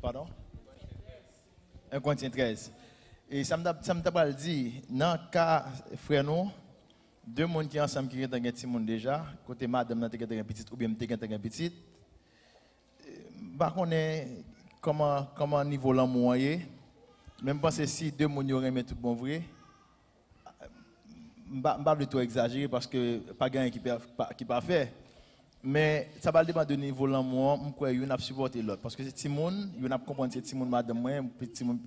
Pardon? 1 Corinthiens 13. Et ça me dit, dans le cas, frère, deux personnes qui sont ensemble un monde déjà, côté madame, qui ont un petit ou bien qui ont un petit. Par contre, comment, comment niveau l'amour est, même pense si deux personnes auraient tout bon vrai, je ne vais pas exagérer parce que pas gain qui qui parfait. Mais ça va dépendre du niveau l'amour, je crois qu'il a supporté l'autre. Parce que c'est Timon, il a compris que c'est Timon, madame,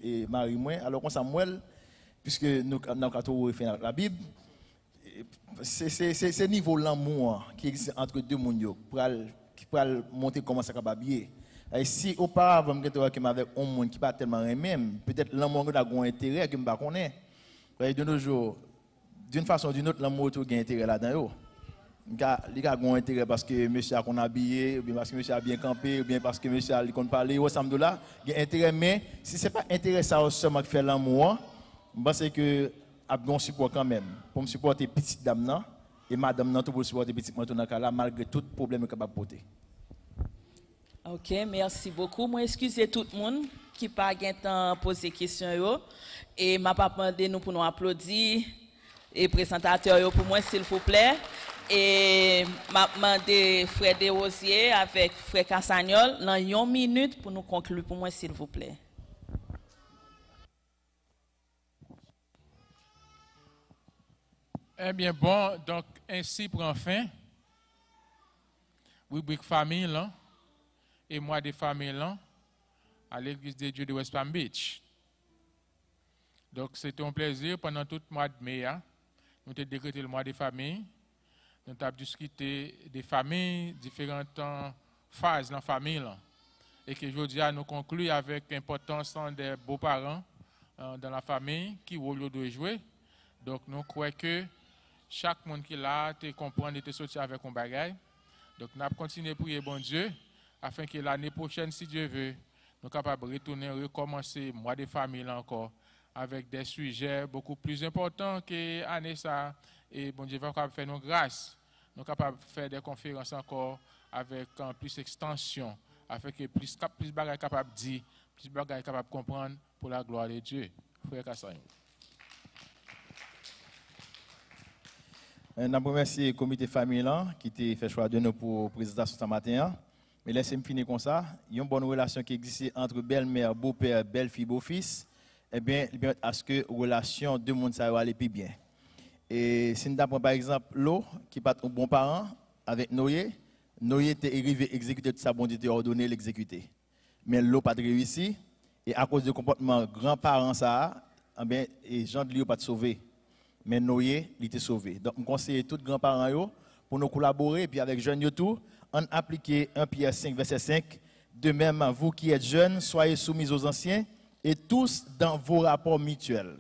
et Marie, moi. Alors qu'on Samuel, puisque nous avons fait la Bible, c'est le niveau l'amour qui existe entre deux mondes qui peut monter comment ça va bien. Et si auparavant, je avec un monde qui pas tellement même, peut-être l'amour a un intérêt que je ne connais pas. De nos jours, d'une façon ou d'une autre, l'amour a un intérêt là-dedans. Il a un intérêt parce que monsieur a qu'on habillé, ou bien parce que monsieur a bien campé, ou bien parce que monsieur a qu'on parlé, ou ça il a intérêt. Mais si ce n'est pas intérêt ça seulement qui fait l'amour, je pense que a bon support quand même. Pour me supporter petite dame, et madame, non, pour supporter petite dame, malgré tout problème qu'elle a porter. Ok, merci beaucoup. Moi, excusez tout le monde qui n'a pas de temps poser questions. Et ma pas demandé nous pour nous applaudir. Et présentateur pour moi, s'il vous plaît. Et m'a demandé Frère Desrosiers avec Frère Cassagnol dans une minute pour nous conclure pour moi, s'il vous plaît. Eh bien, bon, donc, ainsi pour fin, rubrique famille, là et moi des familles là, à l'église de Dieu de West Palm Beach. Donc c'était un plaisir pendant tout le mois de mai. Hein. Nous avons décrété le mois des familles. Nous avons discuté des familles, différentes phases dans la famille. Et que aujourd'hui, nous concluons avec l'importance des beaux-parents euh, dans la famille, qui rôle doit jouer. Donc nous croyons que chaque monde qui est là, comprend et sorti avec un bagage. Donc nous avons continué à prier bon Dieu afin que l'année prochaine, si Dieu veut, nous capables de retourner, recommencer mois de famille encore avec des sujets beaucoup plus importants que l'année ça. Et bon Dieu va faire nos grâces. Nous sommes capables de faire des conférences encore avec en plus extension, afin que plus, plus choses capables de dire, plus de choses capables de comprendre pour la gloire de Dieu. Frère Kassayon. Je remercie le comité famille qui a fait choix de nous pour présentation ce matin. Mais laissez-moi finir comme ça. Il y a une bonne relation qui existe entre belle-mère, beau-père, belle-fille, beau-fils. Eh bien, il à ce que la relation de monde ça aller plus bien. Et si nous avons par exemple l'eau qui pas un bon parent avec Noé, Noé était arrivé exécuter tout ça, bon Dieu ordonné l'exécuter. Mais l'eau pas réussi. Et à cause du comportement grand-parent, ça, eh bien, et Jean de Liu pas sauvé. Mais Noé, il était sauvé. Donc, je conseille tous les grands-parents pour nous collaborer, et puis avec jeunes tout, en appliquer 1 Pierre 5, verset 5. De même, vous qui êtes jeunes, soyez soumis aux anciens et tous dans vos rapports mutuels.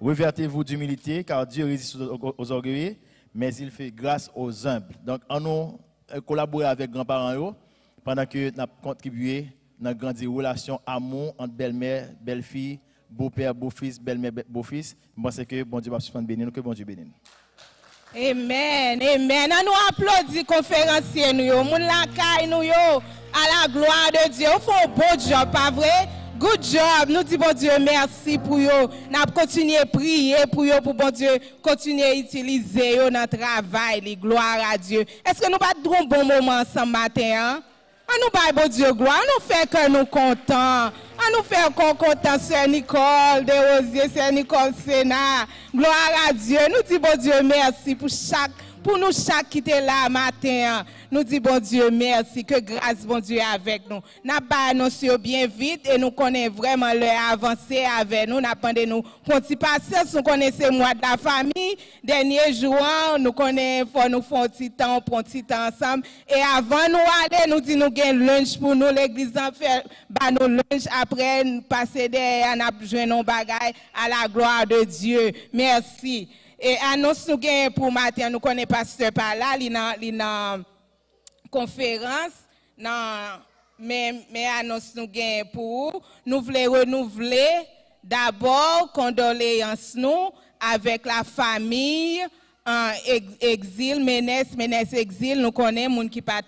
Revertez-vous d'humilité, car Dieu résiste aux orgueilleux, mais il fait grâce aux humbles. Donc, en nous euh, collaborer avec grands-parents pendant que nous avons contribué dans grandes relations, amour entre belle-mère, belle-fille, beau-père, beau-fils, belle-mère, be- beau-fils. Je pense que bon Dieu va suspendre bénir que bon Dieu bénisse. Amen, amen. On nous applaudit conférencier nous moun la caille nous à la gloire de Dieu. Vous font un beau job, pas vrai? Good job. Nous disons bon Dieu merci pour yo. Nous continuer à prier pour yo, pour bon Dieu continuer à utiliser yo dans le travail, les gloire à Dieu. Est-ce que nous pas un bon moment ensemble matin? Hein? On nous baille bon Dieu gloire, on nous fait que nous contents. On nous fait qu'on content, Sœur Nicole de Rosier, Sœur Nicole Sénat. Gloire à Dieu. Nous disons bon Dieu merci pour chaque, pour nous chaque qui était là matin. Nous disons bon Dieu merci, que grâce bon Dieu est avec nous. N'a pas annoncé bien vite et nous connaissons vraiment l'heure avancée avec nous. N'a pas nous petit patience, nous connaissons moi de la famille. Dernier jour, nous connaissons, nous faire un petit temps, pour un petit temps ensemble. Et avant nous aller, nous disons nous gain lunch pour nous, l'église en fait, bah nous lunch après, nous passer derrière, nous avons nos bagailles à la gloire de Dieu. Merci. Et annonce nous gain pour matin, nous connaissons pasteur par là, il dans- conférence, dans mais, mais annonce nous gain pour nous voulons renouveler d'abord condoléances nous avec la famille en ex- exil, Ménès, Ménès exil, nous connaissons, moun qui pas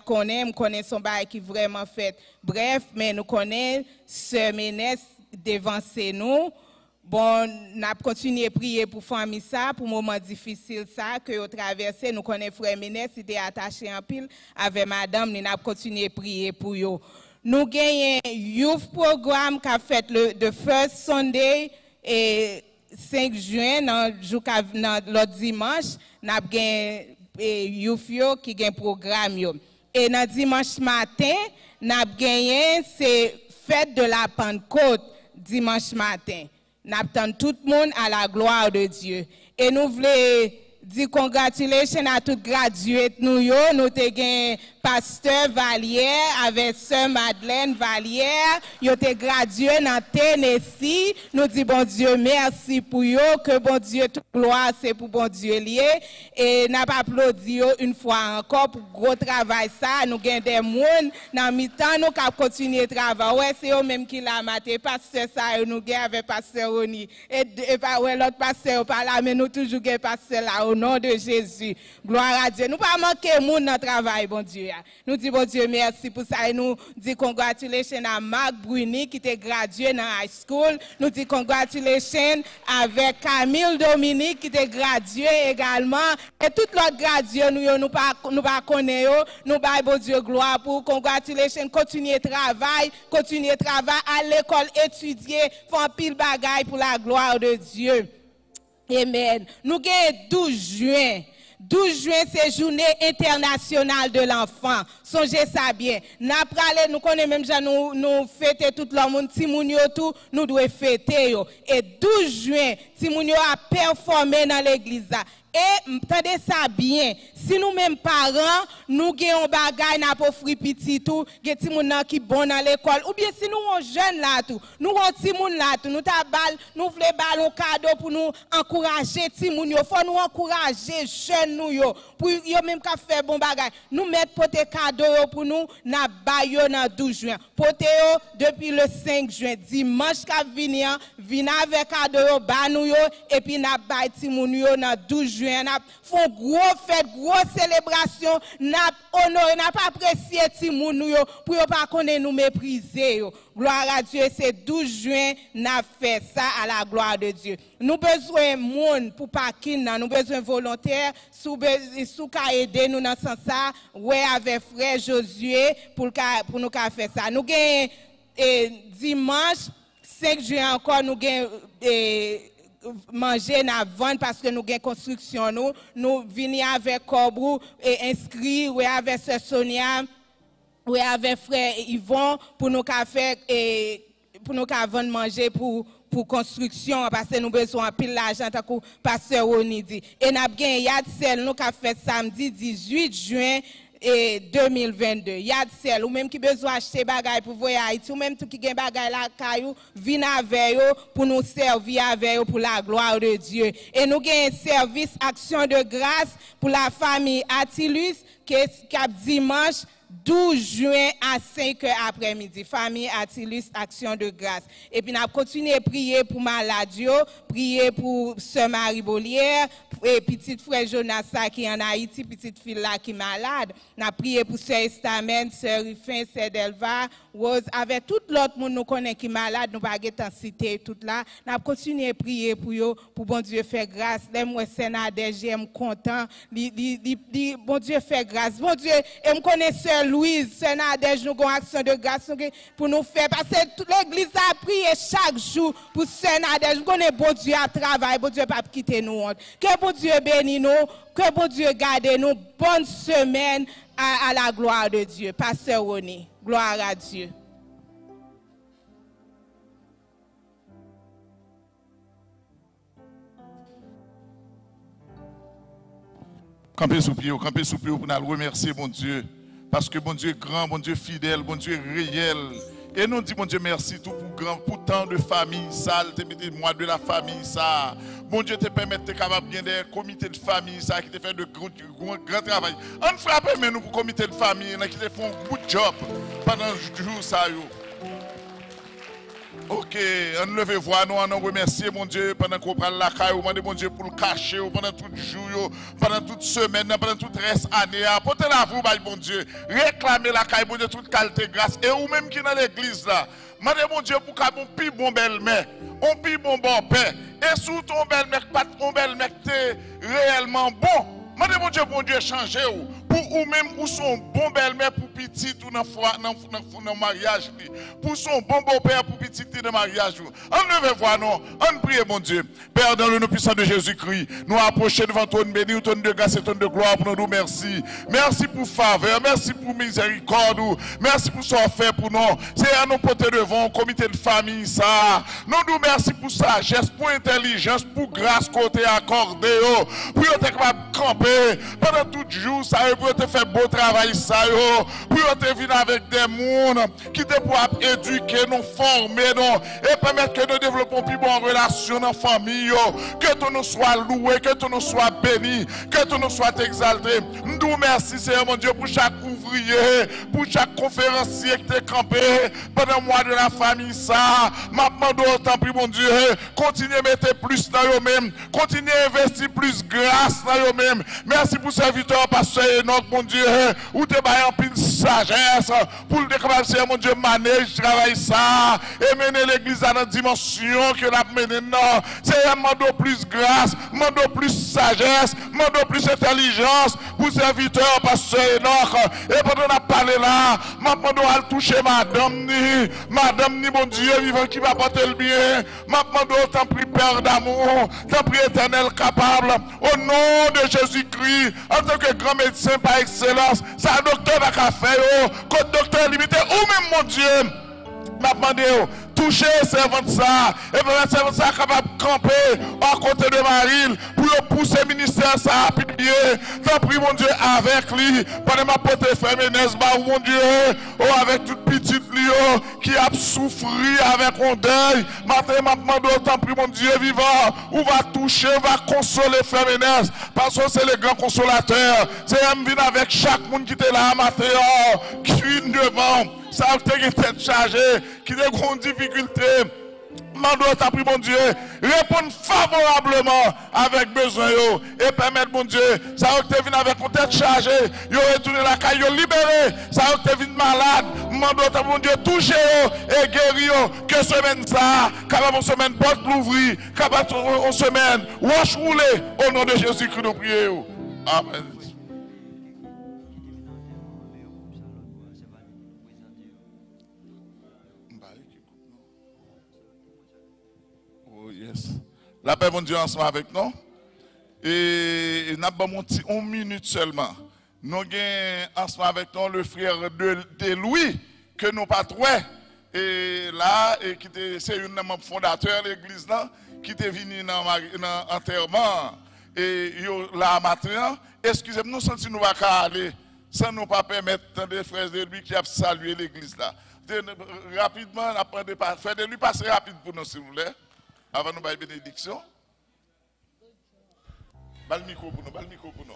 nous connaissons son bail qui vraiment fait. Bref, mais nous connaissons ce Ménès devancé nous. Bon, nous avons continué à prier pour famille ça, pour moment difficile ça, que vous traversé. Nous connaissons frère Ménès, il était attaché en pile avec madame, nous avons continué à prier pour eux. Nous gagnons un programme qui a fait le the first Sunday et 5 juin, dans l'autre dimanche, nous avons gagné eh, youth yo qui gagne programme. Et dans dimanche matin, nous avons gagné c'est fête de la Pentecôte dimanche matin. Nous attendons tout le monde à la gloire de Dieu. Et nous voulons dire congratulations à toutes graduates nous pasteur Valière avec sœur Madeleine Valière. Ils ont gradué dans Tennessee. Nous disons bon Dieu merci pour eux. Que bon Dieu, toute gloire c'est pour bon Dieu lié. Et n'a pas applaudi une fois encore pour gros travail ça. Nous avons des monde dans mi-temps nous qui continuer à travailler. Ouais, c'est eux même qui l'a maté. Pasteur ça, nous avons avec pasteur Oni. Et, ouais, l'autre pasteur pas là, mais nous toujours avons pasteur là au nom de Jésus. Gloire à Dieu. Nous pas manquer monde dans travail, bon Dieu. Nous disons bon Dieu merci pour ça et nous disons congratulations à Marc Bruni qui était gradué dans high school. Nous disons congratulations avec Camille Dominique qui était gradué également. Et tout l'autre gradué, nous nous pas nous pas connaissons, nous pas bon Dieu gloire pour congratulations, continuer travail, continuer travail à l'école, étudier, faire pile bagaille pour la gloire de Dieu. Amen. Nous avons 12 juin. 12 juin, c'est journée internationale de l'enfant? Songez ça bien. Nous nous connaissons même déjà nous, nous tout le monde, Timoun yo tout, nous devons fêter. Et 12 juin, Timoun yo a performé dans l'église. Et entendez ça bien, si nous mêmes parents, nous gagnons bagay n'a offrir petit tout, gen ti moun nan qui bon dans l'école ou bien si nous on jeune là tout, nous on ti moun là tout, nous ta bal, nous voulons bal un cadeau pour nous encourager ti moun yo, faut nous encourager jeunes nous yo pour yo même ka faire bon bagay. Nous mettre pote cadeau yo pour nous n'a ba yo dans 12 juin. Pote yo depuis le 5 juin, dimanche ka vini an, vini avec cadeau yo ba nous yo et puis n'a bay ti moun yo dans 12 juin, n'a font gros fête, gros célébration, n'a honoré, pas apprécié ti moun nou yo pour yo pas connaître nous mépriser. Gloire à Dieu, c'est 12 juin n'a fait ça à la gloire de Dieu. Nous besoin monde pour nan, nous besoin volontaires sous sous aider nous dans sens ça, ouais avec frère Josué pour pour nous faire ça. Nous gagnons dimanche 5 juin encore nous gagnons manger na vendre parce que nous avons construction nous. Nous venons avec Cobrou et inscrit avec sœur Sonia avec frère Yvon pour nous faire et pour nous manger pour pour construction parce que nous besoin pile l'argent tant que pasteur Oni dit. Et n'a bien yad sel nous fait samedi 18 juin et 2022. Yad sel, ou même qui besoin acheter bagay pour voyager ou même tout qui gen bagay la caillou, vin avec pour nous servir avec pour la gloire de Dieu. Et nous un service action de grâce pour la famille Attilus qui est dimanche 12 juin à 5 heures après-midi. Famille Attilus, action de grâce. Et puis, nous avons continué à prier pour Maladio, prier pour Sœur Marie Bolière, et petite frère Jonas qui est en Haïti, petite fille là qui est malade. Nous avons prié pour Sœur Estament, Sœur Ruffin, Sœur Delva, Rose, avec tout l'autre monde qui est malade, nous pas en cité tout là. Nous avons continué à prier pour eux, pour bon Dieu faire grâce. Les moi Sénat j'aime content. Bon Dieu fait grâce. Bon Dieu, et me connaît Louise, Sénat nous avons action de grâce pour nous faire. Parce que toute l'église a prié chaque jour pour Sœur Nadège. Nous connaissons bon Dieu à travail, bon Dieu pas quitter nous. Que bon Dieu bénisse nous, que bon Dieu garde nous. Bonne semaine à, la gloire de Dieu. Pasteur Roni, gloire à Dieu. Campez sous pied, campez sous pied pour nous remercier, mon Dieu. Parce que mon Dieu est grand, mon Dieu fidèle, mon Dieu réel. Et nous disons, mon Dieu, merci tout pour grand, pour tant de familles, ça, te moi de la famille, ça. Mon Dieu te permet de capable bien des comités de famille, ça, qui te fait de grands grand travail. On frappe, mais nous, pour comité de famille, qui te font un good job pendant le jour, ça. Ok, on leve voix, nous on remercie mon Dieu pendant qu'on prend la caille, on mon Dieu pour le cacher pendant tout jour, pendant toute semaine, pendant toute reste année. Portez la vous, mon Dieu. Réclamez la caille, mon Dieu, toute qualité grâce. Et ou même qui dans l'église là, demandez mon Dieu pour qu'on plus bon belle-mère, plus bon bon père. Et sous ton belle-mère, pas ton belle-mère, réellement bon. Demandez mon Dieu pour Dieu changer pour ou même ou son bon belle-mère pour petit ou dans le mariage pour son bon beau-père pour petit dans le mariage on ne veut voir non. On prie mon Dieu. Père dans le nom puissant de Jésus-Christ nous approcher devant ton béni ton de grâce et ton de gloire pour nous merci. Merci pour faveur merci pour miséricorde merci pour ce fait pour nous. C'est à nous porter devant comité de famille ça. Nous nous merci pour sagesse pour intelligence pour grâce côté accordé pour être capable de camper pendant tout jour ça pour te faire beau travail ça yo, pour te venir avec des mondes qui te pour éduquer, nous former nous et permettre que nous développons plus bonne relation dans la famille que tout nous soit loué, que tout nous soit béni, que tout nous soit exalté. Nous merci Seigneur mon Dieu pour chaque ouvrier, pour chaque conférencier qui est campé pendant mois de la famille ça. Maintenant d'autant plus mon Dieu, continuez à mettre plus dans eux-mêmes, continuez à investir plus grâce dans eux-mêmes. Merci pour serviteur pasteur mon Dieu, ou te bail en pile sagesse pour le capable, mon Dieu, manège, travail ça, et mener l'église à la dimension que l'a mené. Non, un mando plus grâce, mando plus sagesse, mando plus intelligence pour serviteur, pasteur Enoch. Et pendant qu'on a là, maintenant, à toucher madame ni, madame ni, mon Dieu, vivant qui va porter le bien. Maintenant, tant pris, Père d'amour, tant pris, éternel capable, au nom de Jésus-Christ, en tant que grand médecin par excellence, ça docteur va faire, côté docteur limité, ou même mon Dieu, m'a demandé, toucher servante ça, et puis servante ça capable de camper à côté de Marine pour le pousser ministère ça rapide bien. Tant pris mon Dieu avec lui, pendant ma porte frère mon Dieu, oh avec toute petite Lio qui a souffert avec mon deuil. Matin, m'a demandé, tant pris mon Dieu vivant, ou va toucher, va consoler frère parce que c'est le grand consolateur. C'est un vient avec chaque monde qui était là, matin, qui devant ça a été qui a des grandes difficultés. Mando mon Dieu, répondre favorablement avec besoin et permettre, mon Dieu, ça été venu avec une tête chargée, yo retourné la caille, yo ça a été venu malade, mando mon Dieu, toucher et guérir que semaine ça, semaine porte l'ouvrir, semaine, au nom de Jésus-Christ, nous prions. Amen. La paix, mon Dieu, ensemble avec nous. Et nous avons une minute seulement. Nous avons ensemble avec nous le frère de, Louis, que nous pas Et là, et c'est un membre fondateur de l'église qui est venu dans l'enterrement. Et là, matin, excusez-moi, nous sentons nous pas aller. sans nous pas permettre tant de frères de lui qui a salué l'église là. De- Rapidement, apprend de frère de lui passer rapide pour nous, s'il vous plaît, avant nous bénédiction. Bal micro pour nous, bal micro pour nous.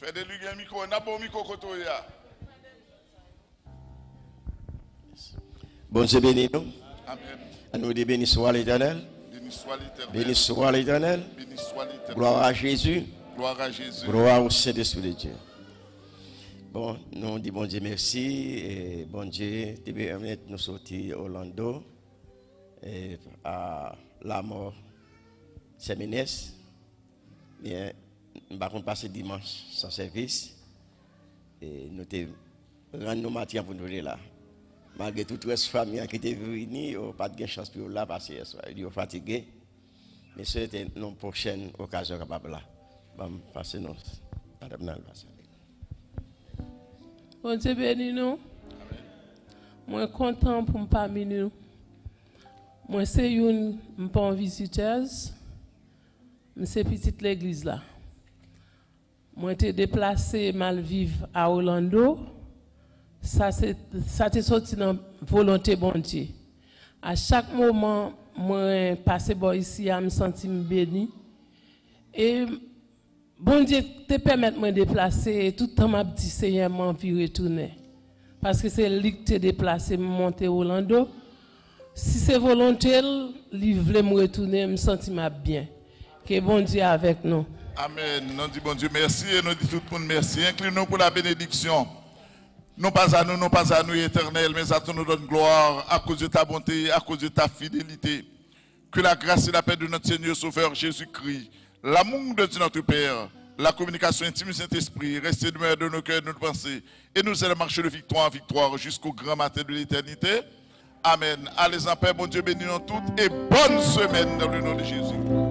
De lui, a un micro, on a bon micro là. Bon Dieu béni nous. Amen. À nous dire béni soit l'éternel. Béni soit l'éternel. Béni soit l'éternel. Béni soit l'éternel. Gloire à Jésus. Gloire à Jésus. Gloire au Saint-Esprit de Dieu. Bon, nous disons bon Dieu merci. Et bon Dieu, tu permettre nous sortir Orlando et à la mort Séménès. Bien, nous allons passer dimanche sans service. Et nous te rendons nos matin pour nous là. Malgré toute la famille qui était venue, on n'a pas de chance pour là parce qu'ils sont fatigués. Mais c'était une prochaine occasion capable là. Bon, passez nous. Madame. Bon Dieu béni nous. Moi content pour parmi nous. Moi c'est une pas visiteuse. C'est petite l'église là. Moi été déplacé mal vivre à Orlando. Ça c'est ça t'est sorti dans volonté bon Dieu. À chaque moment moi passé bon ici à me sentir béni. Et Bon Dieu te permet de me déplacer tout le temps m'a dit Seigneur m'a envie retourner. Parce que c'est lui qui t'a déplacé, monter à Orlando. Si c'est volontaire, lui voulait me retourner, me sentir bien. Que bon Dieu avec nous. Amen. Nous disons bon Dieu merci et nous disons tout le monde merci. Inclinons pour la bénédiction. Non pas à nous, non pas à nous éternel, mais à toi nous donne gloire à cause de ta bonté, à cause de ta fidélité. Que la grâce et la paix de notre Seigneur Sauveur Jésus-Christ, l'amour de Dieu notre Père, la communication intime du Saint-Esprit, reste demeure de nos cœurs, de nos pensées, et nous allons marcher de victoire en victoire jusqu'au grand matin de l'éternité. Amen. Allez en paix, bon Dieu bénis nous toutes et bonne semaine dans le nom de Jésus.